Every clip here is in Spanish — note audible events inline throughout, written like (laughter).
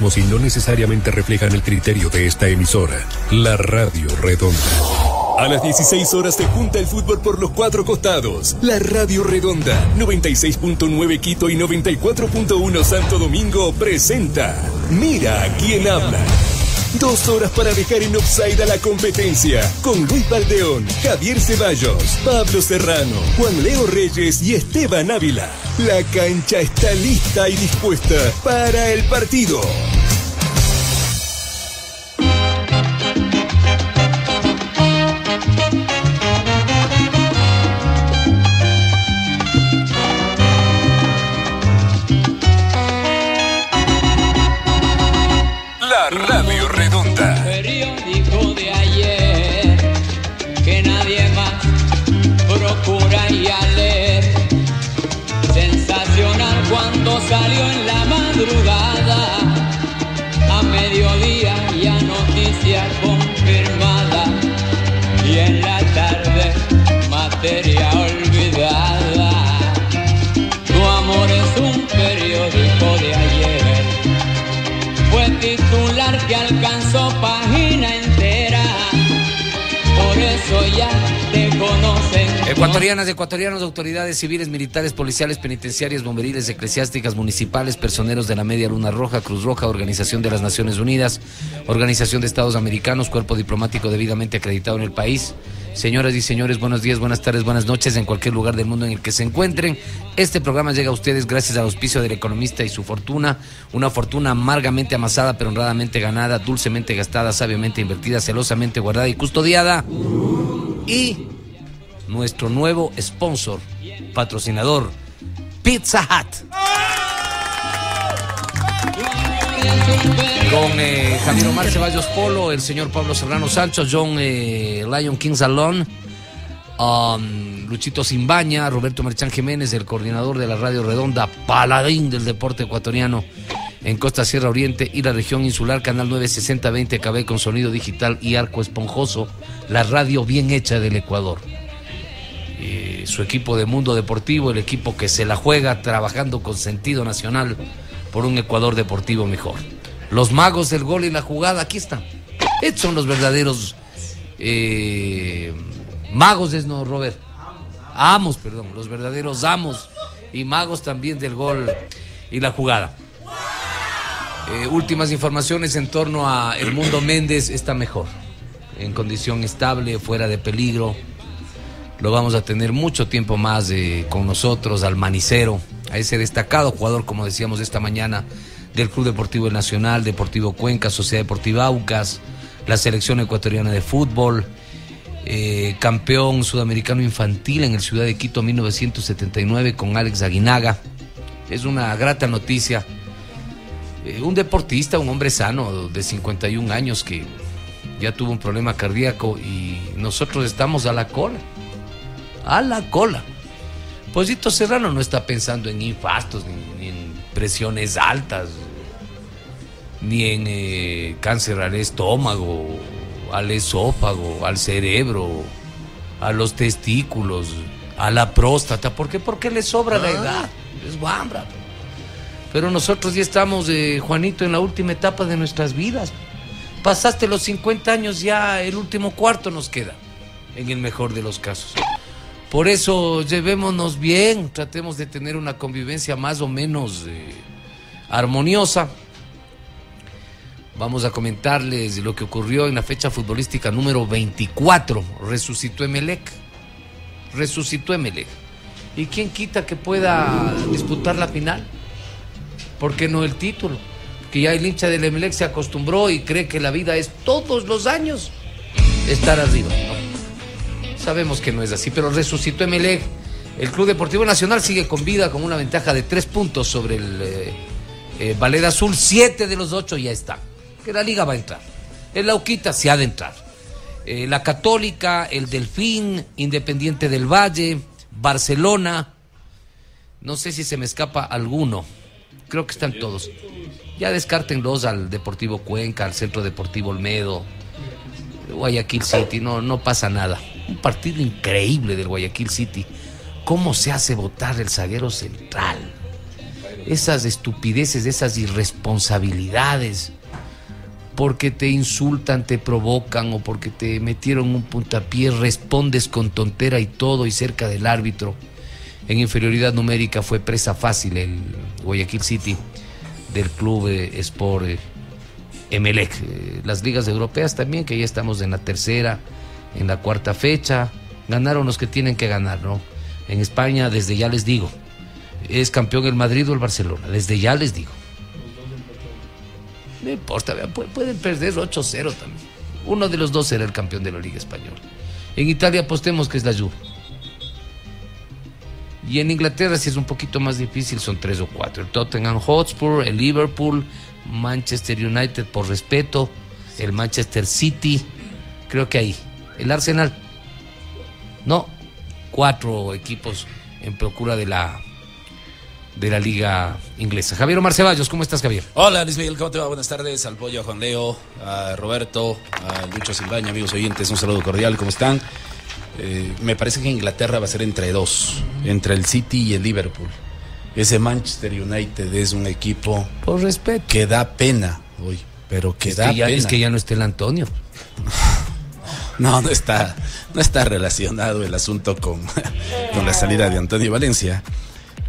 y no necesariamente reflejan el criterio de esta emisora, la Radio Redonda. A las 16 horas se junta el fútbol por los cuatro costados. La Radio Redonda, 96.9 Quito y 94.1 Santo Domingo presenta Mira quién habla. Dos horas para dejar en offside a la competencia. Con Luis Valdeón, Javier Ceballos, Pablo Serrano, Juan Leo Reyes y Esteban Ávila. La cancha está lista y dispuesta para el partido. Ecuatorianas, ecuatorianos, autoridades civiles, militares, policiales, penitenciarias, bomberiles, eclesiásticas, municipales, personeros de la Media Luna Roja, Cruz Roja, Organización de las Naciones Unidas, Organización de Estados Americanos, cuerpo diplomático debidamente acreditado en el país. Señoras y señores, buenos días, buenas tardes, buenas noches en cualquier lugar del mundo en el que se encuentren. Este programa llega a ustedes gracias al auspicio del economista y su fortuna, una fortuna amargamente amasada pero honradamente ganada, dulcemente gastada, sabiamente invertida, celosamente guardada y custodiada. Y nuestro nuevo sponsor, patrocinador, Pizza Hut. Con eh, Javier Omar Ceballos Polo, el señor Pablo Serrano Sancho, John eh, Lion King Salón, um, Luchito Simbaña, Roberto Merchán Jiménez, el coordinador de la Radio Redonda, paladín del deporte ecuatoriano en Costa Sierra Oriente y la región insular, Canal 960-20 KB con sonido digital y arco esponjoso, la radio bien hecha del Ecuador. Eh, su equipo de Mundo Deportivo, el equipo que se la juega trabajando con sentido nacional por un Ecuador deportivo mejor. Los magos del gol y la jugada, aquí están. Estos son los verdaderos eh, magos, es no, Robert. Amos, perdón, los verdaderos amos y magos también del gol y la jugada. Eh, últimas informaciones en torno a El Mundo Méndez está mejor, en condición estable, fuera de peligro. Lo vamos a tener mucho tiempo más eh, con nosotros, al manicero, a ese destacado jugador, como decíamos esta mañana, del Club Deportivo Nacional, Deportivo Cuenca, Sociedad Deportiva Aucas, la selección ecuatoriana de fútbol, eh, campeón sudamericano infantil en el Ciudad de Quito 1979 con Alex Aguinaga. Es una grata noticia. Eh, un deportista, un hombre sano de 51 años que ya tuvo un problema cardíaco y nosotros estamos a la cola. A la cola. Posito Serrano no está pensando en infartos ni, ni en presiones altas, ni en eh, cáncer al estómago, al esófago, al cerebro, a los testículos, a la próstata. ¿Por qué? Porque le sobra la edad. Es guambra. Pero nosotros ya estamos, eh, Juanito, en la última etapa de nuestras vidas. Pasaste los 50 años, ya el último cuarto nos queda, en el mejor de los casos. Por eso llevémonos bien, tratemos de tener una convivencia más o menos eh, armoniosa. Vamos a comentarles lo que ocurrió en la fecha futbolística número 24. Resucitó Emelec. Resucitó Emelec. ¿Y quién quita que pueda disputar la final? ¿Por qué no el título? Que ya el hincha del Emelec se acostumbró y cree que la vida es todos los años estar arriba. Sabemos que no es así, pero resucitó Emelec. El Club Deportivo Nacional sigue con vida con una ventaja de tres puntos sobre el eh, eh, Ballet Azul. Siete de los ocho ya están. Que la liga va a entrar. El Lauquita se ha de entrar. Eh, la Católica, el Delfín, Independiente del Valle, Barcelona. No sé si se me escapa alguno. Creo que están todos. Ya descártenlos al Deportivo Cuenca, al Centro Deportivo Olmedo, Guayaquil City. No, no pasa nada. Un partido increíble del Guayaquil City. ¿Cómo se hace votar el zaguero central? esas estupideces, esas irresponsabilidades, porque te insultan, te provocan o porque te metieron un puntapié, respondes con tontera y todo y cerca del árbitro. En inferioridad numérica fue presa fácil el Guayaquil City del club Sport eh, Emelec. Eh, las ligas europeas también, que ya estamos en la tercera, en la cuarta fecha. Ganaron los que tienen que ganar, ¿no? En España, desde ya les digo, es campeón el Madrid o el Barcelona, desde ya les digo. No importa, pueden perder 8-0 también. Uno de los dos será el campeón de la Liga Española. En Italia apostemos que es la Juve. Y en Inglaterra si es un poquito más difícil, son tres o cuatro. El Tottenham Hotspur, el Liverpool, Manchester United por respeto, el Manchester City, creo que ahí. El Arsenal, no, cuatro equipos en procura de la de la liga inglesa. Javier Omar Ceballos, ¿cómo estás Javier? Hola Luis Miguel, ¿cómo te va? Buenas tardes al pollo, a Juan Leo, a Roberto, a Lucho Silvaña, amigos oyentes, un saludo cordial, ¿cómo están? Eh, me parece que Inglaterra va a ser entre dos, entre el City y el Liverpool. Ese Manchester United es un equipo Por respeto. que da pena hoy, pero que Es da que, ya, pena. es que ya no está el Antonio. (laughs) (laughs) No, no está, no está relacionado el asunto con, (laughs) con la salida de Antonio Valencia.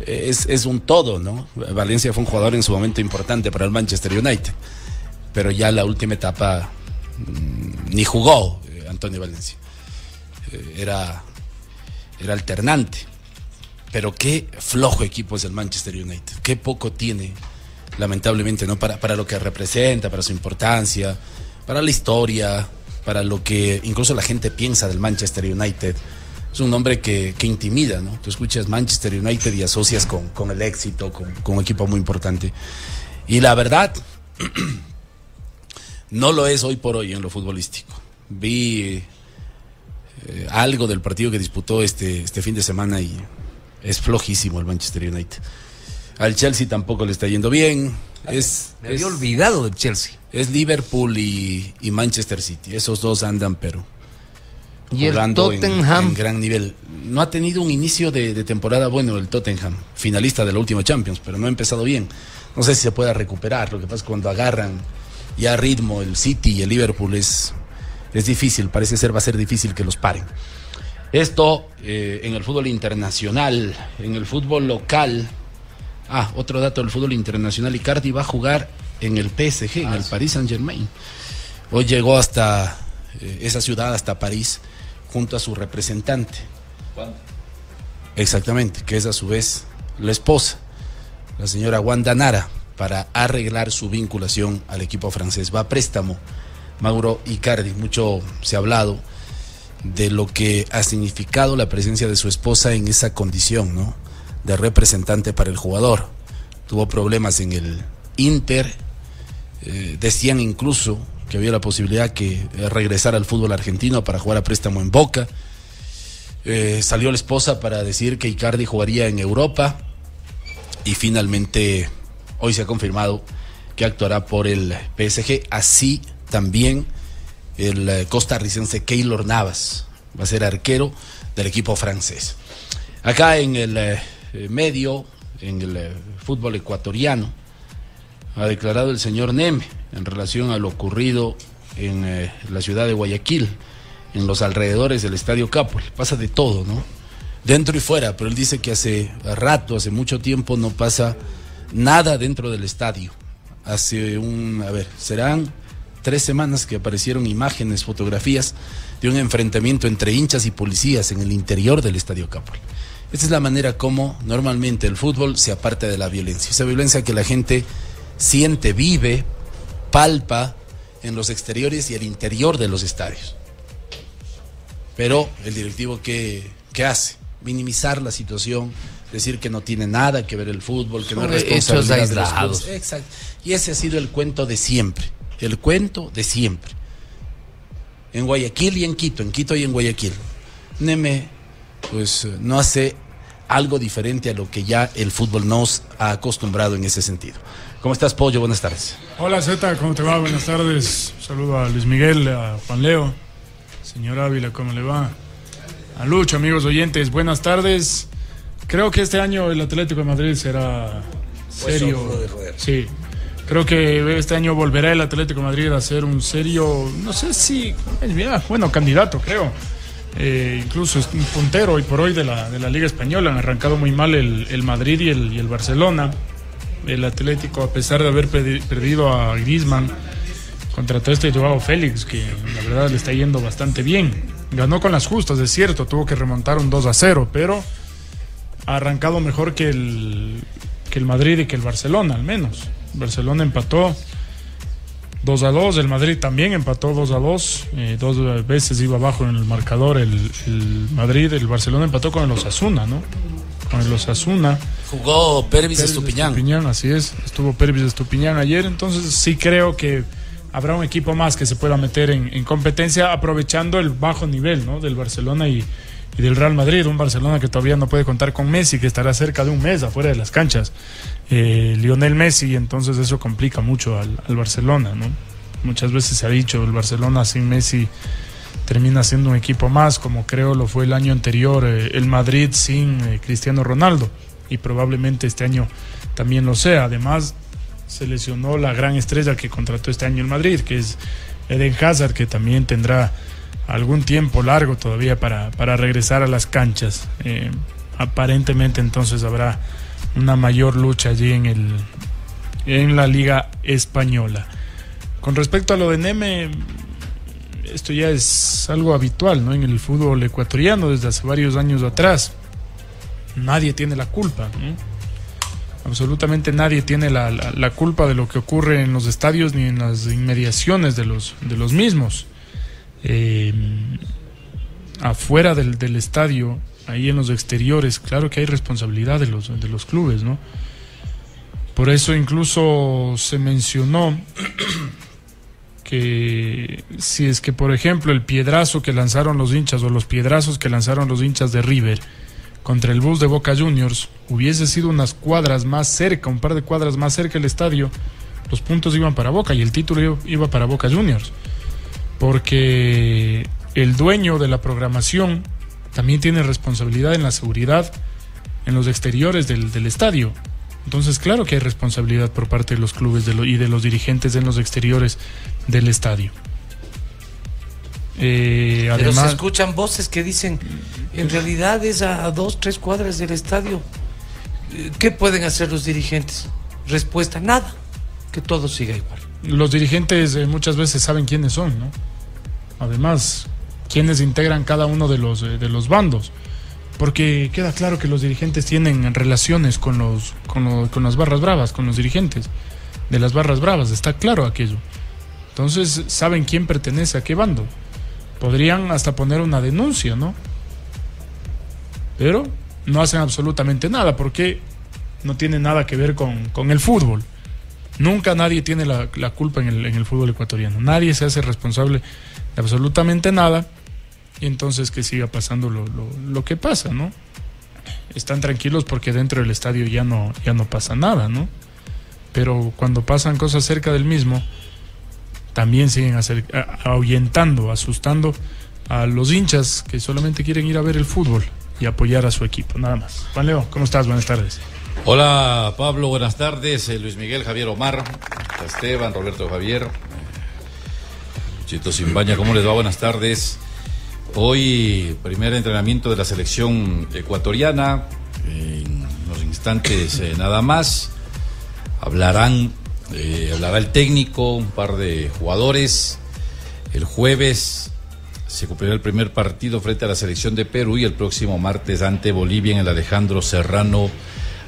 Es, es un todo, ¿no? Valencia fue un jugador en su momento importante para el Manchester United, pero ya la última etapa mm, ni jugó eh, Antonio Valencia. Eh, era, era alternante. Pero qué flojo equipo es el Manchester United. Qué poco tiene, lamentablemente, ¿no? Para, para lo que representa, para su importancia, para la historia, para lo que incluso la gente piensa del Manchester United. Es un nombre que, que intimida, ¿no? Tú escuchas Manchester United y asocias con, con el éxito, con, con un equipo muy importante. Y la verdad, (clears throat) no lo es hoy por hoy en lo futbolístico. Vi eh, algo del partido que disputó este, este fin de semana y es flojísimo el Manchester United. Al Chelsea tampoco le está yendo bien. Es, Me había es- olvidado del Chelsea. es Liverpool y, y Manchester City. Esos dos andan, pero Y el jugando Tottenham. En, gran nivel. No ha tenido un inicio de, de temporada bueno el Tottenham, finalista de la última Champions, pero no ha empezado bien. No sé si se pueda recuperar. Lo que pasa es que cuando agarran ya ritmo el City y el Liverpool es, es difícil. Parece ser va a ser difícil que los paren. Esto eh, en el fútbol internacional, en el fútbol local. Ah, otro dato del fútbol internacional. Icardi va a jugar en el PSG, en el Paris Saint Germain. Hoy llegó hasta eh, esa ciudad, hasta París, junto a su representante. Exactamente, que es a su vez la esposa, la señora Wanda Nara, para arreglar su vinculación al equipo francés. Va a préstamo Mauro Icardi. Mucho se ha hablado de lo que ha significado la presencia de su esposa en esa condición, ¿no? De representante para el jugador. Tuvo problemas en el Inter, eh, decían incluso que había la posibilidad que eh, regresara al fútbol argentino para jugar a préstamo en Boca. Eh, salió la esposa para decir que Icardi jugaría en Europa y finalmente hoy se ha confirmado que actuará por el PSG. Así también el costarricense Keylor Navas va a ser arquero del equipo francés. Acá en el medio, en el eh, fútbol ecuatoriano, ha declarado el señor Neme en relación a lo ocurrido en eh, la ciudad de Guayaquil, en los alrededores del Estadio Capul. Pasa de todo, ¿no? Dentro y fuera, pero él dice que hace rato, hace mucho tiempo no pasa nada dentro del estadio. Hace un, a ver, serán tres semanas que aparecieron imágenes, fotografías de un enfrentamiento entre hinchas y policías en el interior del Estadio Capul. Esta es la manera como normalmente el fútbol se aparta de la violencia. Esa violencia que la gente siente, vive, palpa en los exteriores y el interior de los estadios. Pero el directivo, ¿qué, qué hace? Minimizar la situación, decir que no tiene nada que ver el fútbol, que no es hechos responsabilidad de los. Exacto. Y ese ha sido el cuento de siempre. El cuento de siempre. En Guayaquil y en Quito, en Quito y en Guayaquil. Neme, pues eh, no hace algo diferente a lo que ya el fútbol nos ha acostumbrado en ese sentido. ¿Cómo estás, Pollo? Buenas tardes. Hola Z, ¿cómo te va? Buenas tardes. Un saludo a Luis Miguel, a Juan Leo, señor Ávila, ¿cómo le va? A Lucho, amigos oyentes, buenas tardes. Creo que este año el Atlético de Madrid será serio. Sí. Creo que este año volverá el Atlético de Madrid a ser un serio, no sé si, bueno, candidato, creo. Eh, incluso es un puntero hoy por hoy de la, de la Liga Española. Han arrancado muy mal el, Madrid y el, y el, Barcelona. El Atlético, a pesar de haber perdido a Griezmann, contrató a este Joao Félix, que la verdad le está yendo bastante bien. Ganó con las justas, es cierto, tuvo que remontar un 2 a 0, pero ha arrancado mejor que el, que el Madrid y que el Barcelona, al menos. Barcelona empató 2 a 2, el Madrid también empató 2 a 2, eh, dos veces iba abajo en el marcador el, el, Madrid, el Barcelona empató con el Osasuna, ¿no? Con el Osasuna. Jugó Pervis Estupiñán. Estupiñán. Así es, estuvo Pervis Estupiñán ayer, entonces sí creo que habrá un equipo más que se pueda meter en, en competencia aprovechando el bajo nivel ¿no? del Barcelona y, y del Real Madrid, un Barcelona que todavía no puede contar con Messi, que estará cerca de un mes afuera de las canchas. Eh, Lionel Messi, entonces eso complica mucho al, Barcelona. Muchas veces se ha dicho, el Barcelona sin Messi termina siendo un equipo más, como creo lo fue el año anterior, eh, el Madrid sin eh, Cristiano Ronaldo, y probablemente este año también lo sea. Además, se lesionó la gran estrella que contrató este año el Madrid, que es Eden Hazard, que también tendrá algún tiempo largo todavía para, para regresar a las canchas. Eh, aparentemente entonces habrá una mayor lucha allí en, el, en la liga española. Con respecto a lo de Neme, esto ya es algo habitual ¿no? en el fútbol ecuatoriano desde hace varios años atrás. Nadie tiene la culpa. Absolutamente nadie tiene la, la, la, culpa de lo que ocurre en los estadios ni en las inmediaciones de los, de los mismos eh, afuera del, del, estadio, ahí en los exteriores, claro que hay responsabilidad de los, de los clubes, ¿no? Por eso incluso se mencionó (clears throat) que si es que, por ejemplo, el piedrazo que lanzaron los hinchas o los piedrazos que lanzaron los hinchas de River contra el bus de Boca Juniors hubiese sido unas cuadras más cerca, un par de cuadras más cerca del estadio, los puntos iban para Boca y el título iba para Boca Juniors porque el dueño de la programación también tiene responsabilidad en la seguridad en los exteriores del, del estadio. Entonces, claro que hay responsabilidad por parte de los clubes de lo, y de los dirigentes en los exteriores del estadio. Eh, Pero además, se escuchan voces que dicen, en realidad es a dos, tres cuadras del estadio. ¿Qué pueden hacer los dirigentes? Respuesta, nada, que todo siga igual. Los dirigentes eh, muchas veces saben quiénes son, ¿no? Además quienes integran cada uno de los, de los bandos. Porque queda claro que los dirigentes tienen relaciones con, los, con, los, con las barras bravas, con los dirigentes de las barras bravas, está claro aquello. Entonces saben quién pertenece a qué bando. Podrían hasta poner una denuncia, ¿no? Pero no hacen absolutamente nada porque no tiene nada que ver con, con el fútbol. Nunca nadie tiene la, la culpa en el, en el fútbol ecuatoriano. Nadie se hace responsable absolutamente nada y entonces que siga pasando lo, que pasa, ¿no? Están tranquilos porque dentro del estadio ya no, ya no pasa nada, ¿no? Pero cuando pasan cosas cerca del mismo, también siguen ahuyentando, asustando a los hinchas que solamente quieren ir a ver el fútbol y apoyar a su equipo, nada más. Juan Leo, ¿cómo estás? Buenas tardes. Hola Pablo, buenas tardes. Eh, Luis Miguel, Javier Omar, Esteban, Roberto Javier, Chito Simbaña, ¿cómo les va? Buenas tardes. Hoy, primer entrenamiento de la selección ecuatoriana. En unos instantes eh, nada más. Hablarán, eh, hablará el técnico, un par de jugadores. El jueves se cumplirá el primer partido frente a la selección de Perú y el próximo martes ante Bolivia en el Alejandro Serrano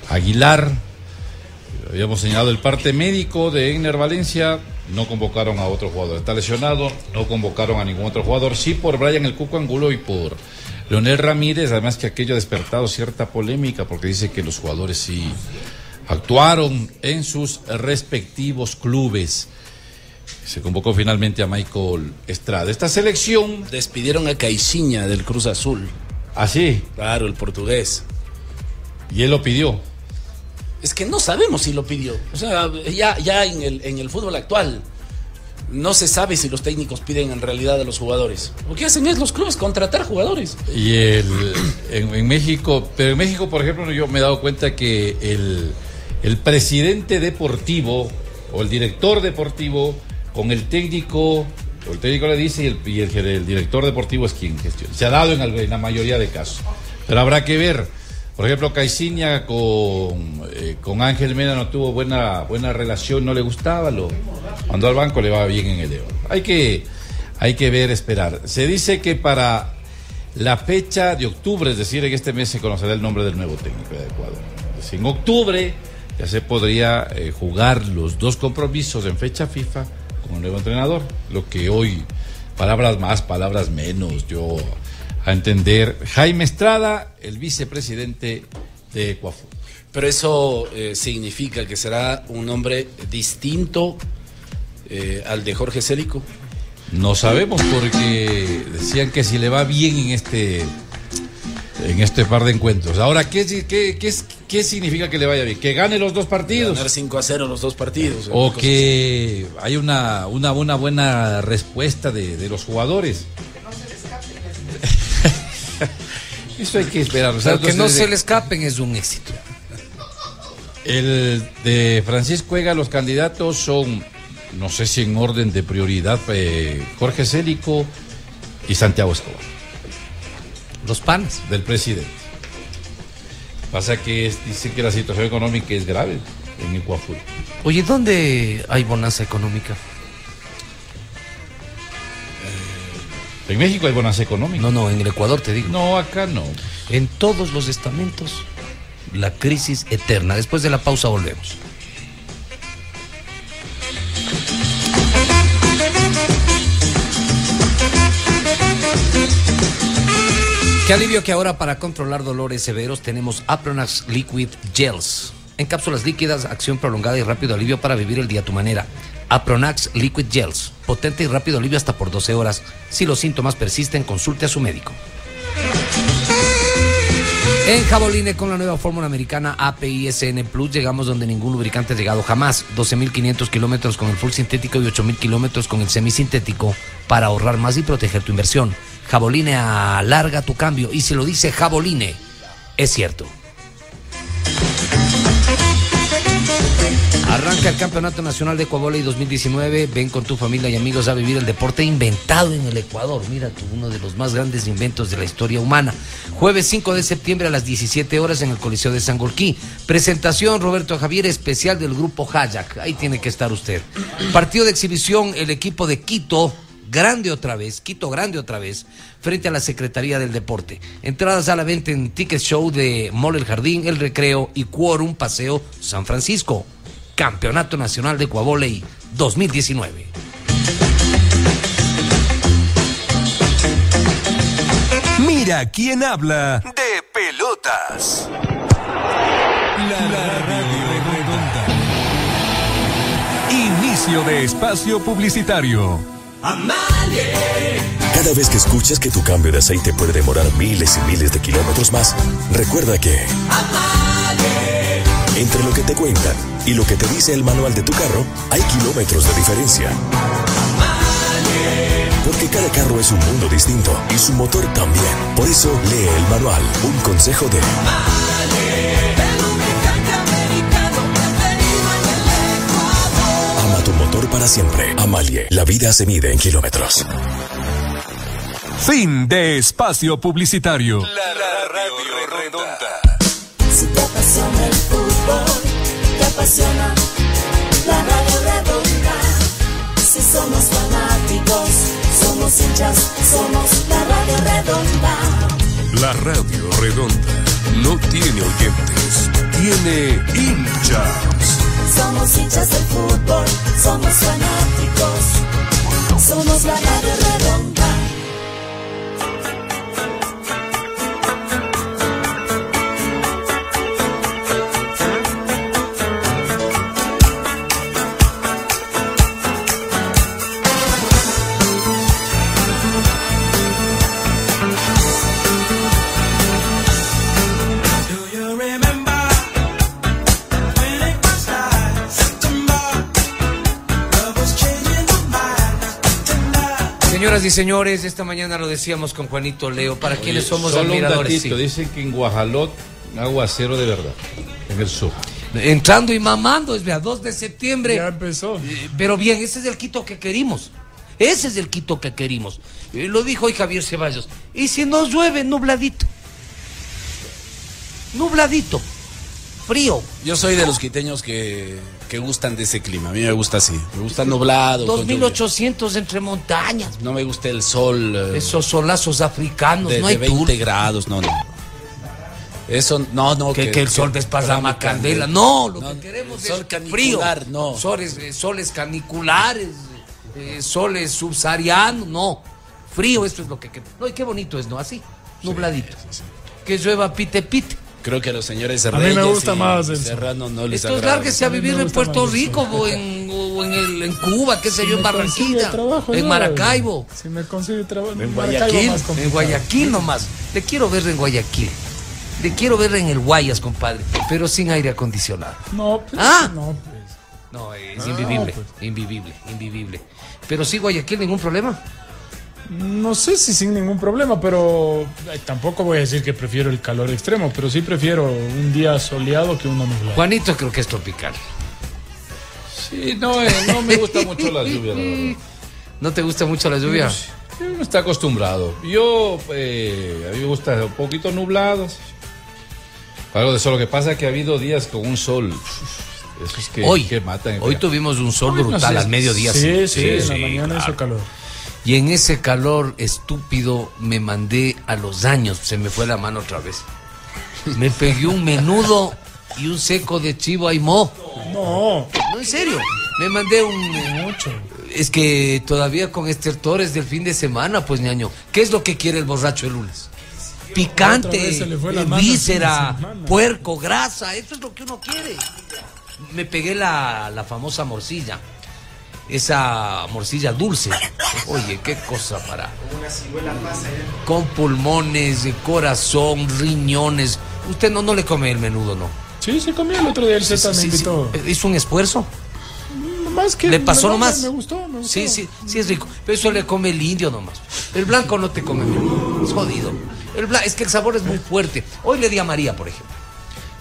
Aguilar. Habíamos señalado el parte médico de Egner Valencia no convocaron a otro jugador. Está lesionado, no convocaron a ningún otro jugador. Sí por Brian el Cuco Angulo y por Leonel Ramírez, además que aquello ha despertado cierta polémica porque dice que los jugadores sí actuaron en sus respectivos clubes. Se convocó finalmente a Michael Estrada. Esta selección... Despidieron a Caixinha del Cruz Azul. ¿Ah, sí? Claro, el portugués. Y él lo pidió es que no sabemos si lo pidió. O sea, ya, ya en, el, en el fútbol actual no se sabe si los técnicos piden en realidad a los jugadores. Lo que hacen es los clubes contratar jugadores. Y el, (coughs) en, México, pero en México, por ejemplo, yo me he dado cuenta que el, el presidente deportivo o el director deportivo con el técnico, el técnico le dice y el, y el- el director deportivo es quien gestiona. Se ha dado en la mayoría de casos. Pero habrá que ver. Por ejemplo, Caiciña con, eh, con Ángel Mena no tuvo buena, buena relación, no le gustaba, lo mandó al banco, le va bien en el León. Hay que, hay que ver, esperar. Se dice que para la fecha de octubre, es decir, en este mes se conocerá el nombre del nuevo técnico de Ecuador. Es decir, en octubre ya se podría eh, jugar los dos compromisos en fecha FIFA con el nuevo entrenador. Lo que hoy, palabras más, palabras menos, yo a entender. Jaime Estrada, el vicepresidente de Ecuafut. Pero eso eh, significa que será un nombre distinto eh, al de Jorge Célico. No sabemos porque decían que si le va bien en este en este par de encuentros. Ahora, ¿qué, qué, qué, qué significa que le vaya bien? ¿Que gane los dos partidos? Ganar 5 a 0 los dos partidos. ¿O que hay una, una, una buena respuesta de, de los jugadores? Eso hay que esperar. o sea, que no entonces, se le escapen es un éxito. El de Francisco Ega, los candidatos son, no sé si en orden de prioridad, eh, Jorge Célico y Santiago Escobar, Los panes. del presidente. Pasa que es- dicen que la situación económica es grave en Ecuafut. Oye, ¿dónde hay bonanza económica? En México hay bonanza económica. No, no, en el Ecuador te digo. No, acá no. En todos los estamentos, la crisis eterna. Después de la pausa volvemos. Qué alivio que ahora para controlar dolores severos tenemos Apronax Liquid Gels. En cápsulas líquidas, acción prolongada y rápido alivio para vivir el día a tu manera. Apronax Liquid Gels. Potente y rápido alivio hasta por 12 horas. Si los síntomas persisten, consulte a su médico. En Jaboline con la nueva fórmula americana API-SN Plus llegamos donde ningún lubricante ha llegado jamás. 12.500 kilómetros con el full sintético y 8.000 kilómetros con el semisintético para ahorrar más y proteger tu inversión. Jaboline alarga tu cambio y si lo dice Jaboline, es cierto. Arranca el Campeonato Nacional de Ecuavóley 2019. Ven con tu familia y amigos a vivir el deporte inventado en el Ecuador. Mira tú, uno de los más grandes inventos de la historia humana. Jueves 5 de septiembre a las 17 horas en el Coliseo de Sangolquí. Presentación Roberto Javier, especial del grupo Hayak. Ahí tiene que estar usted. Partido de exhibición, el equipo de Quito. Grande otra vez, Quito grande otra vez, frente a la Secretaría del Deporte. Entradas a la venta en Ticket Show de Mall El Jardín, El Recreo y Quórum Paseo San Francisco. Campeonato Nacional de Coavoley 2019. Mira quién habla de pelotas. La, la radio redonda. Inicio de espacio publicitario. Cada vez que escuchas que tu cambio de aceite puede demorar miles y miles de kilómetros más, recuerda que... Entre lo que te cuentan y lo que te dice el manual de tu carro, hay kilómetros de diferencia. Porque cada carro es un mundo distinto y su motor también. Por eso lee el manual. Un consejo de... Ama tu motor para siempre. Amalie, la vida se mide en kilómetros. Fin de espacio publicitario. La, la radio apasiona la radio redonda. Si somos fanáticos, somos hinchas, somos la radio redonda. La radio redonda no tiene oyentes, tiene hinchas. Somos hinchas del fútbol, somos fanáticos, somos la radio redonda. Señoras y señores, esta mañana lo decíamos con Juanito Leo, para quienes somos Solo un admiradores. datito, sí. dicen que en Guajalot agua cero de verdad, en el sur. Entrando y mamando, es vea, 2 de septiembre. Ya empezó. Eh, Pero bien, ese es el Quito que querimos. Ese es el Quito que querimos. Eh, Lo dijo hoy Javier Ceballos. Y si nos llueve, nubladito. Nubladito. Frío. Yo soy de los quiteños que, que gustan de ese clima. A mí me gusta así. Me gusta nublado. con lluvia. 2800 entre montañas. No me gusta el sol. eh, Esos solazos africanos, de, no hay de 20 tour. grados, no, no. Eso, no, no. Que, que el sol desparrama candela. No, lo que queremos sol es canicular, frío. no. Soles, eh, soles caniculares, eh, soles subsaharianos, no. Frío, esto es lo que queremos. No, y qué bonito es, ¿no? Así, nubladito. Que llueva pite pite. Creo que a los señores A mí me Reyes gusta más el- Serrano no les Esto es agrada. lárguese a A mí me vivir en gusta Puerto más el Rico o en, o en, el- en Cuba, qué sé Si yo, en me consigue Barranquilla, trabajo, en Maracaibo, Si me consigue trabajo. En Guayaquil, más en. Guayaquil nomás. Le quiero ver en Guayaquil. Le quiero ver en el Guayas, compadre, pero sin aire acondicionado. No, pues, Ah. no, pues. No, es invivible, pues. invivible, invivible. Pero sí, Guayaquil, ningún problema. No sé si sin ningún problema, pero eh, tampoco voy a decir que prefiero el calor extremo, pero sí prefiero un día soleado que uno nublado. Juanito creo que es tropical. Sí, no, eh, no me gusta mucho la lluvia, la (laughs) verdad. ¿No te gusta mucho la lluvia? Uno está acostumbrado. Yo, eh, a mí me gusta un poquito nublado. Algo de eso. Lo que pasa es que ha habido días con un sol. Esos que, hoy, que matan. hoy tuvimos un sol Hoy no brutal sé, al mediodía. Sí, sí, en la sí, mañana hizo claro. calor. Y en ese calor estúpido me mandé a los años, se me fue la mano otra vez. Me pegué un menudo y un seco de chivo aimó. No, No, en serio. Me mandé un... mucho. Es que todavía con estertores del fin de semana, pues ñaño. ¿Qué es lo que quiere el borracho el lunes? Picante, víscera, puerco, grasa. Eso es lo que uno quiere. Me pegué la, la famosa morcilla. Esa morcilla dulce. Oye, qué cosa para. Con pulmones, corazón, riñones. Usted no, no le come el menudo, ¿no? Sí, se comió el otro día, el Z Sí, sí, invitó. sí. ¿Hizo un esfuerzo? Más que ¿Le pasó no, nomás? Me, me gustó, me gustó. Sí, sí, sí es rico. Pero eso le come el indio nomás. El blanco no te come menudo. Es jodido. El bla- es que el sabor es muy fuerte. Hoy le di a María, por ejemplo.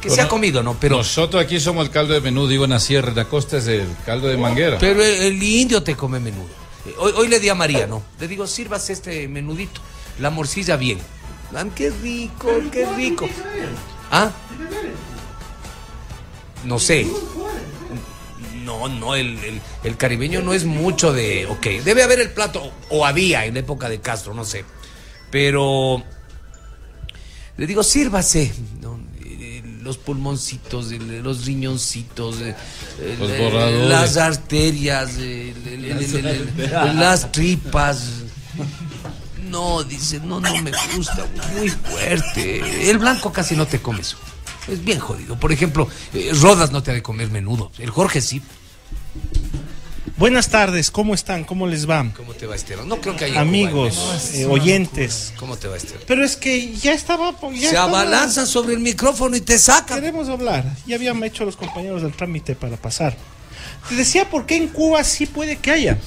Que se ha comido, ¿no? Pero, Nosotros aquí somos el caldo de menú, digo en la sierra, en la costa es el caldo de manguera. pero el, el indio te come menudo. Eh, Hoy, hoy le di a María, ¿no? Le digo, sírvase este menudito. La morcilla bien. Ah, qué rico, qué rico. ¿Ah? No sé. No, no, el, el- el caribeño no es mucho de. Ok, debe haber el plato, o había en la época de Castro, no sé. Pero. Le digo, sírvase. ¿no? Los pulmoncitos, los riñoncitos, Los las arterias, las tripas. No, dice, no, no me gusta, muy fuerte. El blanco casi no te come eso. Es bien jodido. Por ejemplo, eh, Rodas no te ha de comer menudo. El Jorge sí. Buenas tardes, ¿cómo están? ¿Cómo les va? ¿Cómo te va, Esteban? No creo que haya. Amigos, Cuba, eh, oyentes. ¿Cómo te va, Esteban? Pero es que ya estaba... Ya Se estaba- abalanzan sobre el micrófono y te sacan. Queremos hablar. Ya habían hecho los compañeros del trámite para pasar. Te decía por qué en Cuba sí puede que haya.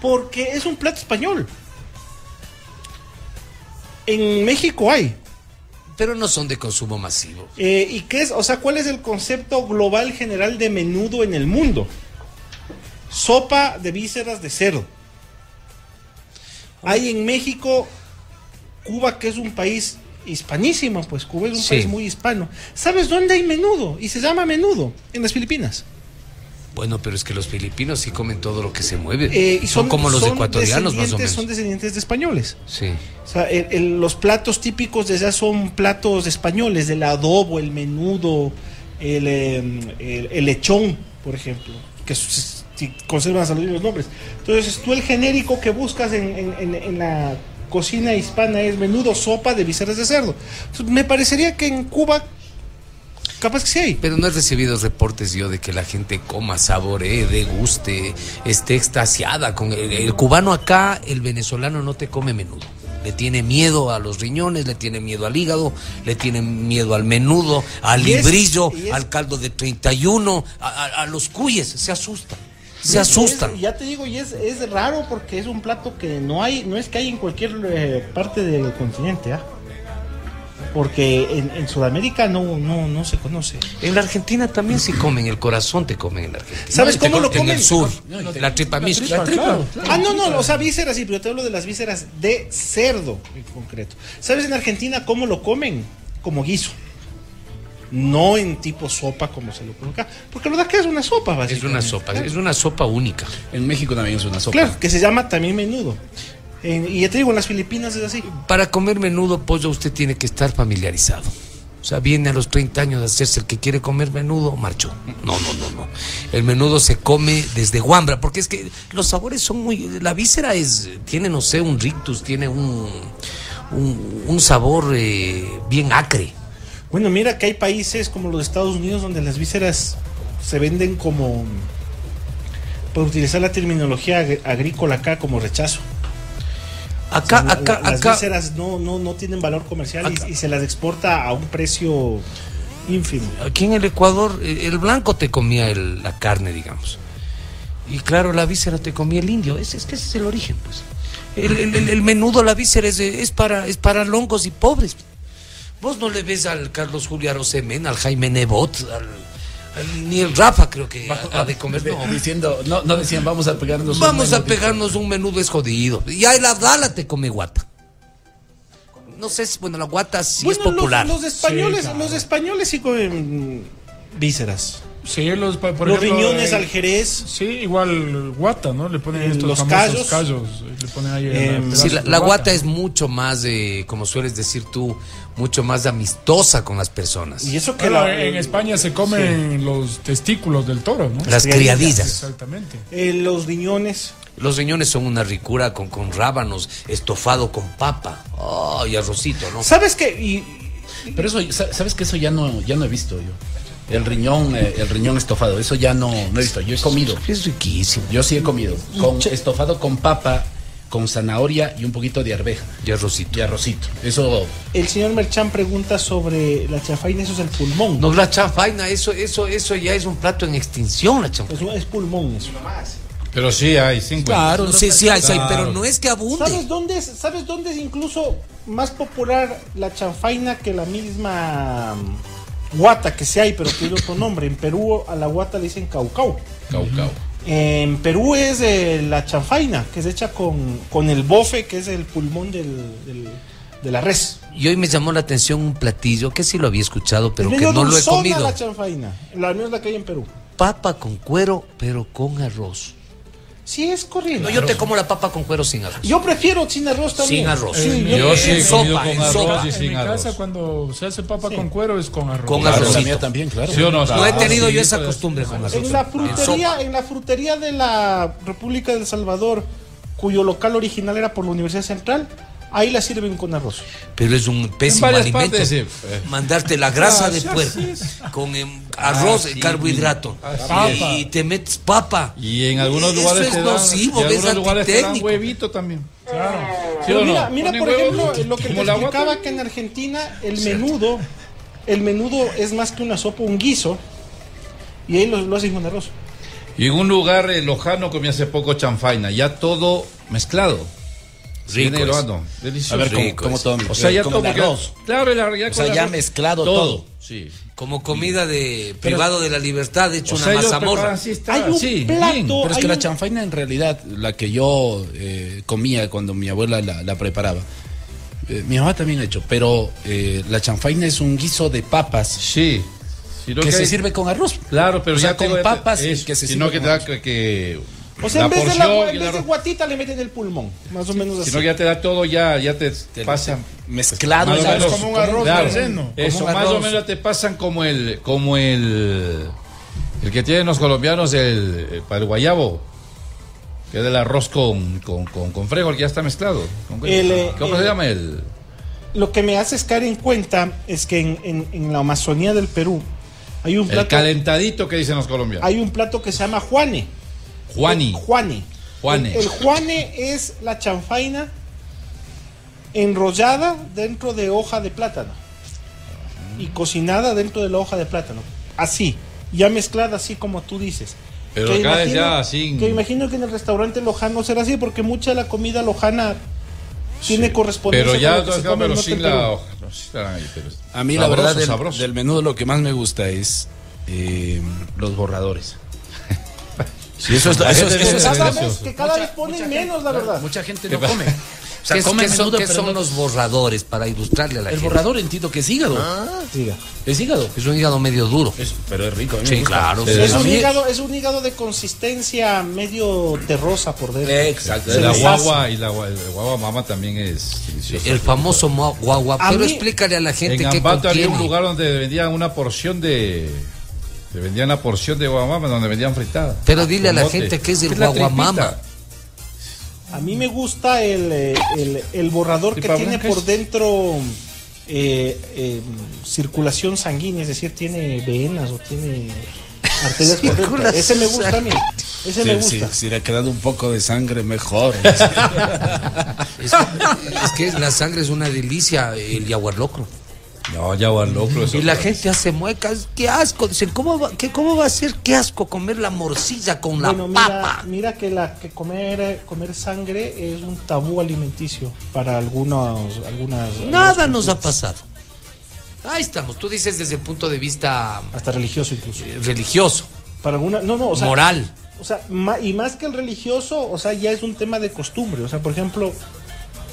Porque es un plato español. En México hay. Pero no son de consumo masivo. Eh, ¿Y qué es? O sea, ¿cuál es el concepto global general de menudo en el mundo? Sopa de vísceras de cerdo. Hay en México, Cuba, que es un país hispanísimo, pues Cuba es un Sí. país muy hispano. ¿Sabes dónde hay menudo? Y se llama menudo, en las Filipinas. Bueno, pero es que los filipinos sí comen todo lo que se mueve. Eh, y son, como los son ecuatorianos, más o menos. Son descendientes de españoles. Sí. O sea, el- el- los platos típicos de allá son platos españoles, el adobo, el menudo, el, el- el lechón, por ejemplo, que si conservan hasta los mismos nombres. Entonces, tú el genérico que buscas en, en- en- en la cocina hispana es menudo, sopa de vísceras de cerdo. Entonces, me parecería que en Cuba, capaz que sí hay. Pero no he recibido reportes yo de que la gente coma, saboree, deguste, esté extasiada con el, el cubano acá, el venezolano no te come menudo. Le tiene miedo a los riñones, le tiene miedo al hígado, le tiene miedo al menudo, al librillo, al caldo de 31, a, a- a los cuyes, se asustan. Se asustan. es- ya te digo, y es, es raro porque es un plato que no hay, no es que hay en cualquier eh, parte del continente, ¿ah? porque en, en Sudamérica no, no, no se conoce. En la Argentina también sí comen, el corazón te comen en la Argentina. ¿Sabes cómo lo cortan En comen? el sur, No, la tripa mixta. tripa, claro. Ah, no, no, o sea, vísceras, sí, pero yo te hablo de las vísceras de cerdo en concreto. ¿Sabes en Argentina cómo lo comen? Como guiso. No en tipo sopa como se lo coloca. Porque lo de acá es una sopa, Es básicamente. una sopa, es una sopa única. En México también es una sopa. Claro, que se llama también menudo. En- y ya te digo, en las Filipinas es así. Para comer menudo, pollo, usted tiene que estar familiarizado. O sea, viene a los 30 años de hacerse el que quiere comer menudo, marchó. No, no, no, no. El menudo se come desde guambra, porque es que los sabores son muy... La víscera es, tiene, no sé, un rictus, tiene un, un, un sabor eh, bien acre. Bueno, mira que hay países como los Estados Unidos donde las vísceras se venden como, por utilizar la terminología agr- agrícola acá, como rechazo. Acá, O sea, acá, la- las acá... vísceras no, no, no tienen valor comercial y- se las exporta a un precio ínfimo. Aquí en el Ecuador, eh, el blanco te comía el- la carne, digamos. Y claro, la víscera te comía el indio. Ese, es que ese es el origen, pues. El, el- el- menudo, la víscera es, es para, es para longos y pobres. Vos no le ves al Carlos Julio Arosemena, al Jaime Nebot, al, al- ni el Rafa creo que ha, ha de comer. (laughs) No. Diciendo, no, no decían vamos a pegarnos un Vamos a pegarnos un menudo es jodido. Ya el Abdala te come guata. No sé si, bueno, la guata sí es Bueno, los- popular. Los, españoles, Sí, claro. los españoles sí comen vísceras. Sí, los, pa- por los ejemplo, riñones eh, al jerez. Sí, igual guata, ¿no? Le ponen Eh, estos los callos. callos. eh, Le ponen ahí el Eh, pedazo Sí, de la, la guata es mucho más, eh, como sueles decir tú, mucho más amistosa con las personas. Y eso que Bueno, la- en España se comen los testículos del toro, ¿no? Las criadillas. Exactamente. eh, los riñones. Los riñones son una ricura con, con rábanos, estofado con papa. Oh, y arrocito, ¿no? ¿Sabes qué? Y, Pero eso, sa- ¿sabes que eso ya no, ya no he visto yo? El riñón, eh, el riñón estofado, eso ya no, no he visto. Yo he comido. Es riquísimo. Yo sí he comido. Con estofado con papa, con zanahoria y un poquito de arveja. Y arrocito. Y arrocito. Eso el señor Merchan pregunta sobre la chafaina, eso es el pulmón. No, la chanfaina, eso, eso, eso ya es un plato en extinción, la chanfaina. Es, pulmón eso. Pero sí hay cinco. Claro, sí, sí, hay, Claro. pero no es que abunde. ¿Sabes dónde, es, ¿Sabes dónde es incluso más popular la chanfaina que la misma guata que se hay, pero tiene otro nombre? En Perú a la guata le dicen caucau. Caucao. En Perú es eh, la chanfaina, que es hecha con, con el bofe, que es el pulmón del, del- de la res. Y hoy me llamó la atención un platillo que sí lo había escuchado, pero que no lo he comido. la chanfaina. La la que hay en Perú. Papa con cuero, pero con arroz. Sí, es corriente. No, yo te como la papa con cuero sin arroz. Yo prefiero sin arroz también. Sin arroz. Sí, Yo sí he en comido sopa, con en arroz sopa. y En sin mi arroz. casa cuando se hace papa Sí. con cuero es con arroz. Con Claro, la mía también, claro. ¿Sí o no? No he tenido yo esa costumbre con arroz. En la frutería, sopa. en la frutería de la República del Salvador, cuyo local original era por la Universidad Central, ahí la sirven con arroz. Pero es un pésimo alimento. partes, sí. Mandarte la grasa Ah, de sí, puerco con em, arroz, Ah, sí. carbohidrato. Así y, y te metes papa. Y en algunos Eso lugares es te dan, nocivo, y en ves, algunos lugares te dan huevito también. Claro. ¿Sí Pero o no? mira, mira por ejemplo, lo que te explicaba que en Argentina el menudo, el menudo es más que una sopa, un guiso, y ahí lo, lo hacen con arroz. Y en un lugar eh, lojano comí hace poco chanfaina, ya todo mezclado. Rico Viene delicioso. A ver, ¿cómo, rico cómo es. todo? O sea, ya todo. porque- arroz. Claro, ya O sea, ya mezclado todo. Sí. Como comida de privado de la libertad, hecho O una sea, ellos mazamorra. Hay un sí, plato- bien. Pero es que la chanfaina en realidad, la que yo eh, comía cuando mi abuela la, la preparaba, eh, mi mamá también ha hecho, pero eh, la chanfaina es un guiso de papas Sí. Sino que se hay- sirve con arroz. Claro, pero O sea, ya con papas y que se sino sirve que te da que, que O sea, en vez, de, la, en vez de guatita le meten el pulmón, más o menos así. sino que ya te da todo ya ya te pasa Mezclado. más o el menos como un arroz claro, relleno. Eso más o menos te pasan como el como el el que tienen los colombianos el, el para el guayabo que es el arroz con con con, con frijol que ya está mezclado. Con- El, eh, ¿Cómo el- se llama el Lo que me hace caer en cuenta es que en, en- en la Amazonía del Perú hay un el plato, calentadito que dicen los colombianos? hay un plato que se llama Juane. Juani. Juane. Juane. El, el Juane es la chanfaina enrollada dentro de hoja de plátano y cocinada dentro de la hoja de plátano. Así, ya mezclada así como tú dices. Pero Que acá es ya sin- Que imagino que en el restaurante lojano será así porque mucha de la comida lojana tiene correspondencia Pero ya con lo que se no, come en pero el sin la hoja, pero A mí la verdad del, del menudo lo que más me gusta es eh, los borradores. Sí, eso es, eso es- gente eso es- Cada vez, que cada vez ponen menos, la verdad. mucha gente no come. O sea, ¿Qué, come qué son, menudo, qué pero son no- los borradores para ilustrarle a la El gente? borrador entiendo que es hígado. Diga. Es hígado. Es un hígado medio duro. Es- pero es rico. Sí, claro. Es un, hígado, es un hígado de consistencia medio terrosa por dentro. Exacto. Se la guagua y la, gua- el guagua mama también es delicioso. El famoso mo- guagua. A Pero mí- explícale a la gente En qué Ambato había un lugar donde vendían una porción de. Te vendían una porción de guamama donde vendían fritada. Pero dile a la gente qué es el la guaguamama. tripita. A mí me gusta el, eh, el, el borrador que ¿Tripa tiene por es? dentro eh, eh, circulación sanguínea, es decir, tiene venas o tiene arterias por dentro. Ese me gusta a mí. Ese me gusta. sí, si le ha quedado un poco de sangre, mejor. (laughs) Es, es que la sangre es una delicia, el jaguar locro. No, ya va loco. eso. Y la gente hace muecas, qué asco. Dicen, ¿cómo va, qué, ¿cómo va a ser qué asco comer la morcilla con la Bueno, mira, papa? mira que la que comer comer sangre es un tabú alimenticio para algunos algunas Nada nos ha pasado. Ahí estamos. Tú dices desde el punto de vista hasta religioso incluso. eh, religioso, Para alguna no no, o sea, moral. O sea, ma- y más que el religioso, o sea, ya es un tema de costumbre. O sea, por ejemplo,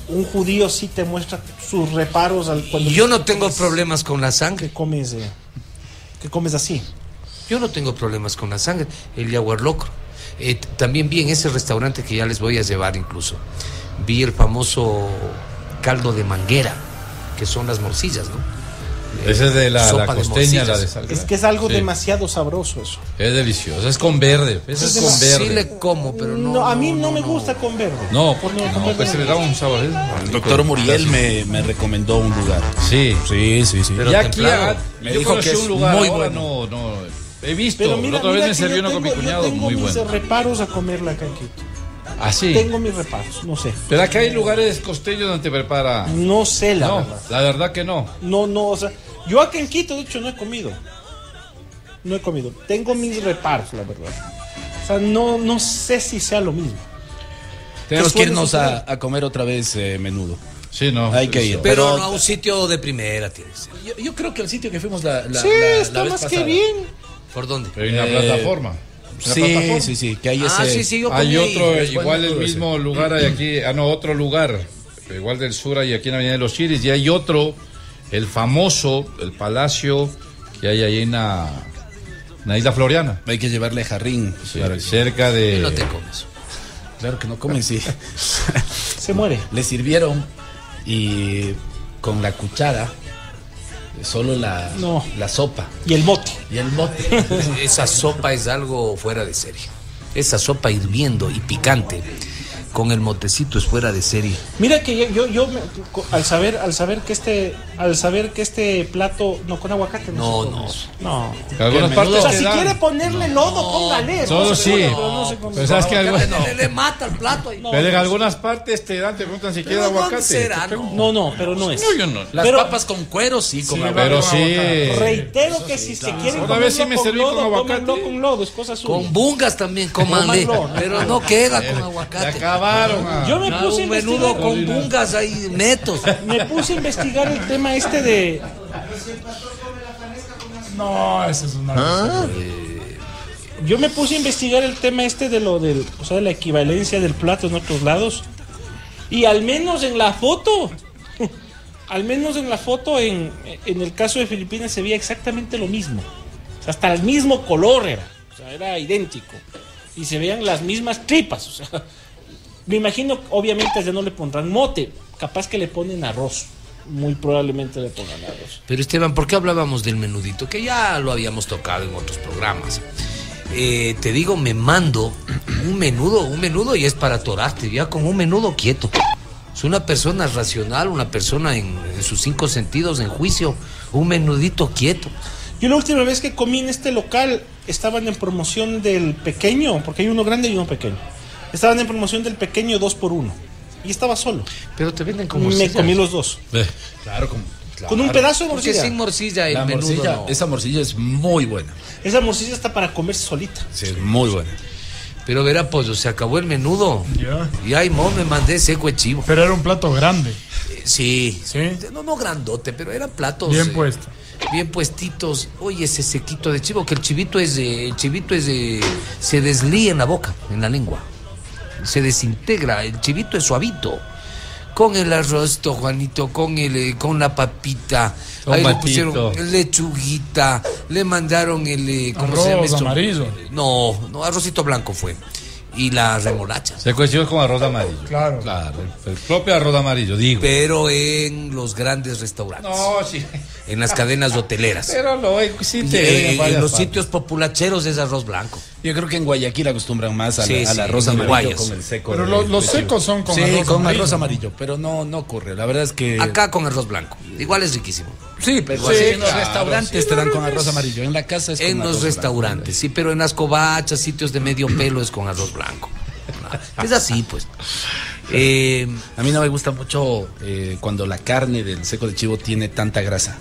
un judío sí te muestra sus reparos al cuando Yo no tengo problemas con la que sangre. comes eh, que comes así. Yo no tengo problemas con la sangre. El jaguar locro. Eh, también vi en ese restaurante que ya les voy a llevar incluso. Vi el famoso caldo de manguera, que son las morcillas, ¿no? Esa es de la, Sopa la de costeña, morcillas. la de sal. Es que es algo Sí. demasiado sabroso eso. Es delicioso. Es con verde. Esa es Es con Sí verde. le como, pero no. No, a mí no, no, me gusta con verde. No, Por- no, verde pues se le da un sabor. ¿eh? El doctor Muriel me, me recomendó un lugar. Sí. Sí, sí, sí. Pero y aquí ah, Me yo dijo que es un lugar muy bueno. no, no. He visto. Pero la mira, otra vez mira me que sirvió yo uno con mi cuñado. tengo Muy mis bueno. reparos a comerla acá en Quito. Ah, sí. Tengo mis reparos, no sé. Pero acá hay lugares costeños donde te prepara. No sé la no, verdad. la verdad que no. No, no, o sea, yo acá en Quito, de hecho, no he comido. No he comido. Tengo mis reparos, la verdad. O sea, no, no sé si sea lo mismo. Tenemos ¿Qué que irnos a, comer otra vez eh, menudo. Sí, no. Hay que ir. Pero, Pero- no a un sitio de primera tiene que ser. Yo, yo creo que el sitio que fuimos la, la, sí, la- la está vez más que bien. ¿Por dónde? Pero hay una Eh, plataforma. Sí, plataforma. sí, sí, que hay Ah, ese... sí, sí, yo Hay ahí. otro, es igual bueno el mismo lugar hay aquí, ah no, otro lugar, igual del sur hay aquí en la Avenida de los Chiris, y hay otro, el famoso, el palacio que hay ahí en la, en la isla Floriana, Hay que llevarle jarrín. sí, para que- cerca de... No te comes. Claro que no comen, sí. (laughs) Se muere. Le sirvieron y con la cuchara, solo la, No. la sopa Y el mote. y el mote. (laughs) Esa sopa es algo fuera de serie. Esa sopa hirviendo y picante con el motecito es fuera de serie. Mira que yo, yo, yo me- co- al saber, al saber que este, al saber que este plato, no con aguacate, No, no, no. no. O sea, si quiere ponerle lodo, póngale. Todo no sí. pero no. Pero sabes que algo- Le, mata el plato. Pero en algunas partes te dan, te preguntan si quieres ¿Pero dónde aguacate. No. No, no, pero no es. No, yo no. Las Pero- papas con cuero, sí, con aguacate. Pero sí. Reitero que si se quieren Una vez sí me con serví lodo, con aguacate. cómanlo con lodo, es cosa suya. Con bungas también, comanle. ¿no? Pero no queda con Se aguacate. Acabaron. ah. Yo me puse a un menudo investigar, con bungas ahí, netos. me puse a investigar el tema este de No, eso es una. ¿Ah? Yo me puse a investigar el tema este de lo del, o sea, de la equivalencia del plato en otros lados. Y al menos en la foto, (laughs) al menos en la foto, en, en el caso de Filipinas se veía exactamente lo mismo. O sea, hasta el mismo color era. O sea, era idéntico. Y se veían las mismas tripas. O sea, me imagino, obviamente, ya no le pondrán mote. Capaz que le ponen arroz. Muy probablemente le pongan arroz. Pero Esteban, ¿por qué hablábamos del menudito? Que ya lo habíamos tocado en otros programas. Eh, te digo, me mando un menudo, un menudo y es para atorarte, ya con un menudo quieto. Es una persona racional, una persona en, en sus cinco sentidos, en juicio, un menudito quieto. Yo la última vez que comí en este local estaban en promoción del pequeño, porque hay uno grande y uno pequeño. Estaban en promoción del pequeño dos por uno. Y estaba solo. Pero te venden como Me comí los dos. Claro, con, Con un pedazo de Porque morcilla. sin morcilla el la menudo morcilla, no. esa morcilla es muy buena. Esa morcilla está para comerse solita. Sí, es muy buena. Pero verá, pollo, se acabó el menudo. Ya. Y ay, mo, me mandé seco de chivo. Pero era un plato grande. Sí. ¿Sí? No, no grandote, pero eran platos. Bien eh, puesto. Bien puestitos. Oye, ese sequito de chivo, que el chivito es de. El chivito es de. Se deslía en la boca, en la lengua. Se desintegra. El chivito es suavito. Con el arroz, to, Juanito, con el, eh, con la papita. Ahí le pusieron lechuguita. Le mandaron el. eh, ¿Cómo se llama Arroz esto? amarillo. No, no, arrocito blanco fue. Y la remolacha. Se coció con arroz amarillo. Claro. Claro, el, el propio arroz amarillo, digo. Pero en los grandes restaurantes. No, sí. En las cadenas hoteleras. (laughs) Pero lo sí te eh, en los partes. sitios populacheros es arroz blanco. Yo creo que en Guayaquil acostumbran más a la, Sí, a la arroz en amarillo Guayas. con el seco. Pero de- lo- los secos son con sí, arroz con amarillo. arroz amarillo, pero no, no ocurre. La verdad es que. Acá con arroz blanco. Igual es riquísimo. sí, pero Sí, en los claro, restaurantes te dan con arroz amarillo. En la casa es con En los restaurantes, sí, pero en las covachas, sitios de medio pelo es con arroz blanco. Es así, pues. Eh. A mí no me gusta mucho eh, cuando la carne del seco de chivo tiene tanta grasa.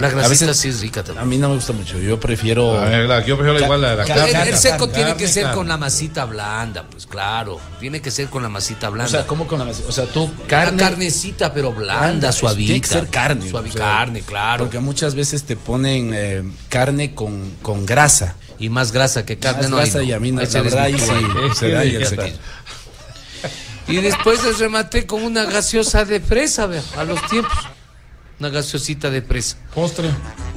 La grasita veces- sí es rica A también. mí no me gusta mucho. Yo prefiero. A ver, la- yo prefiero igual la, la ca- carne. El, el seco carne, tiene que ser carne. con la masita blanda, pues claro. Tiene que ser con la masita O blanda. sea, ¿cómo con la masa? O sea, tú Carne, carne. carnecita, pero blanda, Blanda, suavita. tiene que ser carne, Suave o sea, carne, claro. Porque muchas veces te ponen eh, carne con, con grasa. Y más grasa que carne, Más no. grasa no. y a mí no, la se verdad, ahí sí, se da y el ya seco. está. Y después les rematé con una gaseosa de fresa, a los tiempos. Una gaseosita de fresa. Postre.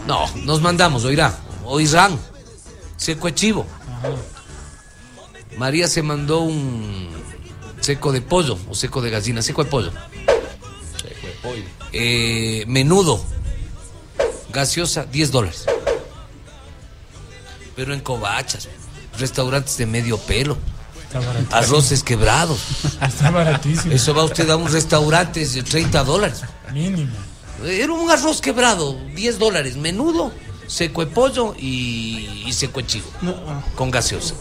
No, nos mandamos, oirá. Oirán. Seco de chivo. María se mandó un seco de pollo o seco de gallina, seco de pollo. Eh, menudo. Gaseosa, 10 dólares. Pero en covachas, restaurantes de medio pelo, Está baratísimo. arroces quebrados. (laughs) Está baratísimo. Eso va usted a un restaurante de 30 dólares. Mínimo. Era un arroz quebrado, 10 dólares, menudo, seco de pollo y, y seco de chivo, No, ah, con gaseosa.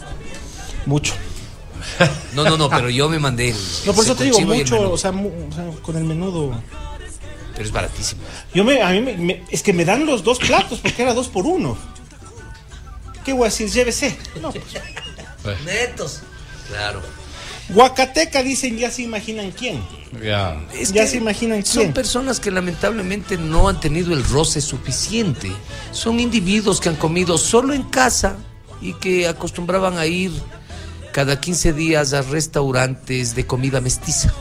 mucho. No, no, no, pero yo me mandé el (laughs) No, por eso te digo, mucho, o sea, mu- o sea, con el menudo. pero es baratísimo. Yo me, a mí me, me- es que me dan los dos platos porque era dos por uno. ¿Qué voy a decir? Llévese. No, pues. (laughs) Netos. Claro. Huacateca dicen, ya se imaginan quién. Ya. Es Ya que se imaginan Son quién. personas que lamentablemente no han tenido el roce suficiente. Son individuos que han comido solo en casa y que acostumbraban a ir cada 15 días a restaurantes de comida mestiza.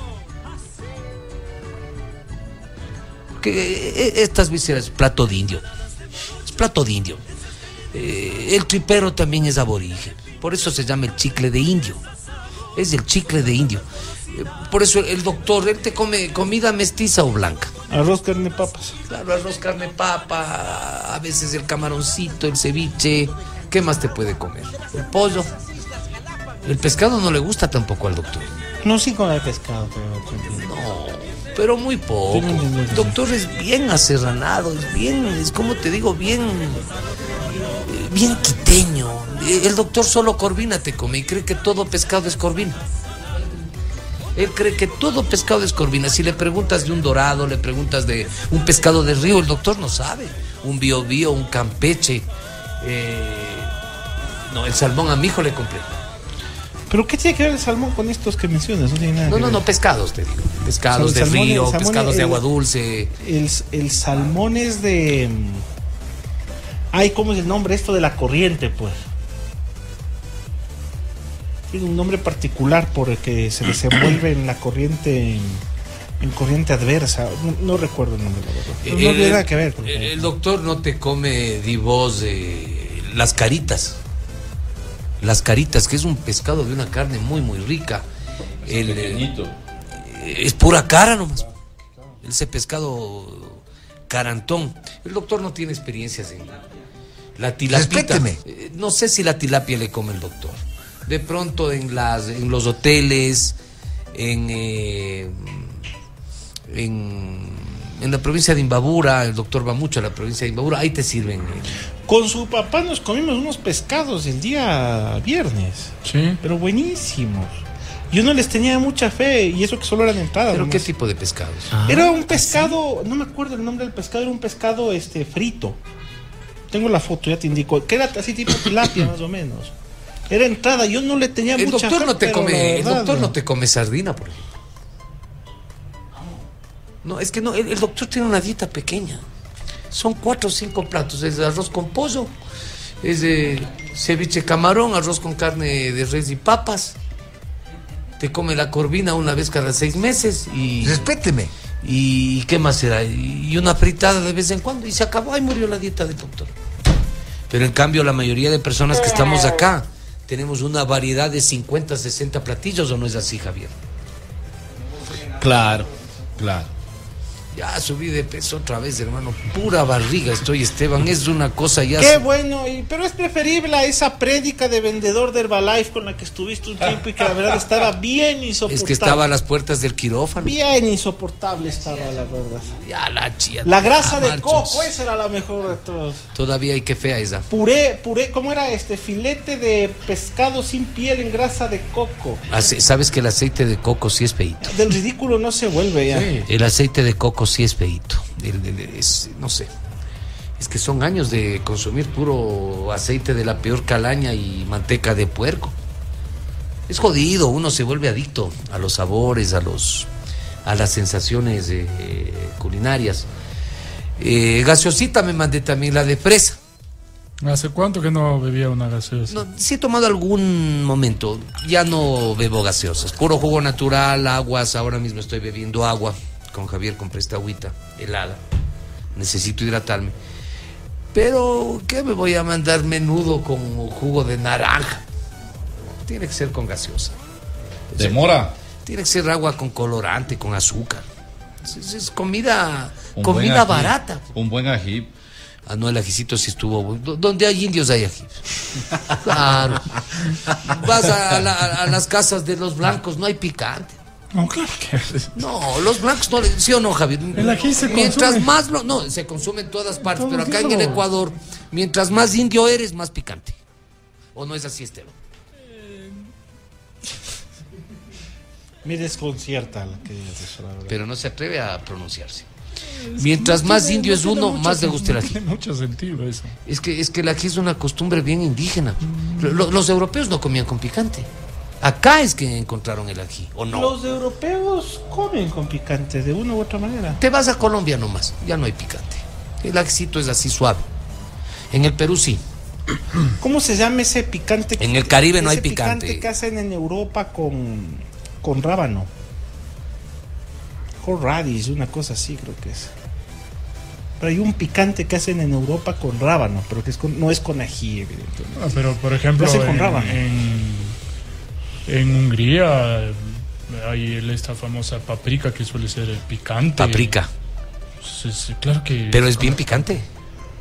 Que eh, estas vísceras, plato de indio. Es plato de indio. Eh, el tripero también es aborigen. Por eso se llama el chicle de indio. Es el chicle de indio. Eh, Por eso el doctor, él te come comida mestiza o blanca. Arroz, carne, papas. Claro, arroz, carne, papa, a veces el camaroncito, el ceviche. ¿Qué más te puede comer? El pollo. El pescado no le gusta tampoco al doctor. No, sí con el pescado, pero. No, pero muy poco. El doctor es bien aserranado, es bien, es como te digo, bien, bien quiteño. Eh, El doctor solo corvina te come y cree que todo pescado es corvina. Él cree que todo pescado es corvina. Si le preguntas de un dorado, le preguntas de un pescado de río, el doctor no sabe. Un biobío, un campeche. eh, no, el salmón a mi hijo le compré. ¿Pero qué tiene que ver el salmón con estos que mencionas? No tiene nada No, que no, ver. no, pescados te digo. Pescados de salmón- río, salmón pescados de agua dulce. El, el salmón es de. mm, Ay, ¿cómo es el nombre? Esto de la corriente, pues. Tiene un nombre particular por el que se desenvuelve en la corriente. En corriente adversa. No, no recuerdo el nombre, la verdad. No, tiene nada que ver. con- el, el doctor no te come, divos, eh, las caritas. Las caritas, que es un pescado de una carne muy, muy rica. El, eh, Pequeñito. es pura cara nomás. Ese pescado carantón. El doctor no tiene experiencias en la. Respéteme. Eh, No sé si la tilapia le come el doctor. De pronto en las en los hoteles, en eh, en, en la provincia de Imbabura, el doctor va mucho a la provincia de Imbabura, ahí te sirven. Con su papá nos comimos unos pescados el día viernes. Sí. Pero buenísimos. Yo no les tenía mucha fe y eso que solo eran entradas. ¿Pero qué tipo de pescados? Era un pescado, no me acuerdo el nombre del pescado, era un pescado este frito. Tengo la foto, ya te indico. Que era así tipo tilapia más o menos. Era entrada, yo no le tenía El mucha doctor fe, no te come, el doctor no. no te come sardina, por ejemplo. No, es que no, el, el doctor tiene una dieta pequeña. Son cuatro o cinco platos. Es arroz con pollo, es de ceviche camarón, arroz con carne de res y papas. Te come la corvina una vez cada seis meses y... Respéteme. ¿Y qué más será? Y una fritada de vez en cuando. Y se acabó, ahí murió la dieta del doctor. Pero en cambio, la mayoría de personas que estamos acá tenemos una variedad de 50, 60 platillos, ¿o no es así, Javier? Claro, claro. Ya subí de peso otra vez, hermano. Pura barriga estoy, Esteban. Es una cosa ya. Qué bueno, y, pero es preferible a esa prédica de vendedor de Herbalife con la que estuviste un tiempo y que la verdad estaba bien insoportable. Es que estaba a las puertas del quirófano. Bien insoportable estaba, la verdad. Ya la chía. La grasa Ah, de coco, esa era la mejor de todos. Todavía hay que fea esa. Puré, puré, ¿cómo era este? Filete de pescado sin piel en grasa de coco. Sabes que el aceite de coco sí es feito. Del ridículo no se vuelve ya. El aceite de coco sí es feito. No sé. Es que son años de consumir puro aceite de la peor calaña y manteca de puerco. Es jodido, uno se vuelve adicto a los sabores, a los a las sensaciones eh, culinarias. Eh, gaseosita me mandé también la de fresa. ¿Hace cuánto que no bebía una gaseosa? No, sí he tomado algún momento. Ya no bebo gaseosas. Puro jugo natural, aguas. Ahora mismo estoy bebiendo agua. Con Javier compré esta agüita helada. Necesito hidratarme. Pero, ¿qué me voy a mandar menudo con jugo de naranja? Tiene que ser con gaseosa. Demora. Tiene que ser agua con colorante, con azúcar. Es, es- comida, Un comida barata. Un buen ají. Ah, no, el ajicito sí estuvo. bu- ¿Dó- Donde hay indios hay ají. (laughs) Claro. Vas a, a la- a las casas de los blancos, no hay picante. No, claro que. (laughs) No, los blancos no le. ¿Sí o no, Javier? El ají se Mientras consume. más. lo- no, se consume en todas partes, Todo pero acá en el claro. Ecuador, mientras más indio eres, más picante. ¿O no es así, Esteban? (laughs) Me desconcierta la que digas eso, la verdad. Pero no se atreve a pronunciarse. Mientras más tiene- indio no es uno, mucho más le gusta el ají. (laughs) Tiene mucho sentido eso. Es que, es que el ají es una costumbre bien indígena. Lo- los europeos no comían con picante. Acá es que encontraron el ají, ¿o no? Los europeos comen con picante de una u otra manera. Te vas a Colombia nomás, ya no hay picante. El ajicito es así suave. En el Perú sí. (clears throat) ¿Cómo se llama ese picante? En el Caribe no ese hay picante. que hacen en Europa con, con rábano. Horradish, una cosa así creo que es. Pero hay un picante que hacen en Europa con rábano, pero que es con- no es con ají, evidentemente. Ah, pero, por ejemplo, Lo hacen con en, rábano. en, en Hungría eh, hay esta famosa paprika que suele ser eh, picante. Paprika. Sí, sí, claro que. Pero es bien picante.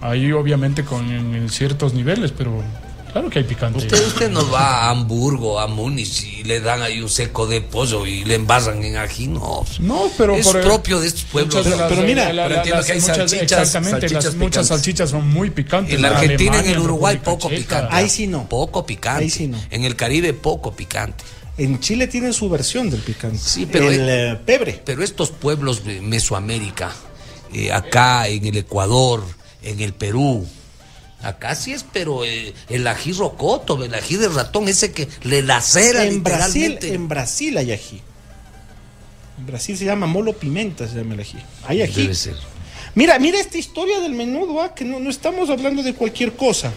Ahí, obviamente, con en ciertos niveles, pero claro que hay picante. Usted, usted no va a Hamburgo, a Múnich y le dan ahí un seco de pollo y le embarran en ají. No, No, pero es por- propio de estos pueblos. Las- pero mira, la- la- pero entiendo las- que hay muchas- salchichas- exactamente, salchichas las, muchas salchichas son muy picantes. En la Argentina, en Alemania, el Uruguay, República poco Checa. picante. Ahí sí no. Poco picante. Ahí sí no. En el Caribe, poco picante. En Chile tienen su versión del picante. Sí, pero el el- eh, pebre. Pero estos pueblos de Mesoamérica, eh, acá en el Ecuador, en el Perú, acá sí es, pero eh, el ají rocoto, el ají de ratón, ese que le lacera En Brasil, literalmente. en Brasil hay ají. En Brasil se llama molo pimenta, se llama el ají. Hay ají. Debe ser. Mira, mira esta historia del menudo, ah, que no, no estamos hablando de cualquier cosa.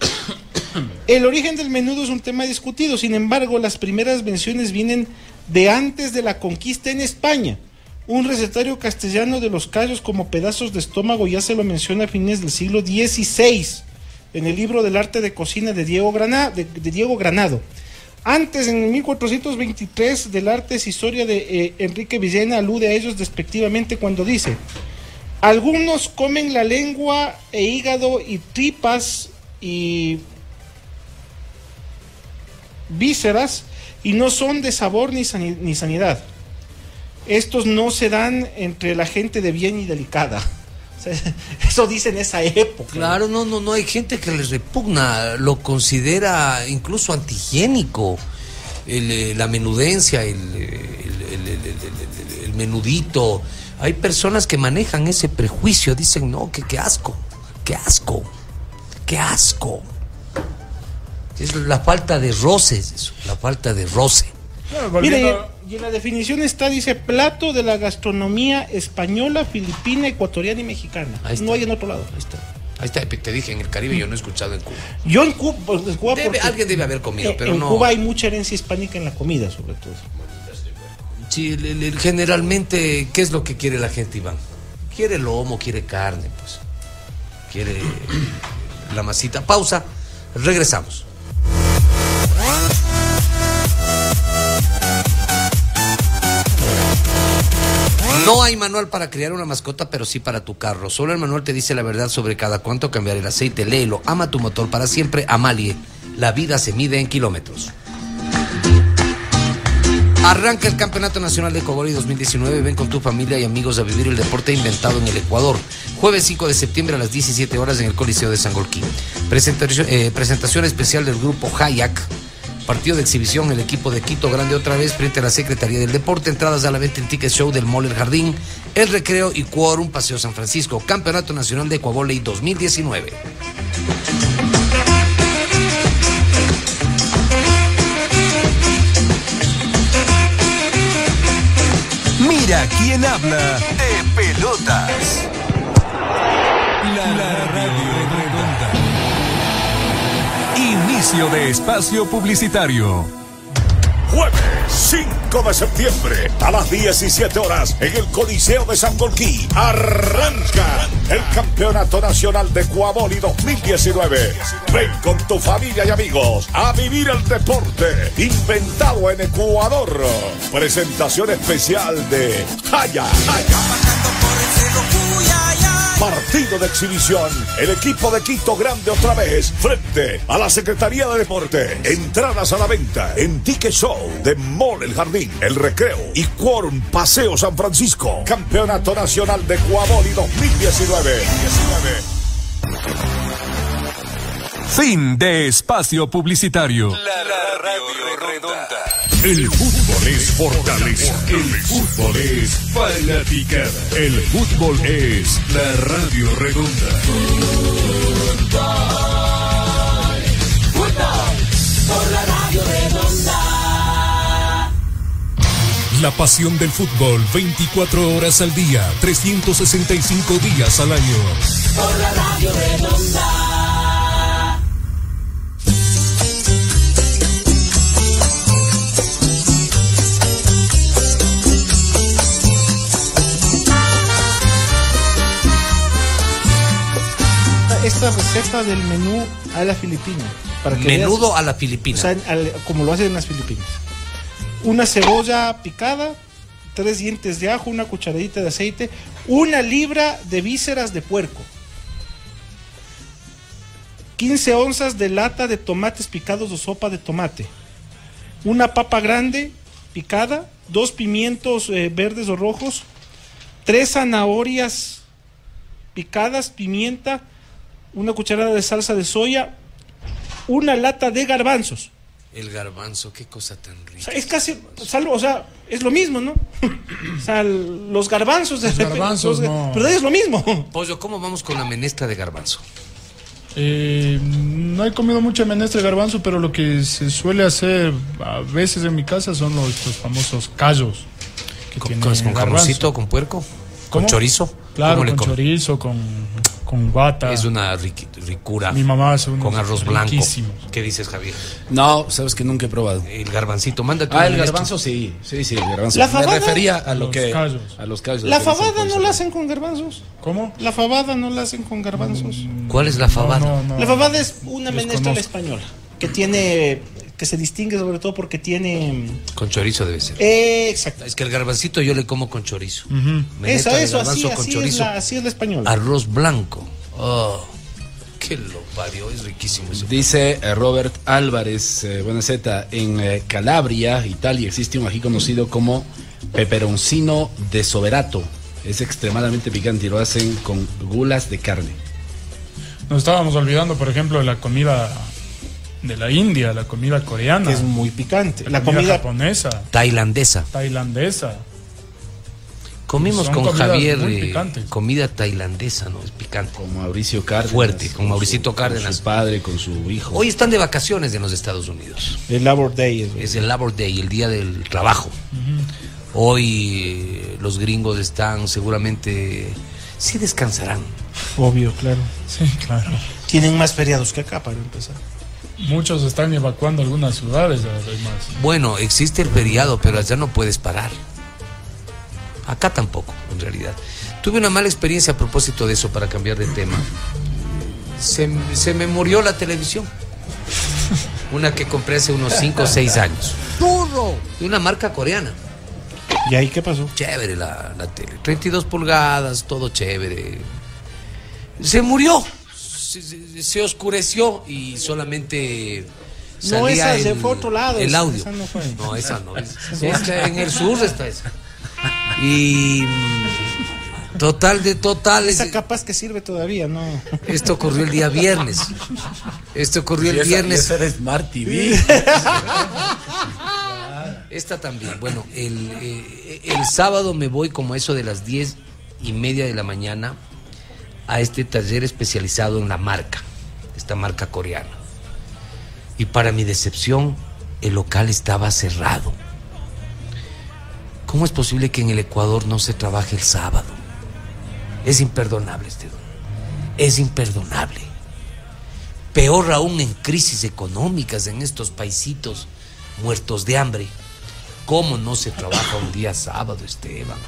(coughs) El origen del menudo es un tema discutido, sin embargo, las primeras menciones vienen de antes de la conquista en España. Un recetario castellano de los callos como pedazos de estómago ya se lo menciona a fines del siglo XVI en el libro del arte de cocina de Diego, Grana- de- Granado. Antes, en 1423, del Artes Historia de eh, Enrique Villena alude a ellos despectivamente cuando dice, algunos comen la lengua e hígado y tripas y vísceras y no son de sabor ni sanidad. Estos no se dan entre la gente de bien y delicada. (laughs) Eso dice en esa época. Claro, no, no, no hay gente que les repugna, lo considera incluso antihigiénico. Eh, la menudencia, el, eh, el- menudito. Hay personas que manejan ese prejuicio, dicen, no, que qué asco, qué asco, qué asco. Es la falta de roces, eso, la falta de roce. Bueno, Mire, y en la definición está, dice, plato de la gastronomía española, filipina, ecuatoriana y mexicana. Ahí está. No hay en otro lado. Ahí está. Ahí está, te dije, en el Caribe yo no he escuchado en Cuba. Yo en Cuba, pues, en Cuba Debe- porque- alguien debe haber comido, eh, pero en no. Cuba hay mucha herencia hispánica en la comida, sobre todo. Sí, le- le- generalmente, ¿qué es lo que quiere la gente, Iván? Quiere lomo, quiere carne, pues. Quiere la masita. Pausa, regresamos. No hay manual para criar una mascota, pero sí para tu carro. Solo el manual te dice la verdad sobre cada cuánto cambiar el aceite. Léelo, ama tu motor para siempre. Amalie, la vida se mide en kilómetros. Arranca el Campeonato Nacional de Cobori 2019. Ven con tu familia y amigos a vivir el deporte inventado en el Ecuador. Jueves 5 de septiembre a las 17 horas en el Coliseo de Sangolquí. Presentación, eh, presentación especial del grupo Hayak. Partido de exhibición, el equipo de Quito Grande otra vez frente a la Secretaría del Deporte. Entradas a la venta en Ticket Show del Mall El Jardín, El Recreo y Quórum Paseo San Francisco. Campeonato Nacional de Ecuavoley 2019. Mira quién habla de pelotas. Inicio de espacio publicitario. Jueves 5 de septiembre a las 17 horas en el Coliseo de San Golquí. Arranca el Campeonato Nacional de Cuaboli 2019. Ven con tu familia y amigos a vivir el deporte inventado en Ecuador. Presentación especial de Haya. Partido de exhibición. El equipo de Quito Grande otra vez frente a la Secretaría de Deporte. Entradas a la venta en Ticket Show de Mall El Jardín, El Recreo y Quórum Paseo San Francisco. Campeonato Nacional de Cuaboli 2019. 19. Fin de espacio publicitario. La, radio redonda. El fútbol es fortaleza. El fútbol es fanaticada. El fútbol es la radio redonda. Por la radio redonda. La pasión del fútbol 24 horas al día, 365 días al año. Por la radio redonda. Receta del menú a la filipina. Para que Menudo veas- a la filipina. O sea, al- como lo hacen en las Filipinas. Una cebolla picada, tres dientes de ajo, una cucharadita de aceite, una libra de vísceras de puerco, 15 onzas de lata de tomates picados o sopa de tomate, una papa grande picada, dos pimientos eh, verdes o rojos, tres zanahorias picadas, pimienta, una cucharada de salsa de soya, una lata de garbanzos. El garbanzo, qué cosa tan O rica. sea, es casi, salvo, o sea, es lo mismo, ¿no? o sea, los garbanzos de Los repente, garbanzos, los- no. Pero es lo mismo. Pollo, ¿cómo vamos con la menestra de garbanzo? Eh, no he comido mucha menestra de garbanzo, pero lo que se suele hacer a veces en mi casa son los, famosos callos. Que ¿Con, con, con garbanzo. jamoncito, con puerco? ¿Con ¿Cómo? chorizo? Claro, ¿Cómo le con chorizo, con, con guata. Es una ricura. Mi mamá hace unos Con arroz blanco. riquísimos. ¿Qué dices, Javier? No, sabes que nunca he probado. El garbancito, mándate Ah, el garbanzo sí, sí, sí, el garbanzo. La Me refería a lo Los que callos. a los callos. La fabada no la hacen con garbanzos. ¿Cómo? La fabada no la hacen con garbanzos. ¿Cuál es la fabada? No, no, no. La fabada es una menestra española que tiene que se distingue sobre todo porque tiene Con chorizo debe ser. eh, exacto. Es que el garbancito yo le como con chorizo. Eso, eso, así, garbanzo con así es, chorizo. la, así es la española. Arroz blanco. Oh, qué lo parió, es riquísimo eso. Dice eh, Robert Álvarez, eh, buena zeta, en eh, Calabria, Italia, existe un ají conocido como peperoncino de soberato. Es extremadamente picante y lo hacen con gulas de carne. Nos estábamos olvidando, por ejemplo, de la comida de la India, la comida coreana, que es muy picante. la, La comida, comida japonesa, Tailandesa. tailandesa. Comimos con Javier eh, comida tailandesa, ¿no? Es picante. Con Mauricio Cárdenas. Fuerte, con Mauricito su- Cárdenas. Con su padre, con su hijo. Hoy están de vacaciones en los Estados Unidos. El Labor Day. es- Es el Labor Day, el día del trabajo. Hoy eh, los gringos están seguramente... Sí descansarán. Obvio, claro. Sí, claro. Tienen más feriados que acá para empezar. Muchos están evacuando algunas ciudades, además. Bueno, existe el feriado, pero allá no puedes parar. Acá tampoco, en realidad. Tuve una mala experiencia a propósito de eso, para cambiar de tema. Se, se me murió la televisión. Una que compré hace unos 5 o 6 años. ¡Burro! De una marca coreana. ¿Y ahí qué pasó? Chévere la, la tele. 32 pulgadas, todo chévere. Se murió. Se, se- se oscureció y solamente. No, salía esa se el- fue a otro lado, El esa- audio. esa no fue. No, esa no. es- (laughs) esta en el sur está esa. Y. Total de total. Esa capaz que sirve todavía, ¿no? Esto ocurrió el día viernes. Esto ocurrió el viernes. era Smart TV. (laughs) Esta también. Bueno, el, eh, el sábado me voy como eso de las diez y media de la mañana a este taller especializado en la marca, esta marca coreana. Y para mi decepción, el local estaba cerrado. ¿Cómo es posible que en el Ecuador no se trabaje el sábado? Es imperdonable este. Es imperdonable. Peor aún en crisis económicas en estos paisitos muertos de hambre. ¿Cómo no se trabaja un día sábado, Esteban?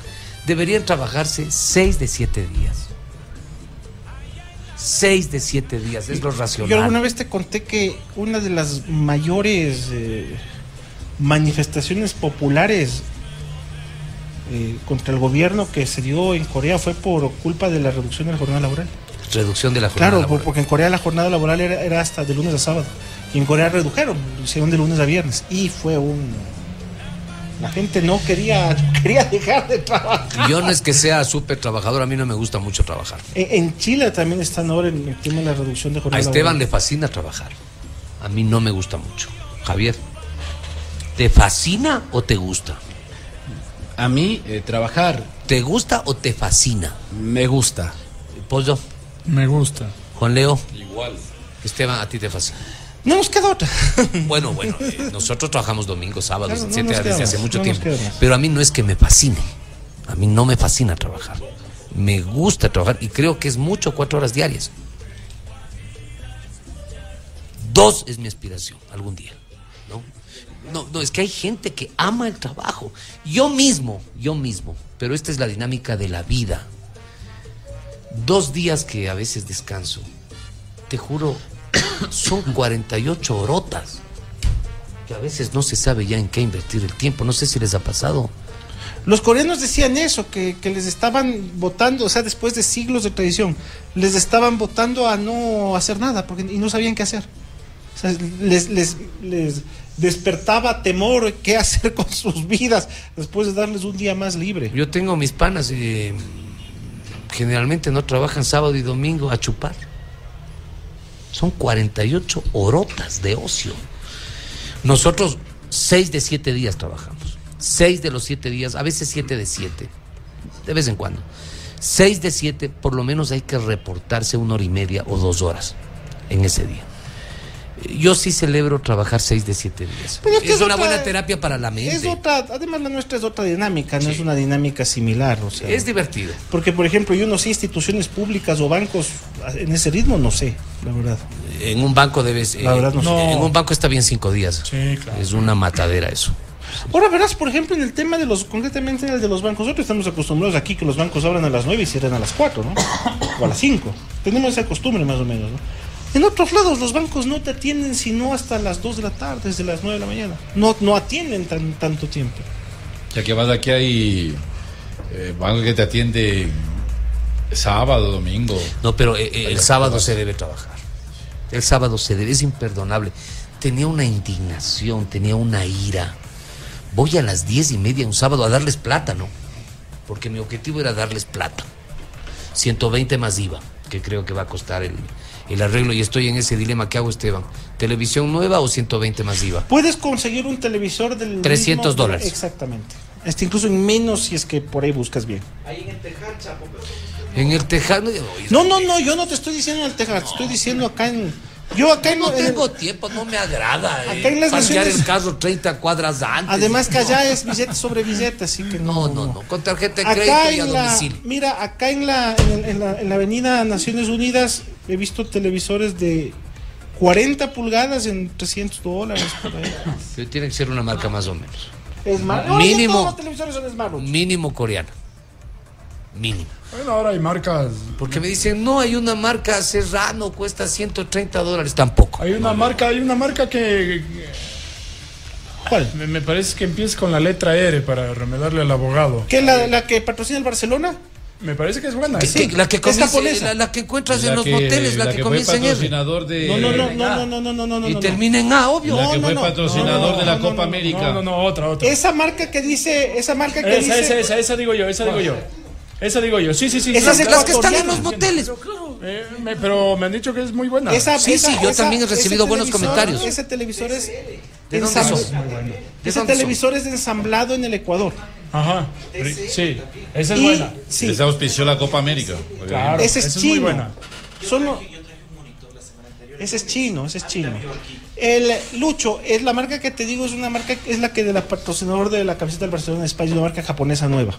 Deberían trabajarse seis de siete días. Seis de siete días, es lo racional. Yo alguna vez te conté que una de las mayores eh, manifestaciones populares eh, contra el gobierno que se dio en Corea fue por culpa de la reducción de la jornada laboral. Reducción de la jornada Claro, laboral. porque en Corea la jornada laboral era, era hasta de lunes a sábado. Y en Corea redujeron, hicieron de lunes a viernes. Y fue un... La gente no quería, no quería dejar de trabajar. Yo no es que sea súper trabajador, a mí no me gusta mucho trabajar. En, en Chile también están ahora en el tema de la reducción de A jornada Esteban le fascina trabajar. A mí no me gusta mucho. Javier, ¿te fascina o te gusta? A mí, eh, trabajar ¿Te gusta o te fascina? me gusta. Pollo, Me gusta. Juan Leo. Igual. Esteban, a ti te fascina. No nos queda otra. (laughs) Bueno, bueno, eh, nosotros trabajamos domingos, sábados, Claro, no etcétera, queda desde hace mucho no tiempo. Pero a mí no es que me fascine. A mí no me fascina trabajar. Me gusta trabajar y creo que es mucho cuatro horas diarias. Dos es mi aspiración algún día. ¿no? No, no, es que hay gente que ama el trabajo. Yo mismo, yo mismo, pero esta es la dinámica de la vida. Dos días que a veces descanso, te juro, (coughs) son 48 horotas. Que a veces no se sabe ya en qué invertir el tiempo. No sé si les ha pasado. Los coreanos decían eso, que, que les estaban votando, o sea, después de siglos de tradición, les estaban votando a no hacer nada porque, y no sabían qué hacer. O sea, les, les, les despertaba temor qué hacer (laughs) con sus vidas después de darles un día más libre. Yo tengo mis panas, eh, generalmente no trabajan sábado y domingo a chupar. Son 48 horotas de ocio. Nosotros seis de siete días trabajamos. Seis de los siete días, a veces siete de siete. De vez en cuando. Seis de siete, por lo menos hay que reportarse una hora y media o dos horas en ese día. Yo sí celebro trabajar seis de siete días. Pero es que es es una otra- buena terapia para la mente. Es otra, además la nuestra es otra dinámica, no es una dinámica similar. O sea, Es divertido. porque, por ejemplo, yo no sé instituciones públicas o bancos en ese ritmo, no sé, la verdad. En un banco debes. La verdad no sé. En un banco está bien cinco días. Sí, claro. Es una matadera eso. Ahora verás, por ejemplo, en el tema de los, concretamente en el de los bancos, nosotros estamos acostumbrados aquí que los bancos abran a las 9 y cierran a las 4, ¿no? (coughs) O a las 5. Tenemos esa costumbre más o menos, ¿no? En otros lados los bancos no te atienden sino hasta las 2 de la tarde, desde las 9 de la mañana. No, no atienden tan, tanto tiempo. Ya que más aquí hay eh, bancos que te atienden sábado, domingo. No, pero eh, eh, el sábado se debe trabajar. El sábado se debe, es imperdonable. Tenía una indignación, tenía una ira. Voy a las diez y media un sábado a darles plata, ¿no? Porque mi objetivo era darles plata. 120 más IVA, que creo que va a costar el, el arreglo. Y estoy en ese dilema. ¿Qué hago, Esteban? ¿Televisión nueva o 120 más IVA? Puedes conseguir un televisor del. 300 mismo- dólares. Exactamente. Este incluso en menos si es que por ahí buscas bien. En el tejano. No, no, no, yo no te estoy diciendo en el Texas, te estoy diciendo acá en. Yo acá en. No en- tengo tiempo, no me agrada. Acá eh, en las naciones- el carro 30 cuadras antes. Además que allá es billete sobre billete, así que no. No, no, no. Con tarjeta de crédito Acá y a en la, domicilio. mira, acá en la, en, en la, en la avenida Naciones Unidas he visto televisores de 40 pulgadas en 300 dólares. por ahí. Pero tiene que ser una marca más o menos. Es malo. Mínimo. Todos los televisores son smartphones. Mínimo coreana. Mínimo. Bueno, ahora hay marcas. Porque me dicen, no, hay una marca Serrano, cuesta 130 dólares. Tampoco. Hay una marca, hay una marca que. ¿Cuál? Me, me parece que empieza con la letra R para remedarle al abogado. ¿Qué la, la que patrocina el Barcelona? Me parece que es buena. Que- sí. que- la que es comienza- japonesa. la, la que encuentras en La los que- moteles, la, que, fue comienza en R. patrocinador de. No, no, no, no, no, no, no, no, no, Y no. termina en A, obvio. La que No, fue no, patrocinador No, de la no, Copa América. No, no, no, otra, otra. Esa marca que dice, esa marca que Esa, dice. esa, esa, esa digo yo, esa digo yo. Esa digo yo, sí, sí, sí. Esa sí. es Las que están en los moteles. Eh, me- pero me han dicho que es muy buena. Esa- Sí, esa- sí, yo esa- también he ese recibido buenos televisor- comentarios. Ese televisor es. ¿De dónde son? Ese televisor es ensamblado en el Ecuador. Ajá. Sí, esa es Y- buena. sí, Les auspició la Copa América. Claro, ese es esa chino. muy buena. Solo- Ese es chino, ese es chino. El Lucho, es la marca que te digo, es una marca, es la que de la patrocinador de la camiseta del Barcelona de España, una marca japonesa nueva.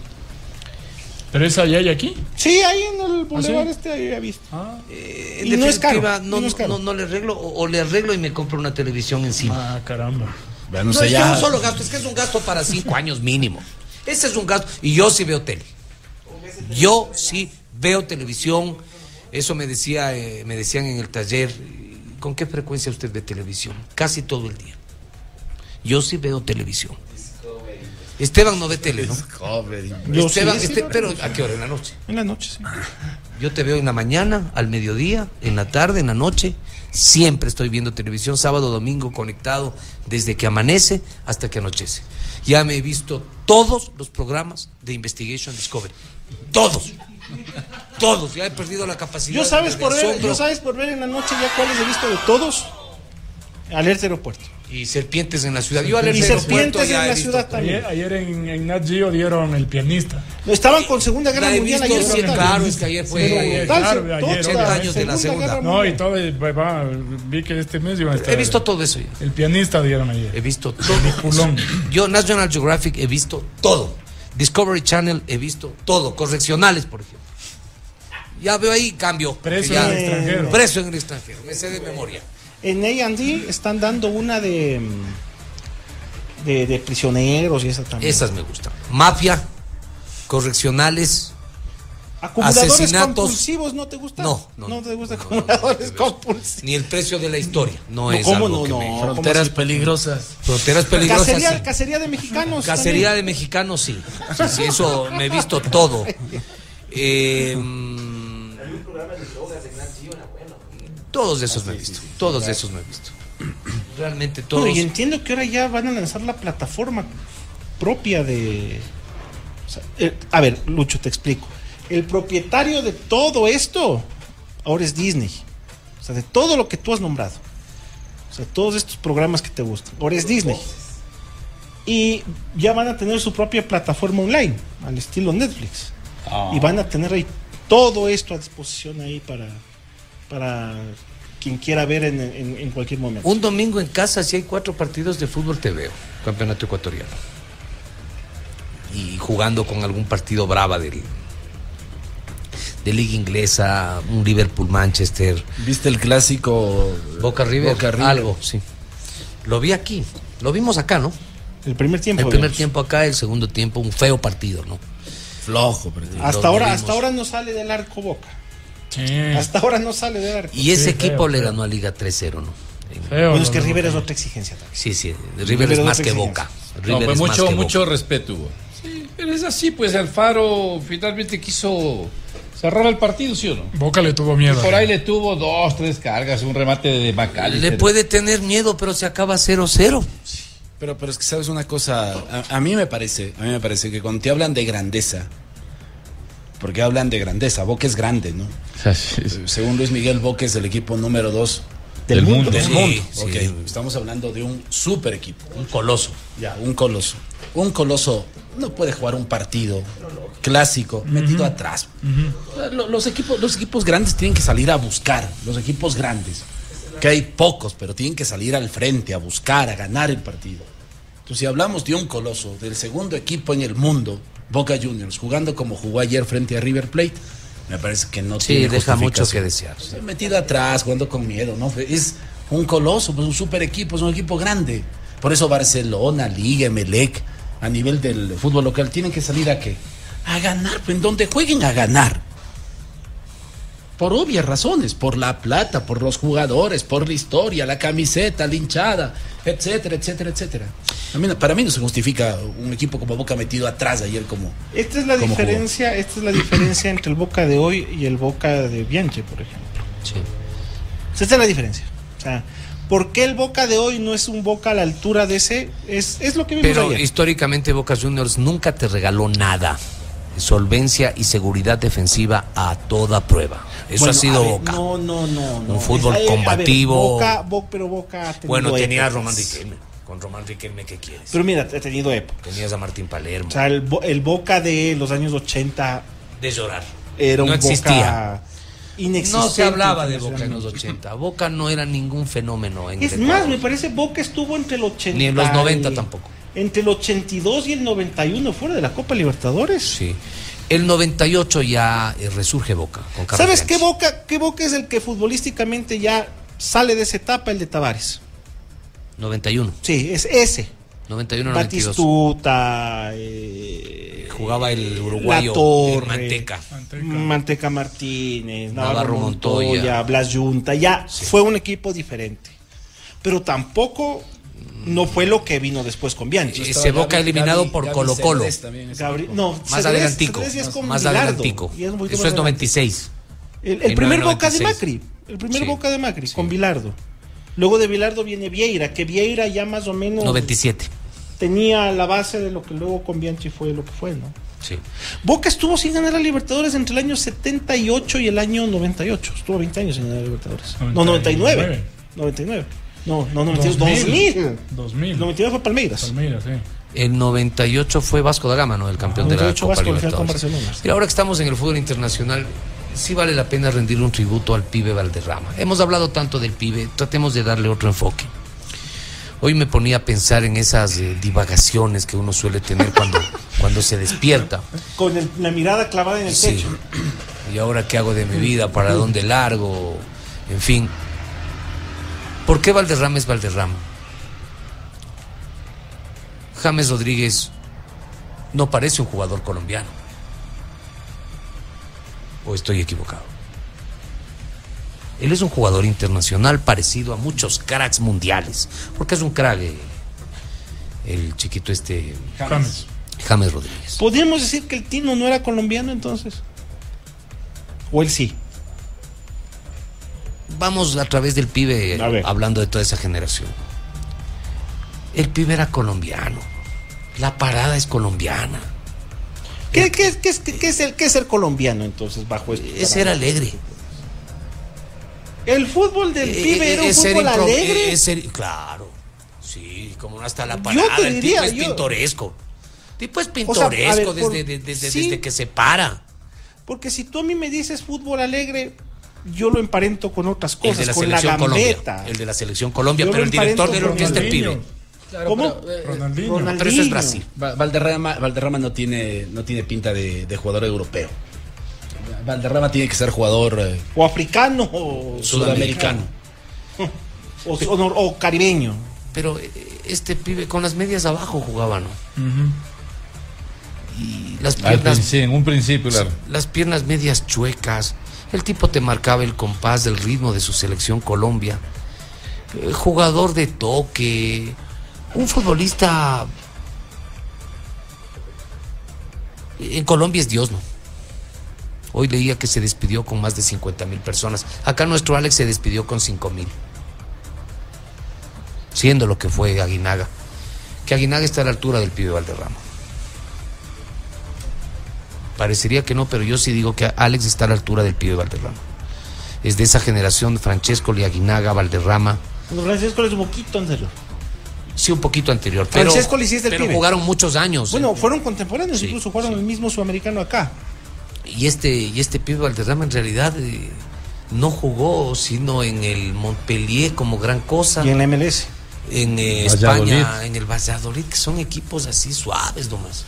Pero esa ya hay aquí. Sí, ahí en el boulevard sí? este ahí he visto. Eh, En Y no es caro, no, y no es caro. no- no le arreglo, o, o le arreglo y me compro una televisión encima. Ah, caramba. Bueno, No, es que ya- un solo gasto, es que es un gasto para cinco años mínimo. Ese es un gasto. Y yo sí veo tele. Yo sí veo televisión. Eso me decía, eh, me decían en el taller. ¿Con qué frecuencia usted ve televisión? Casi todo el día. Yo sí veo televisión. Esteban no ve tele, ¿no? Yo Esteban, sí, sí, este- sí. pero ¿a qué hora? En la noche. En la noche, sí. Yo te veo en la mañana, al mediodía, en la tarde, en la noche. Siempre estoy viendo televisión, sábado, domingo, conectado, desde que amanece hasta que anochece. Ya me he visto todos los programas de Investigation Discovery. Todos. Todos. Ya he perdido la capacidad Yo sabes de por ver, yo sabes por ver en la noche ya cuáles he visto de todos. Alerta aeropuerto. Y serpientes en la ciudad. Yo al Y serpientes en he la ciudad también. Ayer, ayer en, en Nat Geo dieron el pianista. Estaban con Segunda Guerra La he Mundial visto, ayer. sí, claro, es que ayer fue Pero ayer, Total, claro, ayer, 80 años de la Segunda. No, y todo, va- va, vi que este mes iban a estar. He visto todo eso ya. El pianista dieron He ayer. visto todo. Peliculón. (clears throat) Yo, National Geographic, he visto todo. Discovery Channel, he visto todo. Correccionales, por ejemplo. Ya veo ahí cambio. Preso ya- en el extranjero. Preso en el extranjero. Me sé de memoria. En A&D están dando una de, mm, de de prisioneros y esa también. Esas me gustan. Mafia, correccionales. Acumuladores asesinatos. compulsivos, ¿no te gustan? No, no, no, no, te gustan acumuladores compulsivos. Ni el precio de la historia. No, No, es ¿cómo algo no? que No, me- ¿cómo Fronteras peligrosas. Fronteras peligrosas. Cacería, sí. cacería de mexicanos. Cacería también. de mexicanos, sí. Sí, sí, eso me he visto todo. Eh, mm, todos esos me he visto. Todos esos me he visto. Realmente todos. No, y entiendo que ahora ya van a lanzar la plataforma propia de. o sea, eh, a ver, Lucho, te explico. El propietario de todo esto ahora es Disney. O sea, de todo lo que tú has nombrado. O sea, todos estos programas que te gustan. Ahora es Disney. Y ya van a tener su propia plataforma online, al estilo Netflix. Y van a tener ahí todo esto a disposición ahí para, para quien quiera ver en, en- en cualquier momento. Un domingo en casa, si hay cuatro partidos de fútbol, te veo. Campeonato ecuatoriano. Y jugando con algún partido brava del, de Liga Inglesa, un Liverpool-Manchester, ¿Viste el clásico Boca River, Boca River? algo, sí. Lo vi aquí, lo vimos acá, ¿no? El primer tiempo. El primer tiempo acá, el segundo tiempo, un feo partido, ¿no? Flojo. Hasta Lo ahora, vimos. hasta ahora no sale del arco Boca. Sí. Hasta ahora no sale del arco. Y ese Sí, equipo feo, le feo. ganó a Liga 3-0, ¿no? En- Feo, Bueno, es no, que no, River no. es otra exigencia también. Sí, sí, River River es es más que. Boca. No, River pues es más mucho, que mucho Boca. respeto hubo. Sí, pero es así, pues Alfaro finalmente quiso cerrar el partido, ¿sí o no? Boca le tuvo miedo. Por ahí le tuvo dos, tres cargas, un remate de Macal. Le puede tener miedo, pero se acaba 0-0. Pero, pero es que sabes una cosa, a, a mí me parece, a mí me parece que cuando te hablan de grandeza, porque hablan de grandeza, Boca es grande, ¿no? Eh, Según Luis Miguel, Boca es el equipo número dos Del mundo. del Sí, mundo. sí. Estamos hablando de un super equipo, Un coloso. ya, un coloso, un coloso no puede jugar un partido clásico metido atrás. Lo- Los, equipos, los equipos grandes tienen que salir a buscar, los equipos grandes, que hay pocos, pero tienen que salir al frente a buscar, a ganar el partido. Entonces, si hablamos de un coloso, del segundo equipo en el mundo, Boca Juniors, jugando como jugó ayer frente a River Plate, me parece que no Sí, tiene deja mucho que desear. Metido atrás, jugando con miedo, ¿no? Es un coloso, pues un super equipo, es un equipo grande. Por eso Barcelona, Liga, Emelec, a nivel del fútbol local, tienen que salir a qué? A ganar, pues, en donde jueguen a ganar. Por obvias razones, por la plata, por los jugadores, por la historia, la camiseta, la hinchada, etcétera, etcétera, etcétera. A mí no- para mí no se justifica un equipo como Boca metido atrás ayer como... Esta es la diferencia, esta es la diferencia entre el Boca de hoy y el Boca de Bianchi, por ejemplo. Sí. Esta es la diferencia. O sea, ¿por qué el Boca de hoy no es un Boca a la altura de ese? Es, es lo que vimos Pero ayer. históricamente Boca Juniors nunca te regaló nada. Solvencia y seguridad defensiva a toda prueba. Eso Bueno, ha sido ver, Boca. No, no, no. no. Un fútbol Es- a ver, combativo. Boca, Bo- pero Boca ha Bueno, tenía a épocas. Román Riquelme. Con Román Riquelme, ¿qué quieres? Pero mira, ha tenido época. Tenías a Martín Palermo. O sea, el, el Boca de los años 80 de llorar. era un no existía. Boca inexistente. No se hablaba de Boca en los internacionalmente. 80. Boca no era ningún fenómeno en Es más, me parece Boca estuvo entre el 80 Ni en los 90 y- tampoco. Entre el 82 y el 91 fuera de la Copa Libertadores. Sí. El 98 ya eh, resurge Boca. Con ¿Sabes qué. Boca, qué Boca es el que futbolísticamente ya sale de esa etapa? El de Tavares. 91. Sí, es ese. 91, 92. Batistuta, eh, Jugaba el uruguayo La Torre, el Manteca. Manteca Martínez, Navarro, Navarro Montoya, Montoya. Blas Yunta, ya fue un equipo diferente. Pero tampoco no fue lo que vino después con Bianchi. Ese Boca eliminado por Colo Colo. Gabri- no, Más Cedrés- adelantico. Cedrés ya es Más Bilardo, adelantico. y es Eso es 96. El, el primer Boca de 1996. Macri. El primer Sí. Boca de Macri, con Bilardo. Luego de Bilardo viene Vieira, que Vieira ya más o menos 97. tenía la base de lo que luego con Bianchi fue lo que fue, ¿no? Sí. Boca estuvo sin ganar a Libertadores entre el año 78 y el año 98. Estuvo 20 años sin ganar a Libertadores. No, 99. 99. No, no, 99. 2000. 2000. 99 fue Palmeiras. Palmeiras, sí. El 98 fue Vasco da Gama, ¿no? El campeón de la 98 Copa Libertadores. Y ahora que estamos en el fútbol internacional, sí vale la pena rendirle un tributo al pibe Valderrama. Hemos hablado tanto del pibe, tratemos de darle otro enfoque. Hoy me ponía a pensar en esas eh, divagaciones que uno suele tener cuando, (laughs) cuando se despierta. Con el- la mirada clavada en el Sí. techo. ¿Y ahora qué hago de mi vida? ¿Para dónde largo? En fin. ¿Por qué Valderrama es Valderrama? James Rodríguez no parece un jugador colombiano. ¿O estoy equivocado? Él es un jugador internacional parecido a muchos cracks mundiales. Porque es un crack eh, el chiquito este James. James Rodríguez. ¿Podríamos decir que el Tino no era colombiano entonces? ¿O él sí? Vamos a través del pibe hablando de toda esa generación. El pibe era colombiano. La parada es colombiana. ¿Qué, qué- qué es, qué es el, qué es ser colombiano entonces bajo esto? Es ser alegre. El fútbol del pibe era un Es ser fútbol alegre. es ser- claro. Sí, como hasta la Yo parada. el tipo es yo- pintoresco. El tipo es O sea, a pintoresco por- desde, desde- sí. desde que se para. Porque si tú a mí me dices fútbol alegre, yo lo emparento con otras El cosas, de la con la selección Colombia. El de la selección Colombia, Yo pero el director de la orquesta el pibe. ¿Cómo? Ronaldinho. Pero eso es Brasil. Va- Valderrama, Valderrama no tiene no tiene pinta de, de jugador europeo. Valderrama tiene que ser jugador eh, O africano o sudamericano. o, o- o caribeño. Pero eh, este pibe con las medias abajo jugaba, ¿no? Y las piernas sí, en un principio, claro. las piernas medias chuecas. El tipo te marcaba el compás del ritmo de su selección Colombia. Eh, jugador de toque. Un futbolista. En Colombia es Dios, ¿no? Hoy leía que se despidió con más de 50 mil personas. Acá nuestro Alex se despidió con 5 mil. Siendo lo que fue Aguinaga. Que Aguinaga está a la altura del pibe Valderrama. Parecería que no, pero yo sí digo que Alex está a la altura del pibe Valderrama. Es de esa generación, Francesco, Aguinaga, Valderrama. Cuando Francisco es boquito, en serio. Sí, un poquito anterior. Pero, Francesco Licey es del pero pibe. jugaron muchos años. Bueno, fueron contemporáneos, Sí, incluso jugaron el mismo sudamericano acá. Y este, y este pibe Valderrama en realidad eh, no jugó sino en el Montpellier como gran cosa. Y en la MLS. En eh. España, en el Valladolid, que son equipos así suaves nomás.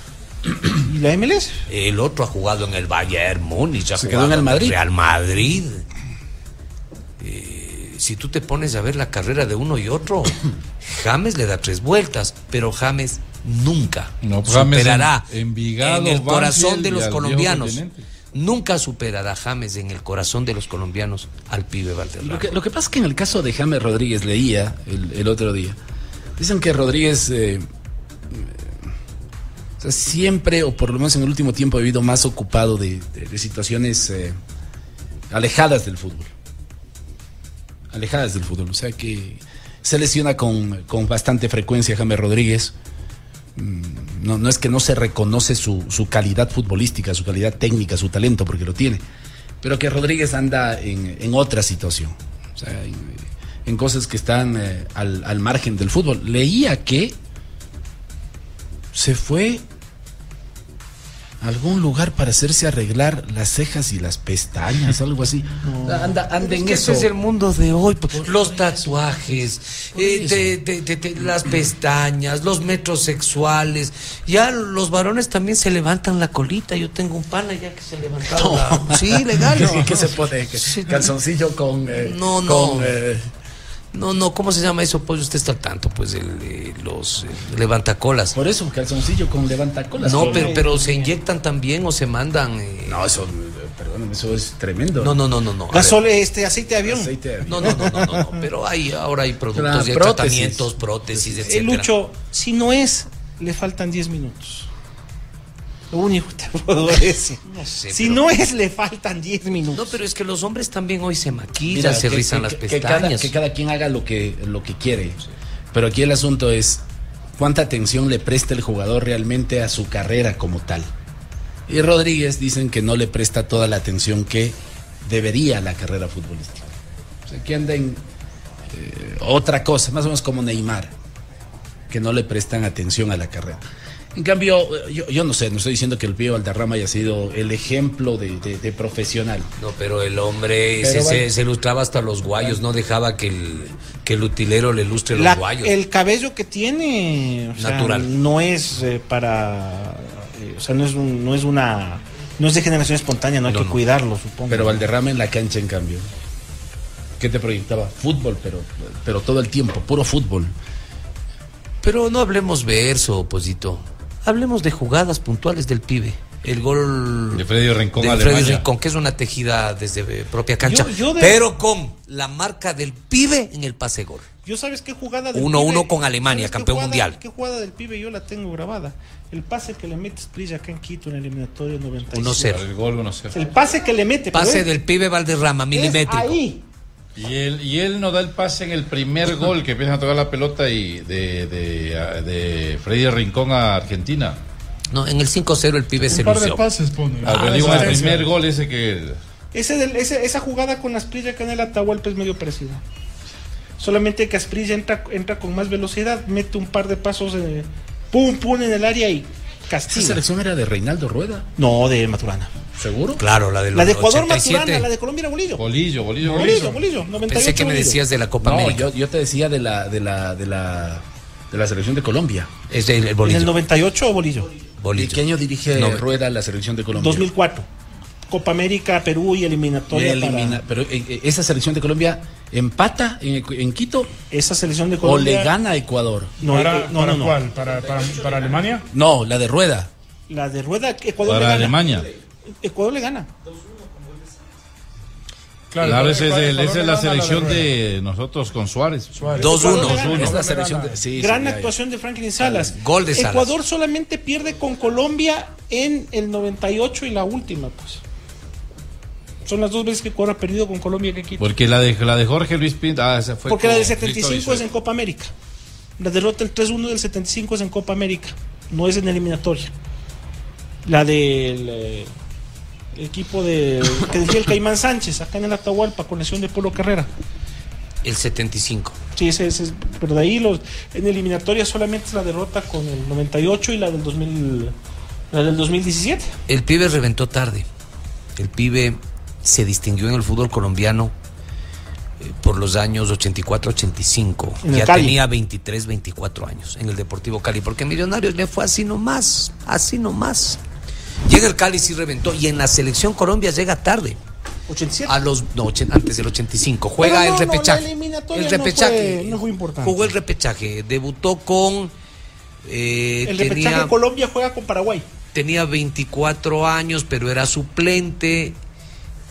¿Y la MLS? El otro ha jugado en el Bayern Múnich, ha Se jugado quedó en el Madrid. Real Madrid. Eh, si tú te pones a ver la carrera de uno y otro, (coughs) James le da tres vueltas, pero James nunca No, James superará en- Envigado, en el corazón de los colombianos. Nunca superará James en el corazón de los colombianos al pibe Valderrama. Lo que, lo que pasa es que en el caso de James Rodríguez, leía el, el otro día, dicen que Rodríguez eh, siempre, o por lo menos en el último tiempo, ha vivido más ocupado de, situaciones eh, alejadas del fútbol. Alejadas del fútbol. O sea que se lesiona con, con bastante frecuencia James Rodríguez. Mm, No, no es que no se reconoce su, su calidad futbolística, su calidad técnica, su talento, porque lo tiene. Pero que Rodríguez anda en, en otra situación. O sea, en, cosas que están eh, al, al margen del fútbol. Leía que se fue algún lugar para hacerse arreglar las cejas y las pestañas, algo así. Anda, anda en que eso. ese es el mundo de hoy. pues, los tatuajes, eh, eso. de- de- de- de- las pestañas, los metrosexuales. Ya los varones también se levantan la colita. Yo tengo un pana ya que se levantaba. la- Sí, legal. (laughs) ¿Qué, qué se pone? ¿Qué- Calzoncillo con. eh, No, no. con, eh, No, no, ¿cómo se llama eso? Pues usted está al tanto, pues, el, eh, los eh, levantacolas. por eso, calzoncillo con levantacolas. No, pero, pero se inyectan también o se mandan. eh, No, eso, perdóname, eso es tremendo. no, no, no, no. no. Gasol, este, aceite de avión. Aceite de avión. No, no, no, no, no, no, pero hay, ahora hay productos de prótesis. tratamientos, prótesis, Eh, etcétera. Lucho, si no es, le faltan 10 minutos. Lo único que te puedo decir. (laughs) No sé, si pero- no es, le faltan 10 minutos. No, pero es que los hombres también hoy se maquillan, Mira, se que- rizan que- las que cada, pestañas. que cada quien haga lo que, lo que quiere. Pero aquí el asunto es cuánta atención le presta el jugador realmente a su carrera como tal. Y Rodríguez dicen que no le presta toda la atención que debería a la carrera futbolística. O sea, que anda en eh, otra cosa, más o menos como Neymar, que no le prestan atención a la carrera. En cambio, eh, yo, yo no sé, no estoy diciendo que el Pío Valderrama haya sido el ejemplo de, de- de profesional. No, pero el hombre Pero se, bueno. se- se lustraba hasta los guayos, no dejaba que el, que el utilero le lustre los La- guayos. el cabello que tiene o sea, Natural. no es eh, para eh, o sea no es un- no es una no es de generación espontánea no hay No, que no. cuidarlo supongo Pero Valderrama en la cancha, en cambio. ¿Qué te proyectaba? Fútbol, pero, pero todo el tiempo, puro fútbol. Pero no hablemos verso, oposito. Hablemos de jugadas puntuales del pibe. El gol De Freddy Rincón, de. Freddy Rincón, que es una tejida desde eh, propia cancha. Yo- yo de- Pero con la marca del pibe en el pase gol. yo sabes qué jugada del 1-1 pibe- con Alemania, ¿sabes qué campeón jugada- mundial. qué jugada del pibe yo la tengo grabada el pase que le mete Splilla acá en Quito en el eliminatorio 97 1-0. El gol 1-0. el pase que le mete Pase del pibe Valderrama, es milimétrico. ahí Y él, y él no da el pase en el primer (laughs) gol que empiezan a tocar la pelota y de, de, Freddy Rincón a Argentina. No, en el 5-0 el pibe se Un par de pases pone. Ah, pero Ah, digo, en el primer gol ese que. Ese del- ese- esa jugada con Asprilla acá en el Atahualpa es medio parecida. Solamente que Asprilla entra, entra con más velocidad, mete un par de pasos, pum, pum en el área y ¿Esa castiga. selección era de Reinaldo Rueda? No, de Maturana. ¿Seguro? Claro, la del La de Ecuador 87. Maturana, la de Colombia era Bolillo. Bolillo, bolillo, Bolillo, Bolillo, 98 Pensé que me Bolillo. decías de la Copa No, América. yo, yo te decía de la, de la, de la, de la selección de Colombia. Es del el En bolillo. el 98 Bolillo. bolillo. ¿De qué año dirige No, Rueda la selección de Colombia? 2004. Copa América, Perú y eliminatoria elimina- para Pero eh, eh, esa selección de Colombia empata en, en Quito esa selección de o Colombia. le gana a Ecuador. No, ¿Para, eh, no, para no, no. cuál? ¿Para, para, para Alemania? No, la de Rueda. La de Rueda, Ecuador le Para gana. Alemania. Ecuador le gana. Claro, esa es, el- esa es la le selección de nosotros con Suárez. Suárez. 2-1. Ecuador le gana. Es la le selección de, sí, Gran sí, actuación de Franklin Salas. Gol de Salas. Ecuador solamente pierde con Colombia en el 98 y la última, pues. Son las dos veces que Ecuador ha perdido con Colombia que Quito. Porque la de, la de Jorge Luis Pinto. Ah, esa fue Porque la del 75 Víctor es en Copa América. La derrota el 3-1 del 75 es en Copa América. No es en eliminatoria. La del eh, equipo de, que decía el Caimán Sánchez, acá en el Atahualpa, con lesión de Polo Carrera. El 75. Sí, ese, ese es- pero de ahí los, en eliminatoria solamente es la derrota con el 98 y la del 2000, la del 2017. El pibe reventó tarde. El pibe se distinguió en el fútbol colombiano eh, por los años 84-85. En el Ya Cali. tenía 23, 24 años en el Deportivo Cali, porque Millonarios le fue así nomás, así nomás. Llega el Cali, sí reventó, y en la selección Colombia llega tarde. 87. A los, no, antes del 85. Juega no, el no, repechaje. eliminatoria el no repechaje. fue- no fue importante. Jugó el repechaje. Debutó con. eh, el tenía- repechaje Colombia juega con Paraguay. tenía 24 años, pero era suplente.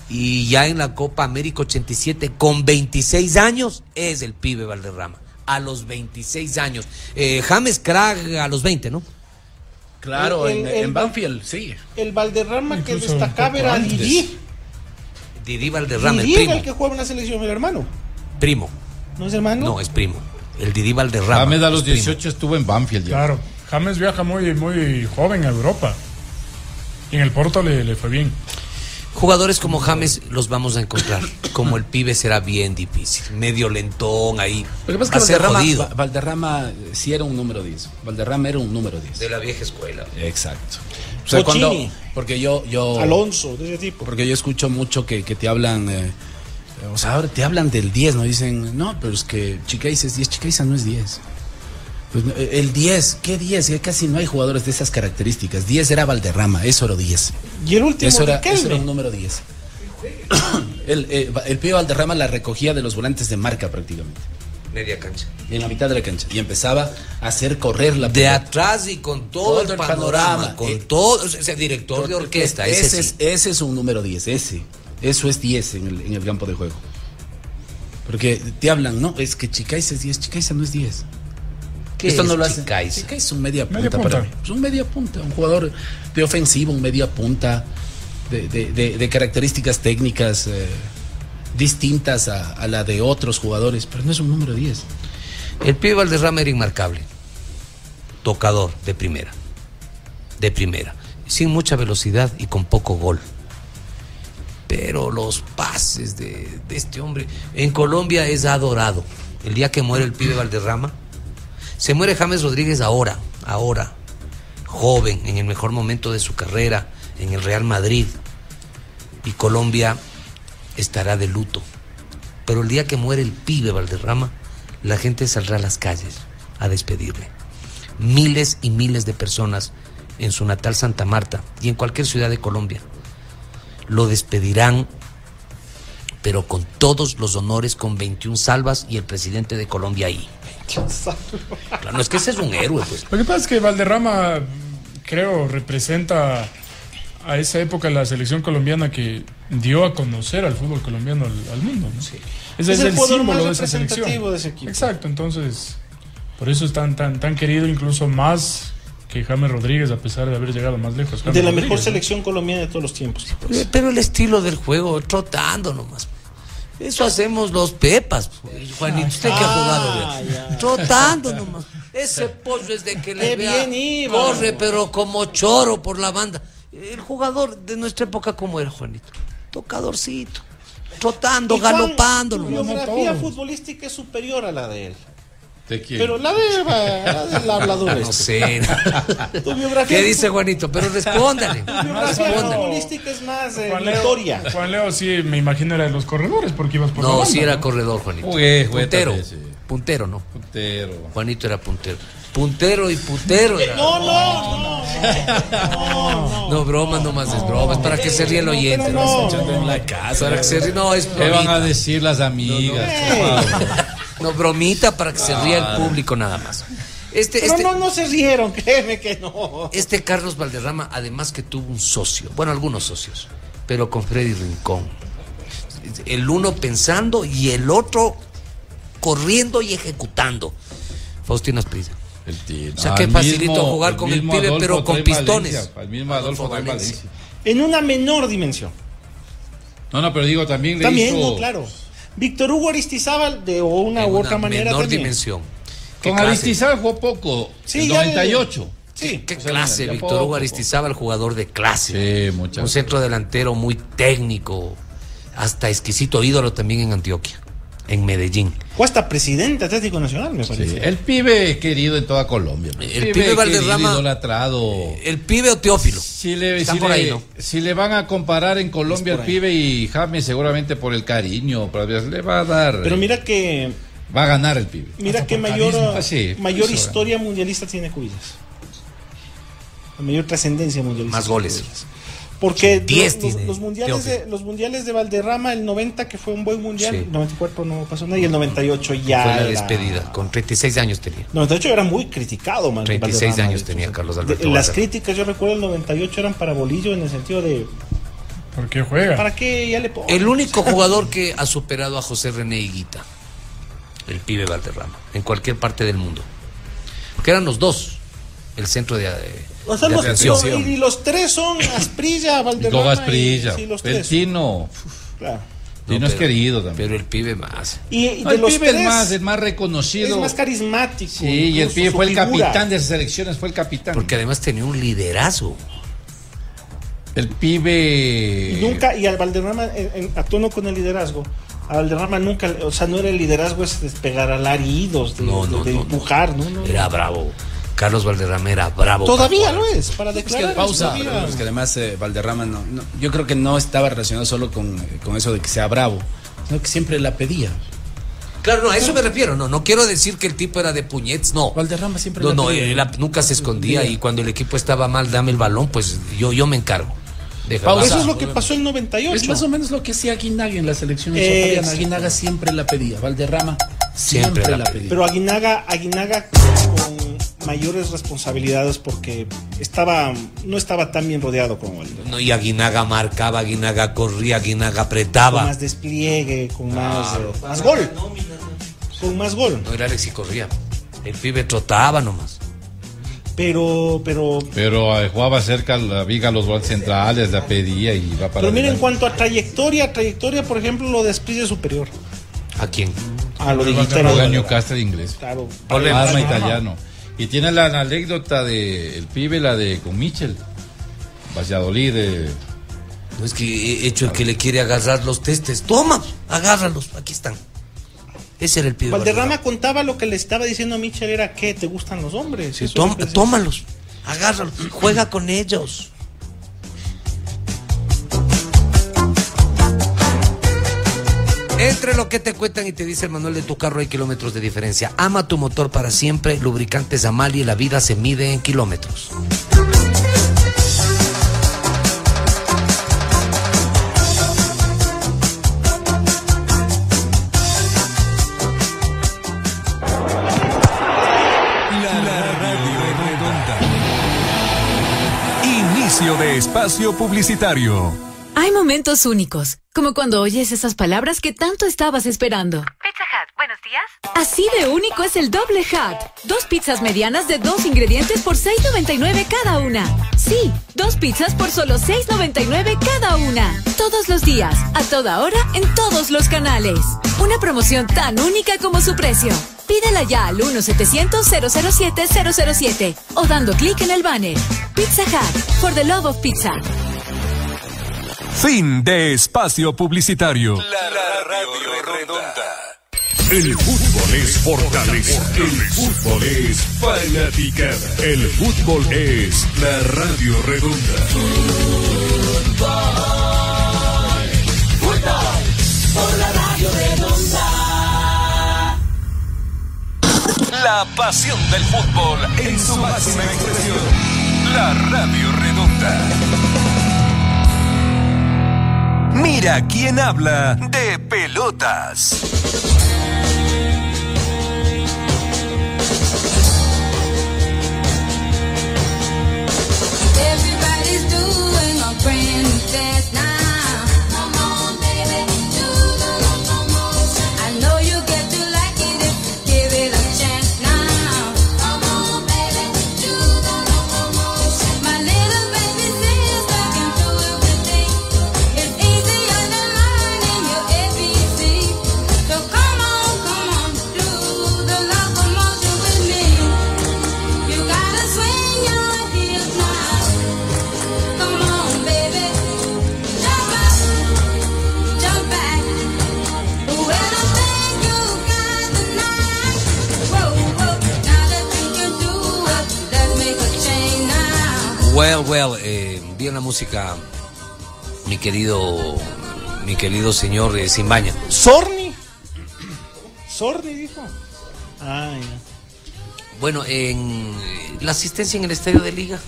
Y ya en la Copa América 87, con 26 años, es el pibe Valderrama. A los 26 años. Eh, James Krag a los 20, ¿no? Claro, El- en, el- en el- Banfield, sí. El Valderrama que destacaba era antes. Didi. Didi Valderrama, el Didi era primo. el que juega en la selección, el hermano. Primo. ¿No es hermano? No, es primo. El Didi Valderrama. James a los es primo. 18 estuvo en Banfield. ya. Claro, James viaja muy, muy joven a Europa. Y en el Porto le, le fue bien. Jugadores como James los vamos a encontrar. Como el pibe será bien difícil. Medio lentón ahí. Lo que pasa es que Valderrama. Va- Valderrama eh, sí era un número 10. Valderrama era un número 10. De la vieja escuela. Exacto. O sea, cuando, porque yo, yo, Alonso, de ese tipo. porque yo escucho mucho que, que te hablan, eh, o sea, ahora te hablan del 10, ¿no? Dicen, no, pero es que Chicaiza es 10, Chicaiza no es 10. Pues, no, el 10, ¿qué 10? Ya casi no hay jugadores de esas características. 10 era Valderrama, eso era 10. Y el último, Eso era, eso era un número 10. (coughs) el, eh, el pibe Valderrama la recogía de los volantes de marca prácticamente. Media cancha. En la mitad de la cancha. Y empezaba a hacer correr la De pelota. atrás y con todo, el panorama, con eh, todo, o sea, director de orquesta, ese, ese, sí. es, ese es un número 10, ese. Eso es 10 en el, en el campo de juego. Porque te hablan, no, es que Chicaiza es 10, Chicaiza no es 10. ¿Qué Esto es no lo hace. Chicaiza? Chicaiza es un media punta, Media para mí. Es un media punta, un jugador de ofensivo, un media punta, de, de- de- de características técnicas eh, distintas a, a la de otros jugadores, pero no es un número 10. El pibe Valderrama era inmarcable. Tocador de primera. De primera. Sin mucha velocidad y con poco gol. Pero los pases de, de este hombre. En Colombia es adorado. El día que muere el pibe Valderrama. Se muere James Rodríguez ahora. Ahora. Joven, en el mejor momento de su carrera. En el Real Madrid. Y Colombia estará de luto. Pero el día que muere el pibe Valderrama, la gente saldrá a las calles a despedirle. Miles y miles de personas en su natal Santa Marta y en cualquier ciudad de Colombia lo despedirán, pero con todos los honores, con 21 salvas y el presidente de Colombia ahí. Claro, no es que ese es un héroe, pues. Lo que pasa es que Valderrama, creo, representa a esa época la selección colombiana que dio a conocer al fútbol colombiano al, al mundo. ¿no? Ese Es es, el símbolo más de esa selección. representativo de ese equipo. Exacto, entonces, por eso es tan, tan, tan querido, incluso más que James Rodríguez, a pesar de haber llegado más lejos. James De la Rodríguez, mejor ¿no? selección colombiana de todos los tiempos. Pero el estilo del juego, trotando nomás. Eso hacemos los pepas, pues, Juanito. Usted que ha jugado, Ah, ya. trotando nomás. Ese pollo es de que le Qué vea, bien iba. corre, pero como choro por la banda. El jugador de nuestra época, ¿cómo era, Juanito? Tocadorcito, trotando, galopando. Nomás. biografía futbolística es superior a la de él. ¿De quién? Pero la de la del hablador. Ah, No sé. Tu biografía, ¿Qué dice Juanito? Pero respóndale. tu biografía Respóndale. futbolística es más eh, Juan Leo, notoria. Juan Leo, sí, me imagino era de los corredores porque ibas por la No, banda, sí era ¿no? corredor, Juanito. Jugué, jugué Puntero. también, sí. Puntero, no. Puntero. Juanito era puntero. Puntero y putero era. No, no, no. No, no. No, broma nomás es broma, es para que se ríe el oyente. no. Echando en la casa. Para que se ríe, no, es ¿Qué van a decir las amigas? No, bromita para que se ría el público nada más. Este, Pero este, no, no se rieron, créeme que no. este Carlos Valderrama, además que tuvo un socio, bueno, algunos socios, pero con Freddy Rincón. El uno pensando y el otro corriendo y ejecutando. Faustino Asprilla. El tío. O sea, el facilito jugar con el pibe, Adolfo pero con trae pistones. Valencia, El mismo Adolfo, Adolfo Valencia. Valencia. En una menor dimensión. No, no, pero digo, también le También, hizo... no, claro. Víctor Hugo Aristizábal, de una En u otra una manera menor también. dimensión. ¿Qué Con clase? Aristizábal jugó poco. Sí, el ya de- 98. Sí. ¿Qué O sea, clase, Víctor Hugo Aristizábal, jugador de clase. Sí, muchas Un centro delantero muy técnico, hasta exquisito ídolo también en Antioquia. En Medellín. Fue hasta presidente Atlético Nacional, me parece. Sí, el pibe querido en toda Colombia. El pibe Valderrama- querido, idolatrado. El pibe o Teófilo. Si le, si por le- ahí, ¿no? si le van a comparar en Colombia ahí. pibe y James, seguramente por el cariño, por- le va a dar. Pero mira que va a ganar el pibe. mira que mayor. Sí, mayor historia mundialista tiene Cubillas. La mayor trascendencia mundialista. Más goles. Cubillas. Porque Diez los, los- tiene los mundiales de, los mundiales de Valderrama, el 90 que fue un buen mundial, Sí. el 94 no pasó nada y el 98 ya Fue la era- despedida, con 36 años tenía. 98 era muy criticado, man. 36 Valderrama, años tenía hecho. Carlos De- Alberto Las críticas, yo recuerdo el 98 eran para Bolillo en el sentido de ¿Por qué juega? ¿para qué ya le pongo? El único jugador que ha superado a José René Higuita, el pibe Valderrama, en cualquier parte del mundo. Que eran los dos, el centro de, de- O sea, los, los- y, y los tres son Asprilla, Valderrama. Todo Asprilla. y- sí, los el tres. Tino. Claro. No, Tino es pero- querido también. Pero el pibe más. Y, y No, de el los pibe tres es más, el más reconocido. es más carismático. sí, y el pibe fue el figura. capitán de esas selecciones, fue el capitán. Porque además tenía un liderazgo. el pibe. Y nunca, y al Valderrama, en- en- a tono con el liderazgo, a Valderrama nunca, o sea, no era el liderazgo ese de pegar alaridos, de, No, no, de- de no, empujar, ¿no? no, Era bravo. Carlos Valderrama era bravo. Todavía lo es, para Es que, declarar. pausa, todavía. es que además eh, Valderrama no, no- yo creo que no estaba relacionado solo con, con eso de que sea bravo, sino que siempre la pedía. Claro, no, a eso me refiero. No, no quiero decir que el tipo era de puñets, no. Valderrama siempre No, la no, él nunca se escondía y cuando el equipo estaba mal, dame el balón, pues yo, yo me encargo. Pausa. Eso es lo que pasó en 98. Es más o menos lo que hacía Aguinaga en la selección ecuatoriana. Aguinaga siempre la pedía. Valderrama siempre, Siempre la la pedía. Pero Aguinaga, Aguinaga con mayores responsabilidades porque estaba, no estaba tan bien rodeado como él. No, y Aguinaga marcaba, Aguinaga corría, Aguinaga Con apretaba. más despliegue, con más, eh, más gol. Con más gol. No era Alex y corría. El pibe trotaba nomás. Pero, pero, Pero eh, jugaba cerca la viga, los volantes centrales, la pedía y va para. pero miren, en cuanto a trayectoria, trayectoria, por ejemplo, lo de Asprilla es superior. ¿A quién? A lo de Guillermo. en Newcastle inglés. Claro. Arma italiano. Y tiene la, la anécdota de el pibe, la de con Michel. Valladolid. eh, No es que he hecho el que le quiere agarrar los testes. Toma, agárralos, aquí están. Ese era el pibe. Valderrama contaba lo que le estaba diciendo a Mitchell era que te gustan los hombres. Sí, tómalos, agárralos, juega con ellos. Entre lo que te cuentan y te dice el manual de tu carro hay kilómetros de diferencia. Ama tu motor para siempre. Lubricantes Amali, la vida se mide en kilómetros. De espacio publicitario. Hay momentos únicos, como cuando oyes esas palabras que tanto estabas esperando. Pizza Hut, buenos días. Así de único es el doble hat. Dos pizzas medianas de dos ingredientes por 6.99 cada una. Sí, dos pizzas por solo 6.99 cada una. Todos los días, a toda hora, en todos los canales. Una promoción tan única como su precio. Pídela ya al 1-700-007-007 o dando clic en el banner. Pizza Hut, for the love of pizza. Fin de espacio publicitario. La radio redonda. El fútbol es fortaleza. El fútbol es fanaticada. El fútbol es la radio redonda. La pasión del fútbol en su máxima expresión. La radio redonda. Mira quién habla de pelotas. Well, well, eh, bien la música, mi querido, mi querido señor eh, Simbaña. Sorni. Sorni dijo. Ah, ya. Bueno, en la asistencia en el estadio de Liga,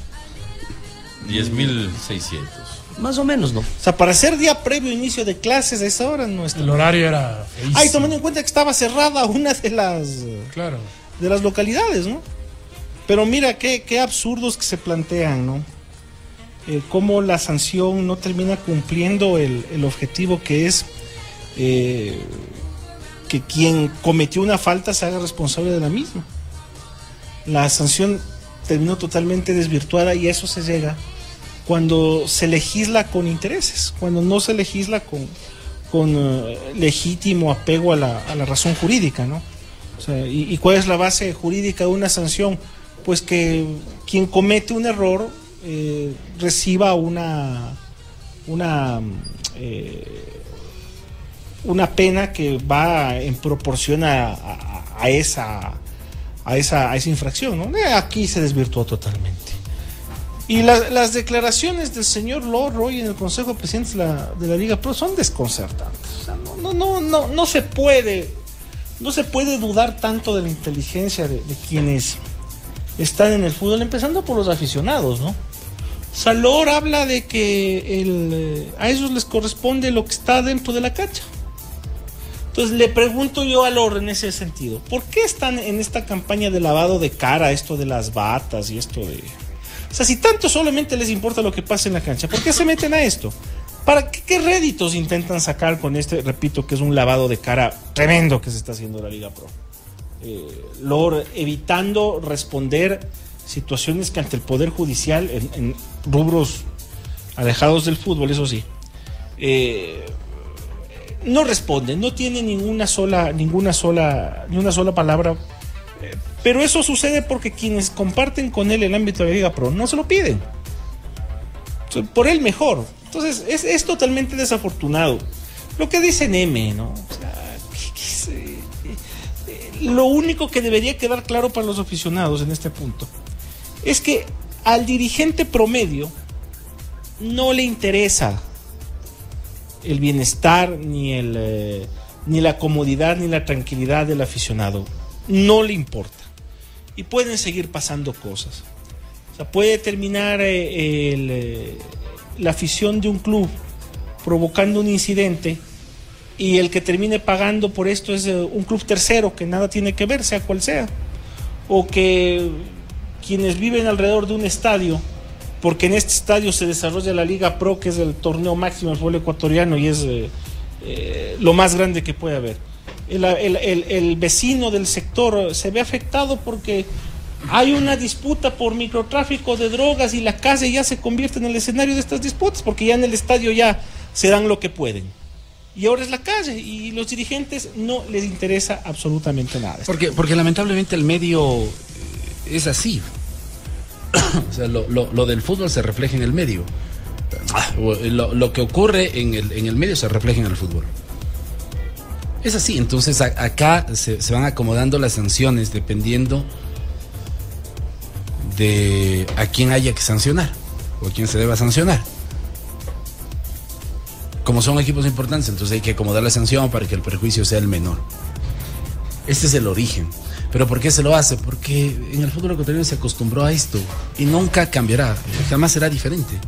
10.600. más o menos, ¿no? O sea, para ser día previo inicio de clases a esa hora no está. El horario era feísimo. Ay, tomando en cuenta que estaba cerrada una de las Claro. de las localidades, ¿no? Pero mira qué, qué absurdos que se plantean, ¿no? Eh, cómo la sanción no termina cumpliendo el, el objetivo que es eh, que quien cometió una falta se haga responsable de la misma. La sanción terminó totalmente desvirtuada y eso se llega cuando se legisla con intereses, cuando no se legisla con, con eh, legítimo apego a la, a la razón jurídica, ¿no? O sea, ¿y, y cuál es la base jurídica de una sanción? Pues que quien comete un error eh, reciba una, una, eh, una pena que va en proporción a, esa, a, esa, a esa infracción. Eh, Aquí se desvirtuó totalmente. Y la- las declaraciones del señor Loro hoy en el Consejo de Presidentes de la, Liga Pro son desconcertantes. No, no, no, no, no se puede, no se puede dudar tanto de la inteligencia de quienes están en el fútbol, empezando por los aficionados, ¿no? Salor habla de que eh, a ellos les corresponde lo que está dentro de la cancha. Entonces le pregunto yo a Lor en ese sentido, ¿por qué están en esta campaña de lavado de cara, esto de las batas y esto de... O sea, si tanto solamente les importa lo que pasa en la cancha, ¿por qué se meten a esto? ¿Para qué réditos intentan sacar con este, repito, que es un lavado de cara tremendo que se está haciendo la Liga Pro? Eh, evitando responder situaciones que ante el Poder Judicial, en, rubros alejados del fútbol, eso sí, eh, no responde, no tiene ninguna sola, ninguna sola, ni una sola palabra. Pero eso sucede porque quienes comparten con él el ámbito de la Liga Pro no se lo piden. Por él mejor. Entonces es, es totalmente desafortunado. Lo que dice Neme, ¿no? O sea, que se- eh, lo único que debería quedar claro para los aficionados en este punto es que al dirigente promedio no le interesa el bienestar, ni, el, eh, ni la comodidad, ni la tranquilidad del aficionado. No le importa. Y pueden seguir pasando cosas. O puede terminar eh, eh, la afición de un club provocando un incidente y el que termine pagando por esto es eh, un club tercero que nada tiene que ver, sea cual sea. O que quienes viven alrededor de un estadio porque en este estadio se desarrolla la Liga Pro, que es el torneo máximo del fútbol ecuatoriano y es eh, eh, lo más grande que puede haber. El- el vecino del sector se ve afectado porque hay una disputa por microtráfico de drogas y la calle ya se convierte en el escenario de estas disputas, porque ya en el estadio ya se dan lo que pueden. Y ahora es la calle y los dirigentes no les interesa absolutamente nada. Porque, porque lamentablemente el medio eh, es así. (coughs) o sea, lo, lo- del fútbol se refleja en el medio. O, eh, Lo, lo que ocurre en el, en el medio se refleja en el fútbol. Es así, entonces acá se, se van acomodando las sanciones dependiendo de a quién haya que sancionar o a quién se deba sancionar. Como son equipos importantes, entonces hay que acomodar la sanción para que el perjuicio sea el menor. Este es el origen. ¿Pero por qué se lo hace? Porque en el fútbol ecuatoriano se acostumbró a esto y nunca cambiará, jamás será diferente.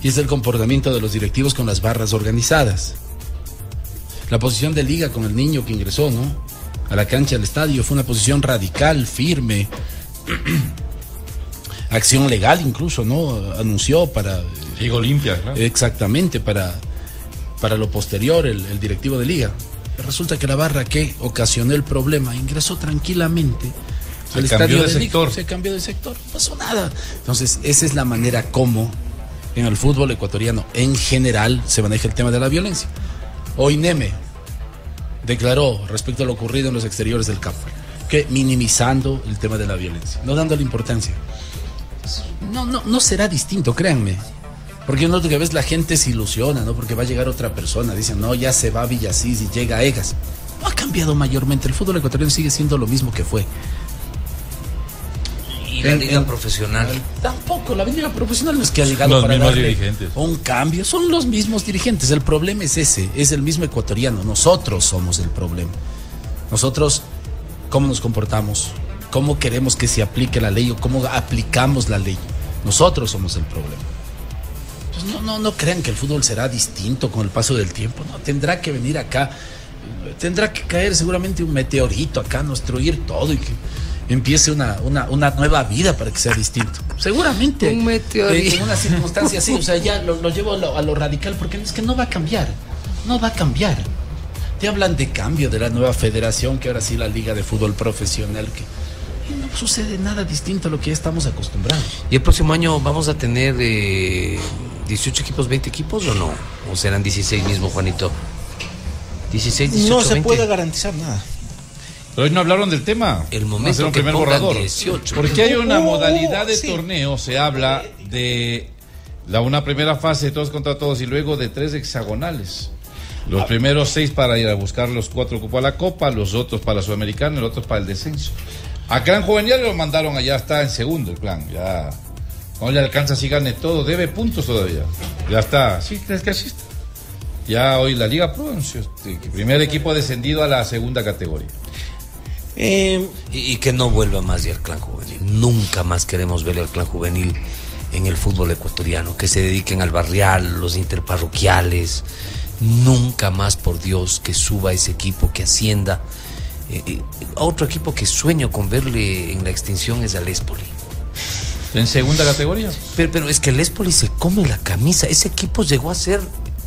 Y es el comportamiento de los directivos con las barras organizadas. La posición de liga con el niño que ingresó, ¿no? A la cancha del estadio fue una posición radical, firme. (clears throat) Acción legal incluso, ¿no? Anunció para... Diego Limpia, claro. Exactamente, para, para lo posterior, el, el directivo de liga. Resulta que la barra que ocasionó el problema ingresó tranquilamente Se al estadio de Liga. sector. Se cambió de sector, no pasó nada. Entonces, esa es la manera como en el fútbol ecuatoriano en general se maneja el tema de la violencia. Hoy Neme declaró respecto a lo ocurrido en los exteriores del campo que minimizando el tema de la violencia, no dándole importancia. No, no, no será distinto, créanme. Porque uno que ves la gente se ilusiona, ¿no? Porque va a llegar otra persona. Dicen, no, ya se va Villasís y llega Egas. No ha cambiado mayormente. El fútbol ecuatoriano sigue siendo lo mismo que fue. Y, ¿Y la liga profesional? Tampoco, la liga profesional no es que ha llegado Los para mismos darle dirigentes. un cambio, son los mismos dirigentes. El problema es ese, es el mismo ecuatoriano. Nosotros somos el problema. Nosotros, ¿cómo nos comportamos? ¿Cómo queremos que se aplique la ley o cómo aplicamos la ley? Nosotros somos el problema. Pues no, no, no crean que el fútbol será distinto con el paso del tiempo. No, tendrá que venir acá, tendrá que caer seguramente un meteorito acá, destruir todo y que empiece una, una, una nueva vida para que sea distinto. Seguramente. Un meteorito. En una circunstancia así, o sea, ya lo, lo llevo a lo, a lo radical porque es que no va a cambiar. No va a cambiar. Te hablan de cambio de la nueva federación, que ahora sí la liga de fútbol profesional, que y no sucede nada distinto a lo que ya estamos acostumbrados. ¿Y el próximo año vamos a tener eh, 18 equipos, 20 equipos o no? ¿O serán 16 mismo, Juanito? 16, 18, No se 20. puede garantizar nada. Pero hoy no hablaron del tema. El momento un que primer borrador. 18. Porque hay una Uh, modalidad de sí. torneo, se habla de la una primera fase de todos contra todos y luego de tres hexagonales. Los primeros seis para ir a buscar los cuatro cupos a la Copa, los otros para la Sudamericana y los otros para el descenso. A Clan Juvenil lo mandaron allá, está en segundo el plan. Ya no le alcanza si gane todo, debe puntos todavía. Ya está. Sí, crees que así está. Ya hoy la Liga Pro este, primer equipo ha descendido a la segunda categoría. Eh, Y, y que no vuelva más ya el clan juvenil. Nunca más queremos ver al clan juvenil en el fútbol ecuatoriano. Que se dediquen al barrial, los interparroquiales. Nunca más, por Dios, que suba ese equipo, que ascienda. Eh, eh, otro equipo que sueño con verle en la extinción es al Espoli. ¿En segunda categoría? Pero, pero es que el Espoli se come la camisa. Ese equipo llegó a ser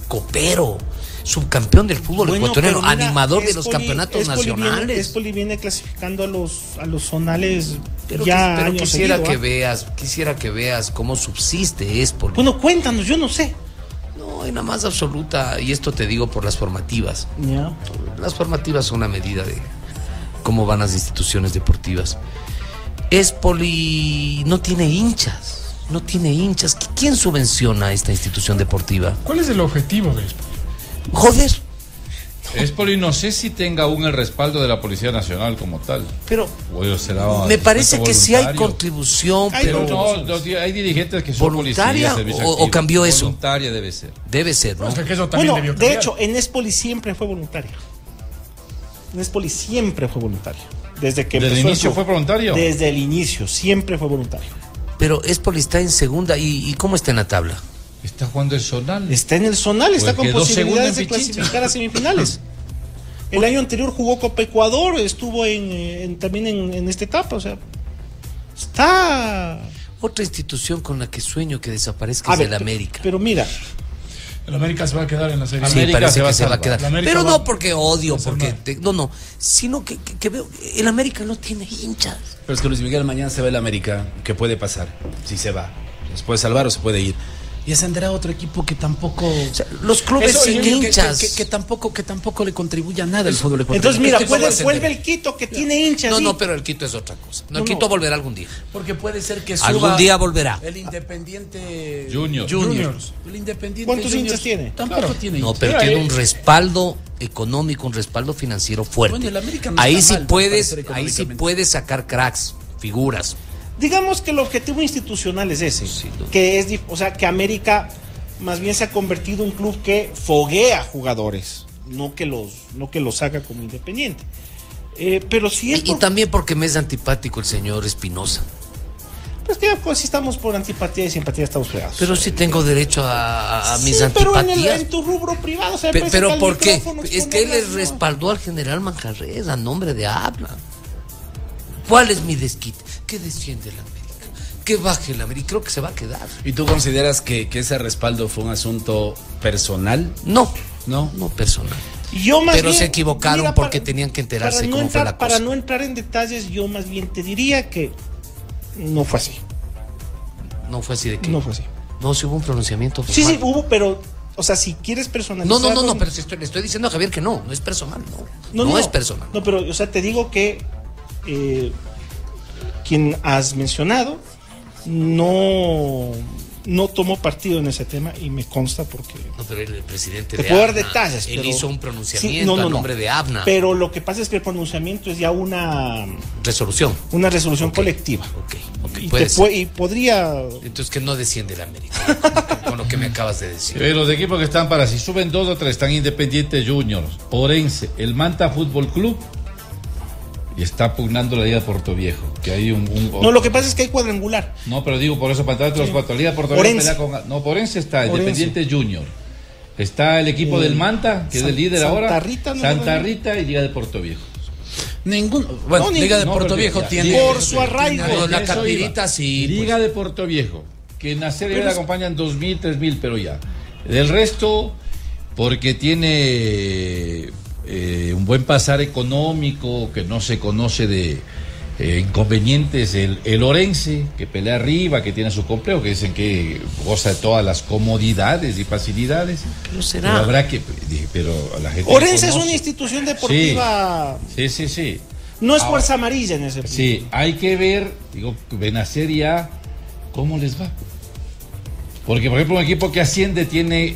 copero, subcampeón del fútbol bueno, ecuatoriano, mira, animador de los campeonatos Espoli Viene, nacionales. Espoli viene clasificando a los, a los zonales Pero, ya quis- pero años quisiera seguido, que ¿ah? veas, quisiera que veas cómo subsiste Espoli. Bueno, cuéntanos, yo no sé. No, hay nada más absoluta, y esto te digo por las formativas. Ya. Las formativas son una medida de cómo van las instituciones deportivas. Espoli no tiene hinchas, no tiene hinchas. ¿Qui- ¿Quién subvenciona esta institución deportiva? ¿Cuál es el objetivo de esto? Joder, Espoli no sé si tenga aún el respaldo de la Policía Nacional como tal. pero será me parece que sí hay contribución, Hay pero No, no, hay dirigentes que son ¿Voluntaria policías, o- cambió eso? Voluntaria debe ser. debe ser, ¿no? Es que eso también Bueno, debió de hecho, en Espoli siempre fue voluntario. En Espoli siempre fue voluntario. Desde que ¿Desde el inicio fue voluntario? Desde el inicio, siempre fue voluntario. Pero Espoli está en segunda, ¿y, y cómo está en la tabla? Está jugando el Zonal. Está en el zonal, está Pues con posibilidades de clasificar a semifinales. (laughs) El año anterior jugó Copa Ecuador, estuvo en, eh, en- también en, en esta etapa, o sea, está... Otra institución con la que sueño que desaparezca A es ver, el América. Pero mira, El América se va a quedar en la serie. Sí, América parece se va que a se va a quedar. Pero va- no porque odio, porque te- no, no, sino que, que- que veo el América no tiene hinchas. Pero es que Luis Miguel mañana se va el América. ¿Qué puede pasar? Si se va. ¿Se puede salvar o se puede ir? Y ascenderá a otro equipo que tampoco. O sea, los clubes Eso, sin que- que- hinchas. Que, que tampoco, que tampoco le contribuya nada al fútbol ecuatoriano. entonces mira, puede- no vuelve el Quito que tiene hinchas. no, sí. no, pero el Quito es otra cosa. No, el No, Quito no. volverá algún día. Porque puede ser que suba. Algún día volverá. El Independiente. Junior. Juniors. El Independiente. ¿Cuántos Juniors hinchas tiene? Tampoco Claro. tiene No, hinchas. pero Pero tiene ahí- un respaldo económico, un respaldo financiero fuerte. Bueno, el América no ahí está sí mal, puedes, ahí sí puedes sacar cracks, figuras. Digamos que el objetivo institucional es ese, Sí, no. que es, o sea, que América más bien se ha convertido en un club que foguea jugadores, no que los, no que los saca como independiente. Eh, pero si es Y, también porque me es antipático el señor Espinosa. pues que pues, si estamos por antipatía y simpatía estamos fregados. Pero sí tengo derecho a, a mis Sí, pero en, el- antipatías. en tu rubro privado, o sea, Pe- pero ¿por qué? Es que él no. respaldó al general Manjarres a nombre de Habla. ¿Cuál es mi desquite? Que desciende la América. Que baje la América. Creo que se va a quedar. ¿Y tú consideras que, que ese respaldo fue un asunto personal? No, No. no personal. Yo más Pero bien, se equivocaron mira, porque tenían que enterarse para no cómo fue entrar- la cosa. Para no entrar en detalles, yo más bien te diría que no fue así. No fue así de que. No fue así. No, sí hubo un pronunciamiento. Sí, sí, formal. hubo, pero, o sea, si quieres personalizar. No, no, no, no, pero si estoy- le estoy diciendo a Javier que no, no es personal, no. No, es personal. No, pero, o sea, te digo que eh, quien has mencionado no, no tomó partido en ese tema y me consta porque. No, pero el, presidente Te de puedo dar ABNA, detalles. Él pero- hizo un Sí, pronunciamiento no, no, a no. nombre de ABNA. Pero lo que pasa es que el pronunciamiento es ya una, Resolución. una resolución colectiva. Ok, ok. Y, puede te ser. pue- y podría Entonces que no desciende la América, (laughs) con lo que me acabas de decir. Eh, Los equipos que están para si suben dos o tres están Independiente Juniors, Orense, el Manta Fútbol Club y está pugnando la Liga de Puerto Viejo. Que hay un, un- no lo que pasa es que hay cuadrangular No, pero digo, por eso para entrar entre los cuatro. Liga de Puerto Viejo pelea con. No, por Orense está Orense. Independiente Junior. Está el equipo Eh, del Manta, que es el líder Santa ahora. Rita, ¿no? Santa Rita y Liga de Puerto Viejo. Ningún. Bueno, No, Liga de no, Puerto Viejo ya- tiene. por su arraigo No, la Eso iba. Capirita sí, Liga pues. de Puerto Viejo, que en la serie le acompañan dos mil, tres mil, pero ya. Del resto, porque tiene eh, un buen pasar económico, que no se conoce de eh, inconvenientes, el, el Orense, que pelea arriba, que tiene su complejo, que dicen que goza de todas las comodidades y facilidades. Pero Pero será. habrá que, pero la gente. Orense es una institución deportiva Sí, sí, sí. no es Ahora- fuerza amarilla en ese punto. Sí, hay que ver, digo, Benacer ya, cómo les va. Porque, por ejemplo, un equipo que asciende tiene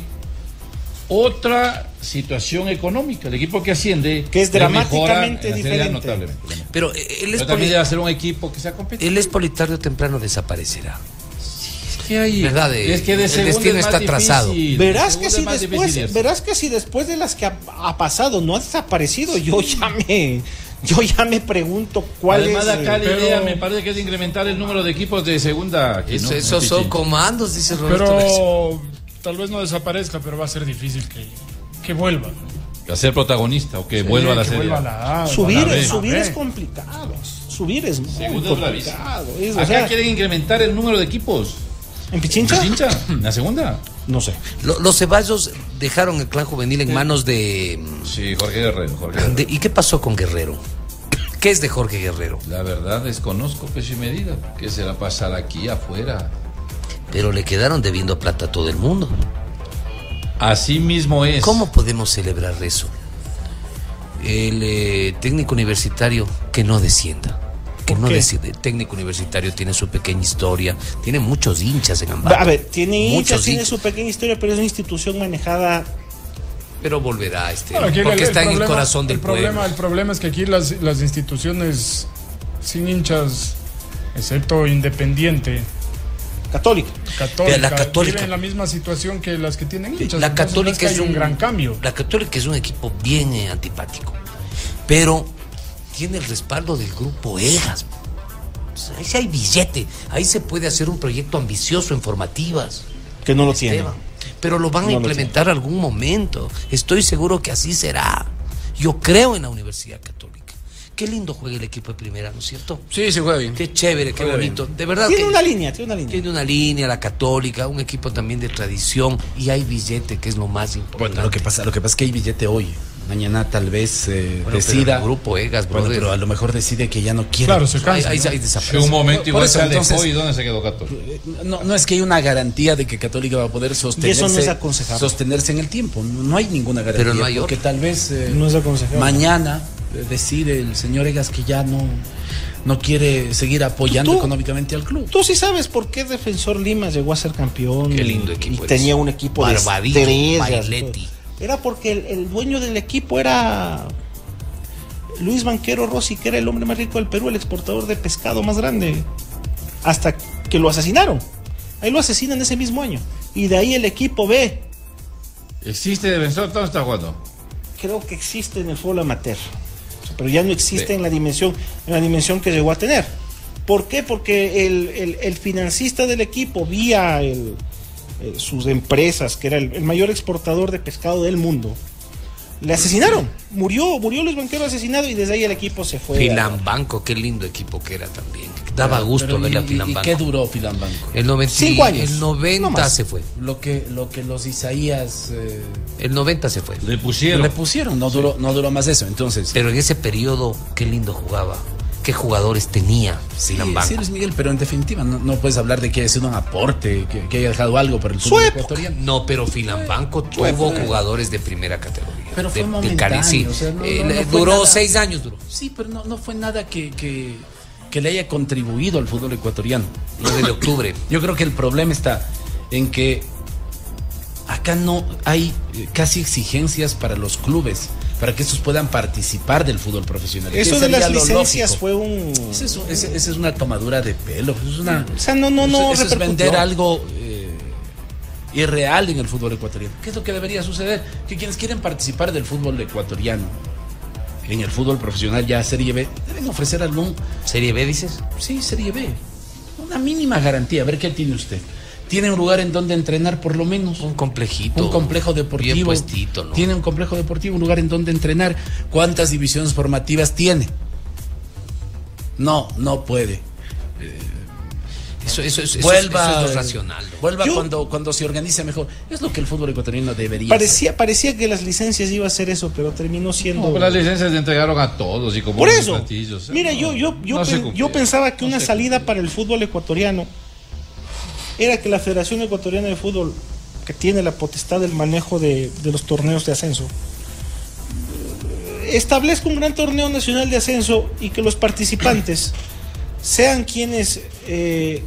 otra situación económica. El equipo que asciende Que es dramáticamente diferente. notablemente. Pero eh, él es, Pero también debe ser un equipo que sea competitivo. él es politario temprano desaparecerá. que hay- ¿Verdad? Eh, es que de el destino es está trazado. Verás que, si es después, verás que si después de las que ha, ha pasado no ha desaparecido, yo ya me, yo ya me pregunto cuál Además, es. acá la idea me parece que es incrementar el número de equipos de segunda. aquí, Eso- ¿no? esos son Sí. comandos, dice Roberto. Pero tal vez no desaparezca, pero va a ser difícil que, que vuelva. A ser protagonista o que vuelva a la que serie. vuelva a la A, subir, a la subir es complicado. Subir es muy bravísimo. complicado. Es, o Acá sea, quieren incrementar el número de equipos. ¿En Pichincha? ¿Pichincha? ¿En la segunda? No sé. Lo- los Ceballos dejaron el clan juvenil en manos de, Sí, Jorge Guerrero. Jorge Guerrero. de- ¿Y qué pasó con Guerrero? ¿Qué es de Jorge Guerrero? La verdad desconozco peso y medida. ¿Qué será pasar aquí afuera? Pero le quedaron debiendo plata a todo el mundo. Así mismo es. ¿Cómo podemos celebrar eso? El eh, técnico universitario que no descienda. Que ¿Por no decide. El técnico universitario tiene su pequeña historia, tiene muchos hinchas en Ambato. A ver, tiene hinchas, tiene su pequeña historia, pero es una institución manejada. Pero volverá este. Bueno, el- porque el está en el corazón del el problema, pueblo. El problema es que aquí las, las instituciones sin hinchas, excepto Independiente, Católica. Católica, la Católica- en la misma situación que las que tienen hinchas. La Católica que es un un gran cambio. La Católica es un equipo bien eh, antipático, pero tiene el respaldo del grupo EGAS. O sea, ahí sí hay billete, ahí se puede hacer un proyecto ambicioso en formativas. Que no lo tiene. Pero lo van a No implementar algún momento. Estoy seguro que así será. Yo creo en la Universidad Católica. Qué lindo juega el equipo de primera, ¿no es cierto? Sí, se juega bien. Qué chévere, qué bonito. De verdad Tiene que una línea, tiene una línea. tiene una línea, la Católica, un equipo también de tradición y hay billete, que es lo más importante. Bueno, lo que pasa, lo que pasa es que hay billete hoy. Mañana tal vez eh, Bueno, decida. pero el grupo EGAS, Bueno, pero a lo mejor decide que ya no quiere. Claro, se cansa. ahí- ¿no? ahí desaparece. un momento igual eso, se alejó entonces- y ¿dónde se quedó Católica? No, no es que hay una garantía de que Católica va a poder sostenerse, no es aconsejable. sostenerse en el tiempo. No, no hay ninguna garantía. Pero no hay porque otra. tal vez eh, No es aconsejable. mañana decide el señor Egas que ya no, no quiere seguir apoyando Tú- económicamente al club. Tú sí sabes por qué Defensor Lima llegó a ser campeón. Qué lindo y- equipo Y eres. tenía un equipo Barbadillo, de estrellas. Bailetti. Era porque el, el dueño del equipo era Luis Banquero Rossi, que era el hombre más rico del Perú, el exportador de pescado más grande. Hasta que lo asesinaron. Ahí lo asesinan ese mismo año. Y de ahí el equipo B. ¿Existe defensor? ¿Dónde está jugando? creo que existe en el fútbol amateur, pero ya no existe en la dimensión, en la dimensión que llegó a tener. ¿Por qué? Porque el, el- el financista del equipo, vía el- eh, sus empresas, que era el mayor exportador de pescado del mundo, le asesinaron. Murió, murió Luis Banquero asesinado y desde ahí el equipo se fue. a- Filambanco, qué lindo equipo que era también. Daba gusto verle a ¿y- y, Filambanco. qué duró Filambanco? El 90, Cinco años, El no 90 más. se fue. Lo que, lo que los Isaías eh, El 90 se fue. Le pusieron. le pusieron, no duró, no duró más eso. Entonces, Pero en ese periodo, qué lindo jugaba. Qué jugadores tenía Sí, Filambanco. sí, Luis Miguel, pero en definitiva no, no puedes hablar de que haya sido un aporte, que, que haya dejado algo para el fútbol ecuatoriano. No, pero Filambanco tuvo jugadores de primera categoría. Pero fue De- de momentáneo, Cali, sí. o sea, no- Eh, no- duró nada- seis años, duró. Sí, pero no, no fue nada que, que, que le haya contribuido al fútbol ecuatoriano. Lo de octubre. (laughs) Yo creo que el problema está en que acá no hay casi exigencias para los clubes. Para que estos puedan participar del fútbol profesional. ¿Qué Eso de las licencias fue un. Esa es, es una tomadura de pelo. Es una, O sea, no, no, no. eso es vender algo eh, irreal en el fútbol ecuatoriano. ¿Qué es lo que debería suceder? Que quienes quieren participar del fútbol ecuatoriano, en el fútbol profesional ya Serie B, deben ofrecer algún... ¿Serie B dices? Sí, Serie B. Una mínima garantía. A ver qué tiene usted. ¿Tiene un lugar en donde entrenar por lo menos? Un complejito. Un complejo Bien deportivo. puestito, ¿no? Tiene un complejo deportivo, un lugar en donde entrenar. ¿Cuántas divisiones formativas tiene? No, no puede. Eso, eso, eso, vuelva, eso es lo racional. ¿no? Vuelva Yo- cuando, cuando se organice mejor. Es lo que el fútbol ecuatoriano debería Parecía, parecía que las licencias iba a ser eso, pero terminó siendo. No, las licencias le entregaron a todos y como Por eso. platillos. Mira, No, yo, yo, yo, no se pen- cumplió. yo pensaba que No una se salida para el fútbol ecuatoriano era que la Federación Ecuatoriana de Fútbol, que tiene la potestad del manejo de, de los torneos de ascenso, establezca un gran torneo nacional de ascenso y que los participantes (clears throat) sean quienes eh,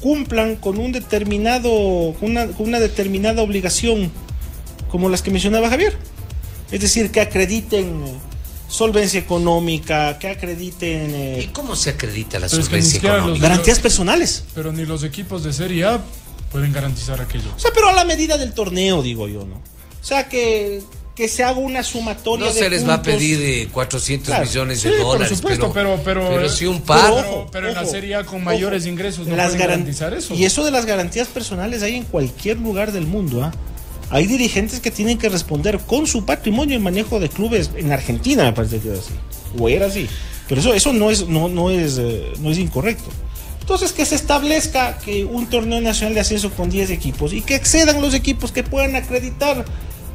cumplan con un determinado, una, una determinada obligación, como las que mencionaba Javier. Es decir, que acrediten solvencia económica, que acrediten eh, ¿Y cómo se acredita la Pero es que ni solvencia económica? los- garantías personales. Pero ni los equipos de Serie A pueden garantizar aquello. O sea, pero a la medida del torneo, digo yo, ¿no? O sea, que, que se haga una sumatoria No de se les va a pedir eh, 400 Claro. millones de Sí, por dólares, supuesto, pero- pero- sí un Pero par. ojo, pero en la Serie A con mayores ojo. ingresos no Las pueden garan- garantizar eso. Y eso de las garantías personales hay en cualquier lugar del mundo, ¿ah? Hay dirigentes que tienen que responder con su patrimonio el manejo de clubes en Argentina, me parece que era así. O era así. Pero eso, eso no es, no, no es, eh, no es incorrecto. Entonces que se establezca que un torneo nacional de ascenso con 10 equipos y que excedan los equipos que puedan acreditar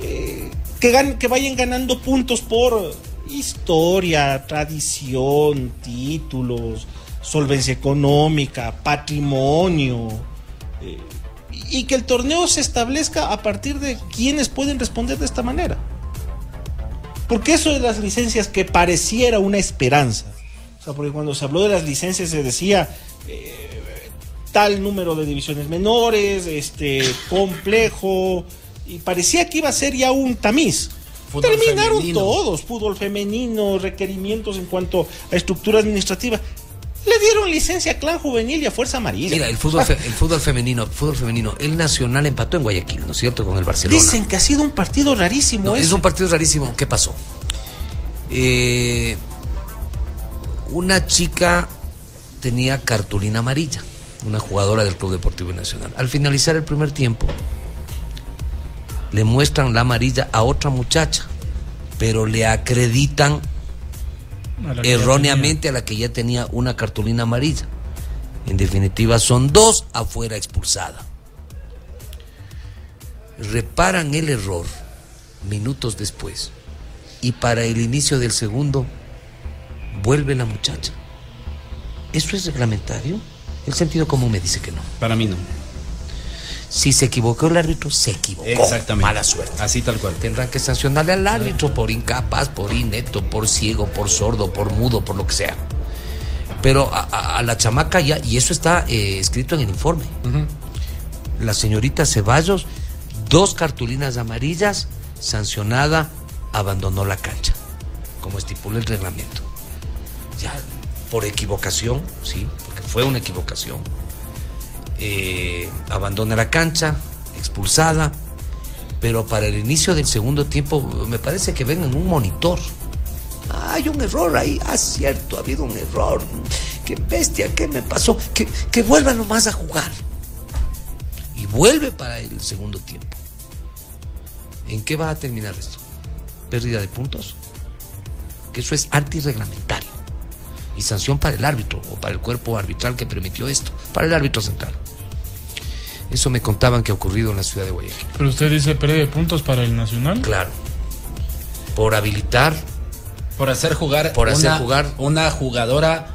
eh, que, gan- que vayan ganando puntos por historia, tradición, títulos, solvencia económica, patrimonio. eh, y que el torneo se establezca a partir de quienes pueden responder de esta manera. Porque eso de las licencias que pareciera una esperanza. O sea, porque cuando se habló de las licencias se decía eh, tal número de divisiones menores, este complejo, y parecía que iba a ser ya un tamiz. Fútbol Terminaron femenino. todos, fútbol femenino, requerimientos en cuanto a estructura administrativa. Le dieron licencia a Clan Juvenil y a Fuerza Amarilla. Mira, el fútbol, fe- el fútbol femenino, fútbol femenino, el Nacional empató en Guayaquil, ¿no es cierto? Con el Barcelona. Dicen que ha sido un partido rarísimo. No, es un partido rarísimo. ¿Qué pasó? Eh, una chica tenía cartulina amarilla, una jugadora del Club Deportivo Nacional. Al finalizar el primer tiempo, le muestran la amarilla a otra muchacha, pero le acreditan A la erróneamente a la que ya tenía una cartulina amarilla. En definitiva, son dos afuera expulsada. Reparan el error minutos después y para el inicio del segundo vuelve la muchacha. ¿Eso es reglamentario? El sentido común me dice que no. Para mí no. Si se equivocó el árbitro, se equivocó. Exactamente. Mala suerte. Así tal cual. Tendrán que sancionarle al árbitro por incapaz, por inepto, por ciego, por sordo, por mudo, por lo que sea. Pero a, a- a la chamaca ya, y eso está eh, escrito en el informe. La señorita Ceballos, dos cartulinas amarillas, sancionada, abandonó la cancha, como estipula el reglamento. Ya, por equivocación, sí, porque fue una equivocación. Eh, abandona la cancha, expulsada, pero para el inicio del segundo tiempo me parece que ven en un monitor. Hay un error ahí, ah, cierto, ha habido un error. Qué bestia, ¿qué me pasó? Que, que vuelva nomás a jugar. Y vuelve para el segundo tiempo. ¿En qué va a terminar esto? ¿Pérdida de puntos? Que eso es antirreglamentario. Y sanción para el árbitro o para el cuerpo arbitral que permitió esto, para el árbitro central. Eso me contaban que ha ocurrido en la ciudad de Guayaquil. Pero usted dice pérdida de puntos para el Nacional. Claro. Por habilitar, Por hacer jugar, Por hacer una, jugar. una jugadora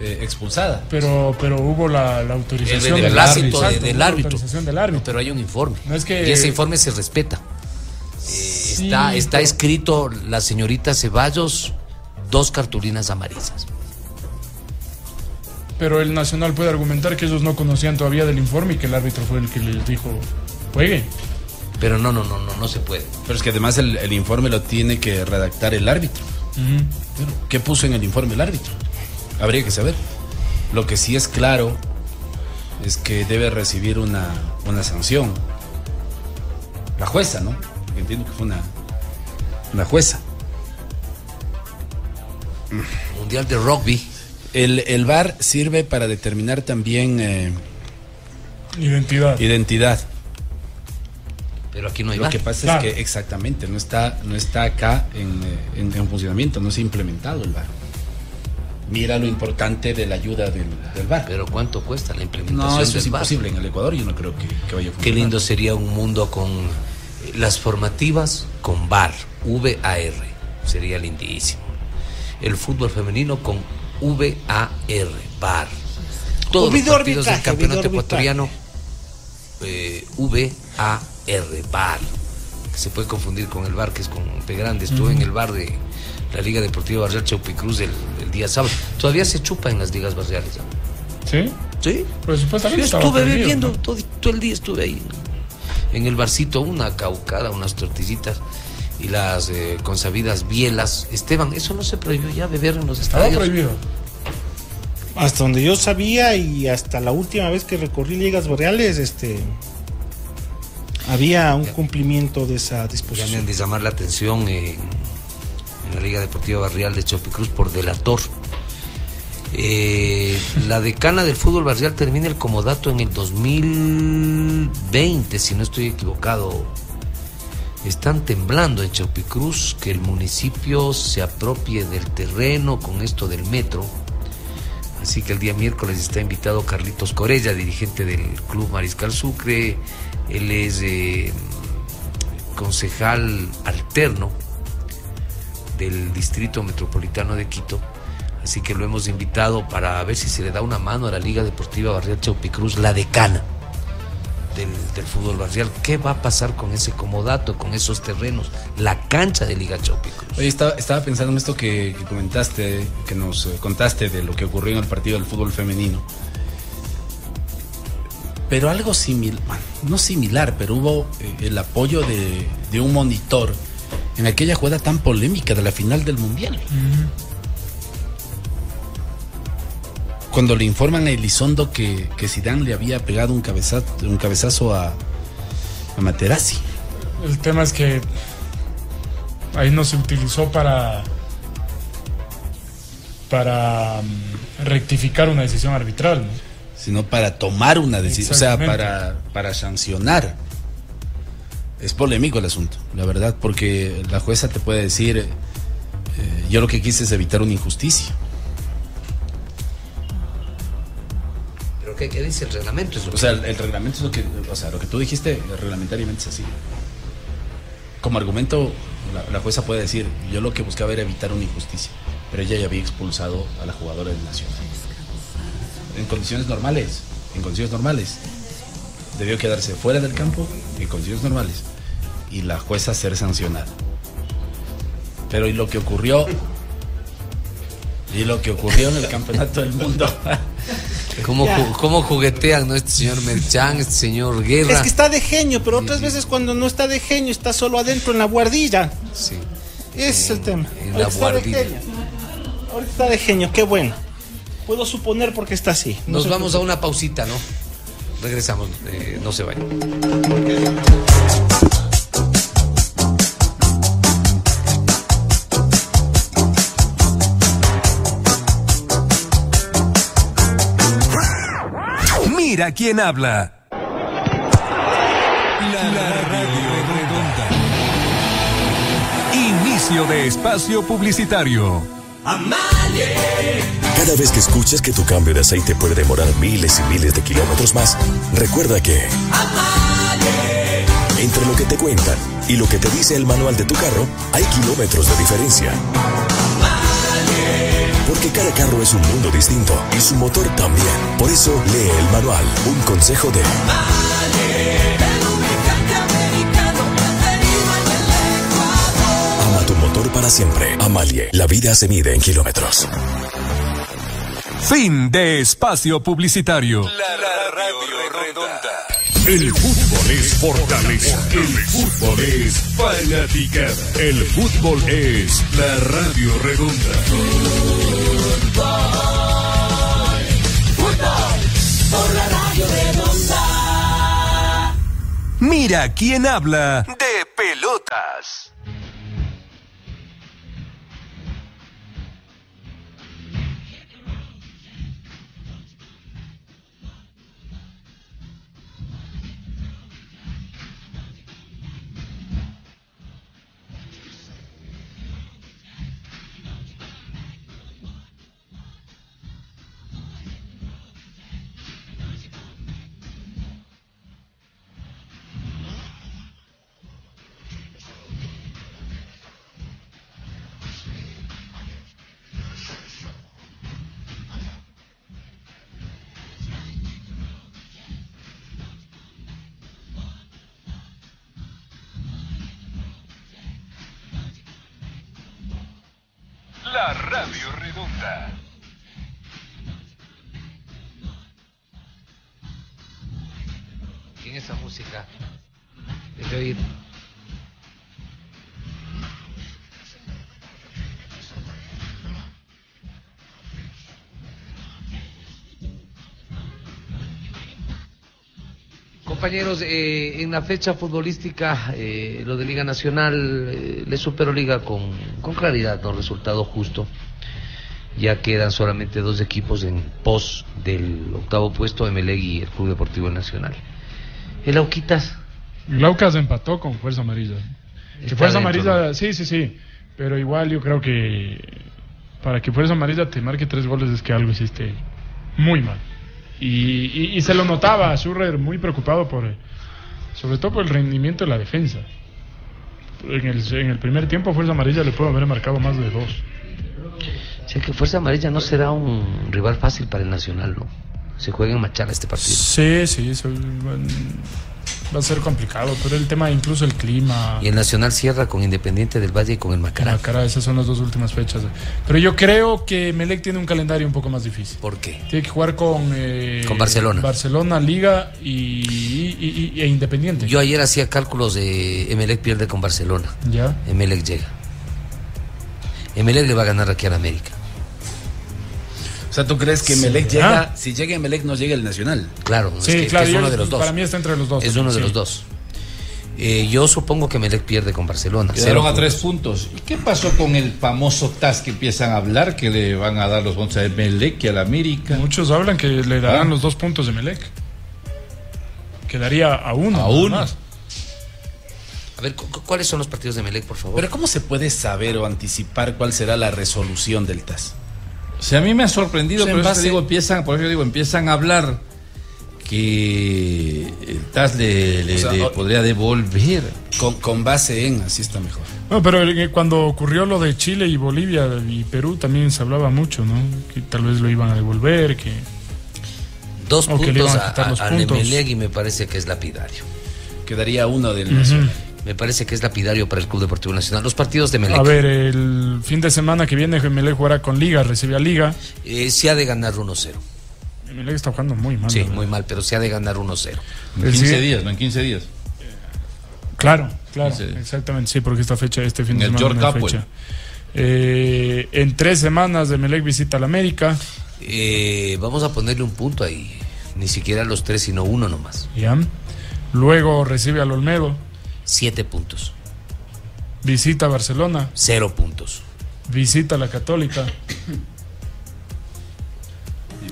eh, expulsada. Pero, pero hubo la, la el autorización del árbitro. del árbitro. autorización del árbitro. Pero hay un informe. No es que- Y ese informe se respeta. Eh, está, está pero- escrito la señorita Ceballos, dos cartulinas amarillas. Pero el Nacional puede argumentar que ellos no conocían todavía del informe y que el árbitro fue el que les dijo, juegue. Pero no, no, no, no, no se puede. Pero es que además el, el informe lo tiene que redactar el árbitro. Pero, ¿Qué puso en el informe el árbitro? Habría que saber. Lo que sí es claro es que debe recibir una, una sanción. La jueza, ¿no? Porque entiendo que fue una, una jueza. Mundial de rugby. El, el VAR sirve para determinar también eh, Identidad. identidad. Pero aquí no hay Lo que pasa Claro. es que exactamente no está, no está acá en, eh, en- en funcionamiento, no se ha implementado el VAR. Mira lo importante de la ayuda del, del VAR. Pero ¿cuánto cuesta la implementación no, eso del es imposible en el Ecuador. Yo no creo que, que vaya a funcionar. Qué lindo sería un mundo con eh, las formativas con VAR, VAR. Sería lindísimo. El fútbol femenino con VAR, VAR. Todos los partidos del campeonato ecuatoriano eh, VAR, VAR. Que se puede confundir con el VAR, que es con P grande. Estuve en el VAR de la Liga Deportiva Barrial Chaupicruz el, el día sábado. Todavía se chupa en las ligas barriales. ¿Sí? Sí. Pero supuestamente Yo estuve prohibido, bebiendo ¿no? todo, todo el día, estuve ahí en el barcito, una caucada, unas tortillitas y las eh, consabidas bielas. Esteban, eso no se prohibió ya beber en los estadios. prohibido. Hasta donde yo sabía y hasta la última vez que recorrí ligas boreales, este había un cumplimiento de esa disposición. han de llamar la atención en, en la Liga Deportiva Barrial de Chopicruz por delator. Eh, la decana del fútbol barrial termina el comodato en el 2020, si no estoy equivocado. Están temblando en Chopicruz que el municipio se apropie del terreno con esto del metro. Así que el día miércoles está invitado Carlitos Corella, dirigente del Club Mariscal Sucre. Él es eh, concejal alterno del Distrito Metropolitano de Quito. Así que lo hemos invitado para ver si se le da una mano a la Liga Deportiva Barrial Chaupicruz, la decana del, del fútbol barrial. ¿Qué va a pasar con ese comodato, con esos terrenos? La cancha de Liga Chaupicruz. Oye, estaba, estaba pensando en esto que, que comentaste, que nos eh, contaste de lo que ocurrió en el partido del fútbol femenino. Pero algo similar, no similar, pero hubo eh, el apoyo de, de un monitor en aquella jugada tan polémica de la final del Mundial. Cuando le informan a Elizondo que, que Zidane le había pegado un cabezazo, un cabezazo a, a Materazzi. El tema es que ahí no se utilizó para para mm, rectificar una decisión arbitral. ¿no? sino para tomar una decisión, o sea, para, para sancionar. Es polémico el asunto, la verdad, porque la jueza te puede decir, eh, yo lo que quise es evitar una injusticia. ¿Pero qué, qué dice el reglamento? Es lo O sea, el, el reglamento es lo que, o sea, lo que tú dijiste reglamentariamente es así. Como argumento, la, la jueza puede decir, yo lo que buscaba era evitar una injusticia, pero ella ya había expulsado a la jugadora del Nacional. En condiciones normales, en condiciones normales. Debió quedarse fuera del campo en condiciones normales y la jueza ser sancionada. Pero y lo que ocurrió (laughs) y lo que ocurrió en el campeonato del mundo. (laughs) ¿Cómo, ju- cómo juguetean, no? Este señor Merchan, este señor Guerra. Es que está de genio, pero otras veces cuando no está de genio está solo adentro en la guardilla. Sí. Ese es el tema. en Ahorita la está de guardilla. genio. Ahorita está de genio, qué bueno. Puedo suponer porque está así. No Nos vamos a una pausita, ¿no? Regresamos, eh, no se vayan. Mira quién habla. La, la radio redonda. Inicio de espacio publicitario. Cada vez que escuchas que tu cambio de aceite puede demorar miles y miles de kilómetros más, recuerda que entre lo que te cuentan y lo que te dice el manual de tu carro, hay kilómetros de diferencia. Porque cada carro es un mundo distinto y su motor también. Por eso lee el manual. Un consejo de Ama tu motor para siempre. Amalie, la vida se mide en kilómetros. Fin de espacio publicitario. La, radio redonda. El fútbol es fortaleza. El fútbol es fanaticada. El fútbol es la radio redonda. Por la radio redonda. Mira quién habla de pelotas. Compañeros, eh, en la fecha futbolística, eh, lo de Liga Nacional, eh, le superó Liga con, con claridad, no resultado justo. Ya quedan solamente dos equipos en pos del octavo puesto, Emelec y el Club Deportivo Nacional. El Auquitas, Laucas empató con Fuerza Amarilla. Que Fuerza Amarilla, sí, sí, sí. Pero igual yo creo que para que Fuerza Amarilla te marque tres goles es que algo hiciste muy mal. Y, y- y se lo notaba a Schurrer muy preocupado por, sobre todo por el rendimiento de la defensa. En el, en el primer tiempo Fuerza Amarilla le pudo haber marcado más de dos. o sea que Fuerza Amarilla no será un rival fácil para el Nacional, ¿no? Se juega en Machala este partido. Sí, sí, eso va va a ser complicado, pero el tema incluso el clima. Y el Nacional cierra con Independiente del Valle y con el Macará. Esas son las dos últimas fechas. Pero yo creo que Melec tiene un calendario un poco más difícil. ¿Por qué? Tiene que jugar con, eh, Con Barcelona. Barcelona, Liga y, y- y- e Independiente. Yo ayer hacía cálculos de Emelec pierde con Barcelona. Ya. Emelec llega. Emelec le va a ganar aquí al América. O sea, ¿tú crees que Sí. Melec Ah. llega? Si llega Melec, no llega el Nacional. Claro, Sí, es, que, claro, es uno de los dos. para mí está entre los dos. Es uno de Sí. los dos. Eh, yo supongo que Emelec pierde con Barcelona. Quedaron a tres puntos. ¿Y qué pasó con el famoso TAS que empiezan a hablar que le van a dar los puntos a Melec y al América? Muchos hablan que le darán Ah. los dos puntos de Melec. Quedaría a uno. A uno. más. A ver, cu- cu- ¿cuáles son los partidos de Emelec, por favor? Pero ¿cómo se puede saber o anticipar cuál será la resolución del TAS? O sea, a mí me ha sorprendido, O sea, por en eso te base- digo, empiezan, por eso digo, empiezan a hablar que el TAS le, le- O sea, le o- podría devolver. Con, con base en, así está mejor. No, pero eh, cuando ocurrió lo de Chile y Bolivia y Perú también se hablaba mucho, ¿no? Que tal vez lo iban a devolver, que Dos o que le puntos iban a a, a- puntos. Me parece que es lapidario. Quedaría uno del. Nacional. Me parece que es lapidario para el Club Deportivo Nacional. Los partidos de Emelec. A ver, el fin de semana que viene Melec jugará con Liga, recibe a Liga. Eh, se ha de ganar 1-0. Melec está jugando muy mal. Sí, la verdad. muy mal, pero se ha de ganar 1-0. En El 15 sí- días, no en 15 días. Claro, claro, exactamente, sí, porque esta fecha, este fin de el semana fecha. Eh, en tres semanas de Melec visita al América, Eh, vamos a ponerle un punto ahí. Ni siquiera los tres, sino uno nomás. ¿ya? Luego recibe al Olmedo, Siete puntos. visita a Barcelona, Cero puntos. visita a la Católica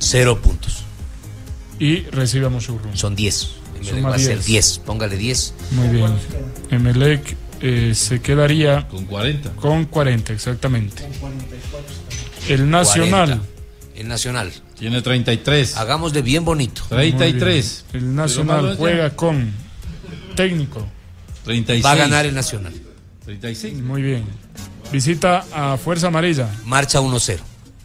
Cero puntos. y recibe a Moshurrum. Son diez. Emelec Suma va a ser 10. 10. Póngale 10. Muy bien. Emelec eh, se quedaría Con 40. con 40, exactamente. El Nacional. 40. El Nacional. Tiene 33. Hagámosle bien bonito. Muy bien. 33. El Nacional juega con técnico. 36. Va a ganar el Nacional. 36. Muy bien. Visita a Fuerza Amarilla. Marcha 1-0.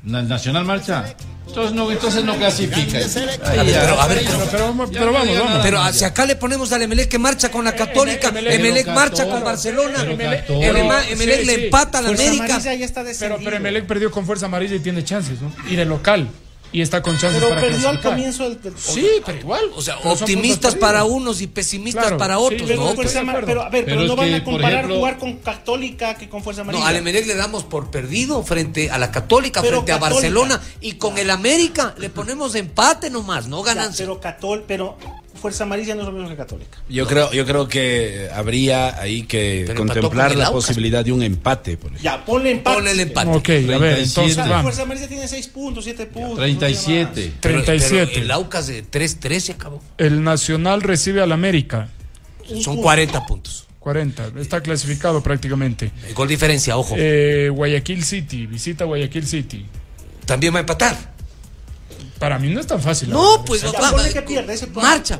Na- Nacional marcha. Entonces no, entonces no clasifica. Pero, a ver, pero- Pero, pero Ya vamos, vamos. pero hacia acá le ponemos al Emelec que marcha con la Católica. Emelec- marcha con Barcelona. Emelec, le empata a la América. Amarilla ya está Pero, pero Emelec perdió con Fuerza Amarilla y tiene chances, ¿no? Y de local. Y está con chances Pero para perdió al comienzo del, del- Sí, pero igual. O sea, Pero optimistas para unos y pesimistas Claro, para sí, otros, Pero, ¿no? Fuerza acuerdo. pero, a ver, pero, Pero no van que, a comparar ejemplo- jugar con Católica que con Fuerza Amarilla. No, al Emelec le damos por perdido frente a la Católica, Pero frente a. Barcelona y con el América le ponemos empate nomás, no ganancia. pero Catol, pero Fuerza Amarilla no es lo mismo que Católica. Yo creo, yo creo que habría ahí que Pero contemplar con la posibilidad de un empate. Por ejemplo. Ya, ponle empate. Ponle el empate. Ok, a ver, 37. entonces O sea, vamos. Fuerza Amarilla tiene 6 puntos, 7 puntos. 37. Pero- 37. pero el Aucas de 3-3 se acabó. El Nacional recibe al América. Son 40 puntos. 40. Está clasificado prácticamente. Gol diferencia, ojo. Eh, Guayaquil City. Visita Guayaquil City. También va a empatar. Para mí no es tan fácil. No, verdad. pues Ya, va- ponle va- que pierde, ese marcha.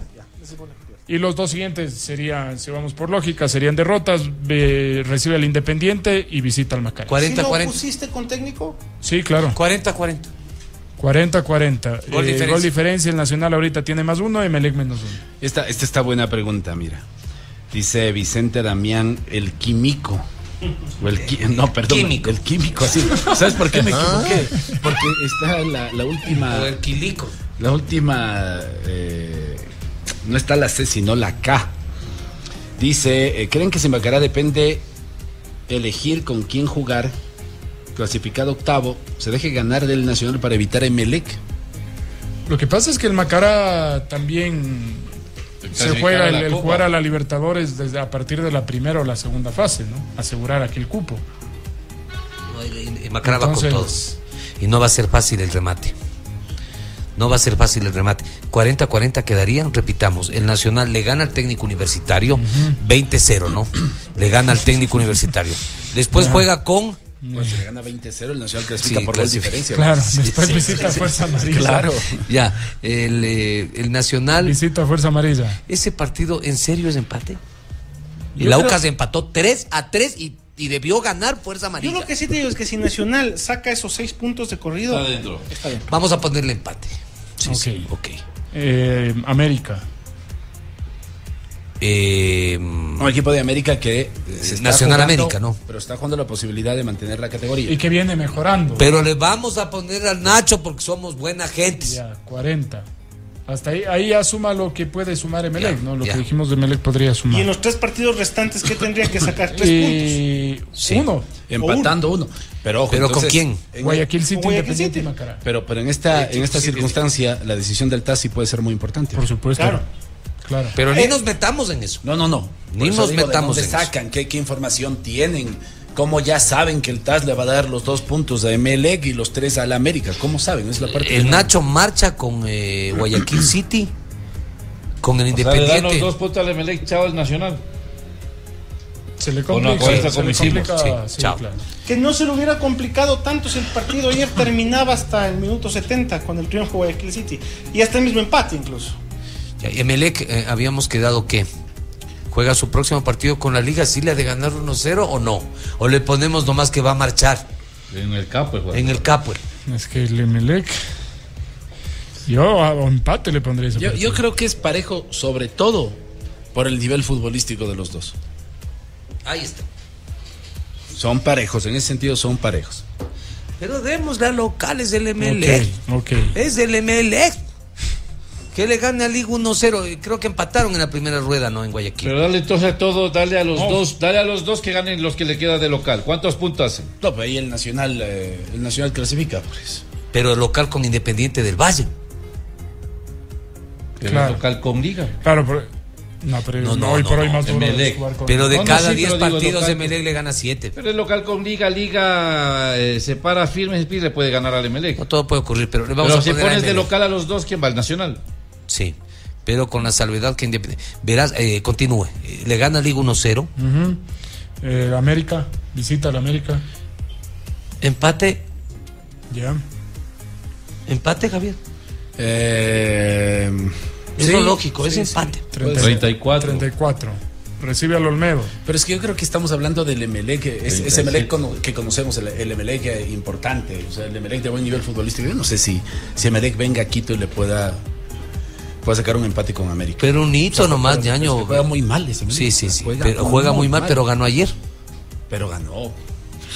Y los dos siguientes serían, si vamos por lógica, serían derrotas. eh, recibe al Independiente y visita al Macará. ¿Sí 40 lo 40. pusiste con técnico? Sí, claro. 40 40. 40-40. Gol Eh, diferencia. gol diferencia. El Nacional ahorita tiene más uno, Emelec menos uno. Esta, esta está buena pregunta, mira. Dice Vicente Damián, el químico. O el qui- no, perdón. Químico. El químico, así. ¿Sabes por qué me (laughs) equivoqué? Porque está la, la última. O el Quilico. La última. eh, no está la C, sino la K. Dice: eh, ¿Creen que Simbacará depende elegir con quién jugar? Clasificado octavo, se deje ganar del Nacional para evitar Emelec. Lo que pasa es que el Macará también se juega el, jugar a la Libertadores desde a partir de la primera o la segunda fase, ¿no? Asegurar aquel cupo. No, Macará va con todos. Y no va a ser fácil el remate. No va a ser fácil el remate. 40-40 quedarían, repitamos. El Nacional le gana al técnico universitario 20-0, ¿no? Le gana al técnico universitario. Después juega con. Pues se le gana 20-0, el Nacional clasifica Sí, por gol clasifica. diferencia. Claro, Sí, después sí, visita sí, Fuerza Amarilla. Claro. Ya, el, eh, el Nacional. Visita Fuerza Amarilla. ¿Ese partido en serio es empate? Yo El creo- Aucas empató 3 a 3 y, y debió ganar Fuerza Yo Amarilla. lo que sí te digo es que si Nacional saca esos 6 puntos de corrido, Está dentro. está bien. Vamos a ponerle empate. Sí, Ok. sí, ok. Eh, América. Eh, Un equipo de América que eh, se está Nacional jugando, América, ¿no? Pero está jugando la posibilidad de mantener la categoría. Y que viene mejorando. Pero le vamos a poner al Nacho porque somos buena gente. Ya, 40. Hasta ahí, ahí ya suma lo que puede sumar Emelec, Ya, ¿no? Lo ya. que dijimos de Emelec podría Y sumar. en los tres partidos restantes, ¿qué tendría que sacar? 3 (laughs) puntos. Y Sí. uno. Empatando uno. Pero, ojo, ¿Pero con quién? en- Guayaquil City, Guayaquil Independiente City. y pero, pero en esta, en esta circunstancia, la decisión del TAS sí puede ser muy importante. Por supuesto. Claro. Claro. Pero ni Eh, nos metamos en eso. No, no, no. Ni eso nos digo, metamos ¿De en dónde sacan? ¿Qué, ¿Qué información tienen? ¿Cómo ya saben que el TAS le va a dar los dos puntos a Emelec y los tres a la América? ¿Cómo saben? Es la parte El Nacho marcha con eh, Guayaquil (clears throat) City, con el O sea, le dan los Independiente. dos puntos al Emelec, chao el Nacional. Se le complica. se le sí, sí, chao. claro. Que no se le hubiera complicado tanto si el partido ayer terminaba hasta el minuto 70 con el triunfo de Guayaquil City. Y hasta el mismo empate incluso. Emelec, eh, habíamos quedado que juega su próximo partido con la Liga, ¿sí le ha de ganar 1-0 o no? ¿O le ponemos nomás que va a marchar En el campo, el jugador. en el Capo? Es que el Emelec. Yo a empate le pondría ese Yo, yo creo que es parejo, sobre todo por el nivel futbolístico de los dos. Ahí está. Son parejos, en ese sentido son parejos. Pero démosle a locales del Emelec. Ok, ok. Es del Emelec. Que le gane a Liga 1-0. Y Creo que empataron en la primera rueda, ¿no? En Guayaquil. Pero dale entonces a todo, dale a los dos, dale a los dos que ganen los que le queda de local. ¿Cuántos puntos hacen? No, pero ahí el Nacional, eh, el Nacional clasifica, pues. Pero el local con Independiente del Valle. Pero Claro. el local con liga. Claro, pero. No, pero No, no, hoy por hoy no, más duro es Emelec. jugar con- Pero de cada sí, 10 pero digo, partidos local- Emelec le gana 7. Pero el local con liga, liga eh, se para firme y le puede ganar al Emelec. No todo puede ocurrir, pero le vamos Pero a si poner a pones de local a los dos, ¿quién va? El Nacional. Sí, pero con la salvedad que Independiente. Verás, eh, continúe. Le gana Liga 1-0. Ujú. Eh, América, visita a la América. Empate, Ya. empate, Javier. Eh, Es sí, lo lógico, es sí, sí. empate. 30 34. 34. Recibe al Olmedo. Pero es que yo creo que estamos hablando del Emelec, es, ese 37. Emelec cono- que conocemos, el, el Emelec importante, o sea, el Emelec de buen nivel futbolístico. Yo no sé si, si Emelec venga a Quito y le pueda, pueda sacar un empate con América. Pero un hito O sea, nomás, pero- ñaño. es que Juega muy mal ese Emelec. Sí, sí, sí. Juega pero juega muy mal, pero ganó ayer. Pero ganó.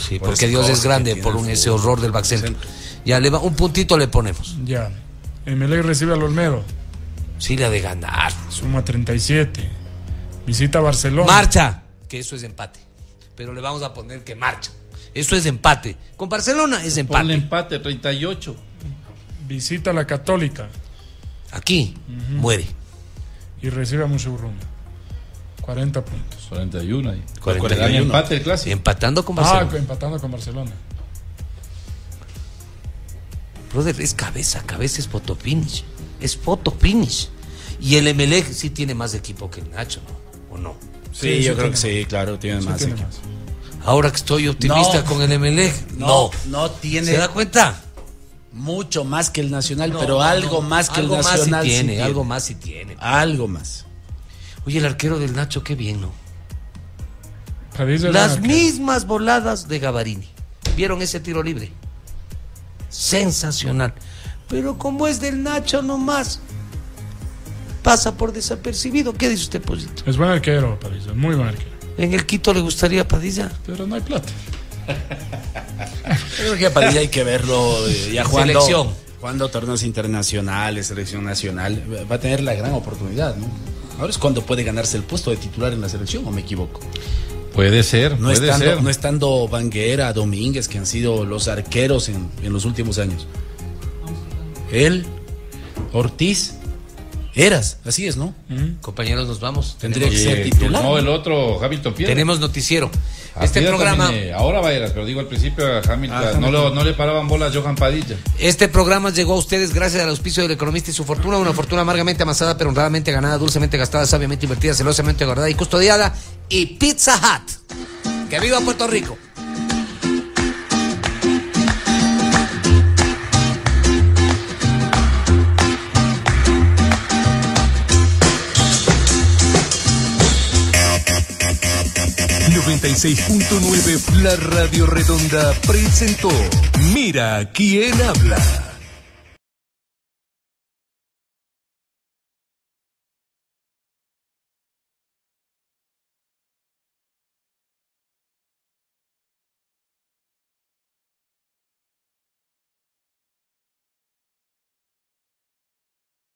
Sí, Por porque Dios es grande por un, ese horror del Baxel. Centro. Ya, le va, un puntito le ponemos. Ya. Emelec recibe al Olmedo. Sí, la de ganar. Suma 37. Visita Barcelona. Marcha. Que eso es empate. Pero le vamos a poner que marcha. Eso es empate. Con Barcelona es empate. empate, 38. Visita la Católica. Aquí muere. Y recibe a Musurruna. 40 puntos. 41 ahí. 41. Le dan empate el clásico. Empatando con Ah, Barcelona. empatando con Barcelona. Brother, es cabeza, cabeza es photo finish. Es photo finish. Y el Emelec sí tiene más equipo que el Nacho, ¿no? ¿O no? Sí, yo creo que sí, claro, tiene Sí más. tiene equipo. más. Ahora que estoy optimista No. con el Emelec, No, no. no tiene ¿Se da cuenta? Mucho más que el Nacional, No, pero no, algo no. más que Algo el más Nacional. sí tiene, algo más sí tiene. Algo más. Oye, el arquero del Nacho, qué bien, ¿no? Las mismas voladas de Gavarini. ¿Vieron ese tiro libre? Sensacional. Pero como es del Nacho nomás, pasa por desapercibido. ¿Qué dice usted, Posito? Es buen arquero, Padilla. Muy buen arquero. ¿En el Quito le gustaría a Padilla? Pero no hay plata. Yo creo que a Padilla hay que verlo eh, ya jugando, Selección. jugando torneos internacionales, selección nacional. Va a tener la gran oportunidad, ¿no? Ahora es cuando puede ganarse el puesto de titular en la selección, o me equivoco. Puede ser, No puede estando, ser. no estando Domínguez, que han sido los arqueros en, en los últimos años. Él, Ortiz, Eras, así es, ¿no? Compañeros, nos vamos. Tendría que ser eh, titular. No, el otro, Hamilton Piedra. Tenemos noticiero. Este programa, también, eh, ahora va a Eras, pero digo al principio a Hamilton, Ah, no, lo- no le paraban bola a Johan Padilla. este programa llegó a ustedes gracias al auspicio del economista y su fortuna, una fortuna amargamente amasada, pero honradamente ganada, dulcemente gastada, sabiamente invertida, celosamente guardada y custodiada. Y Pizza Hut. Que viva Puerto Rico. La Radio Redonda presentó Mira quién habla.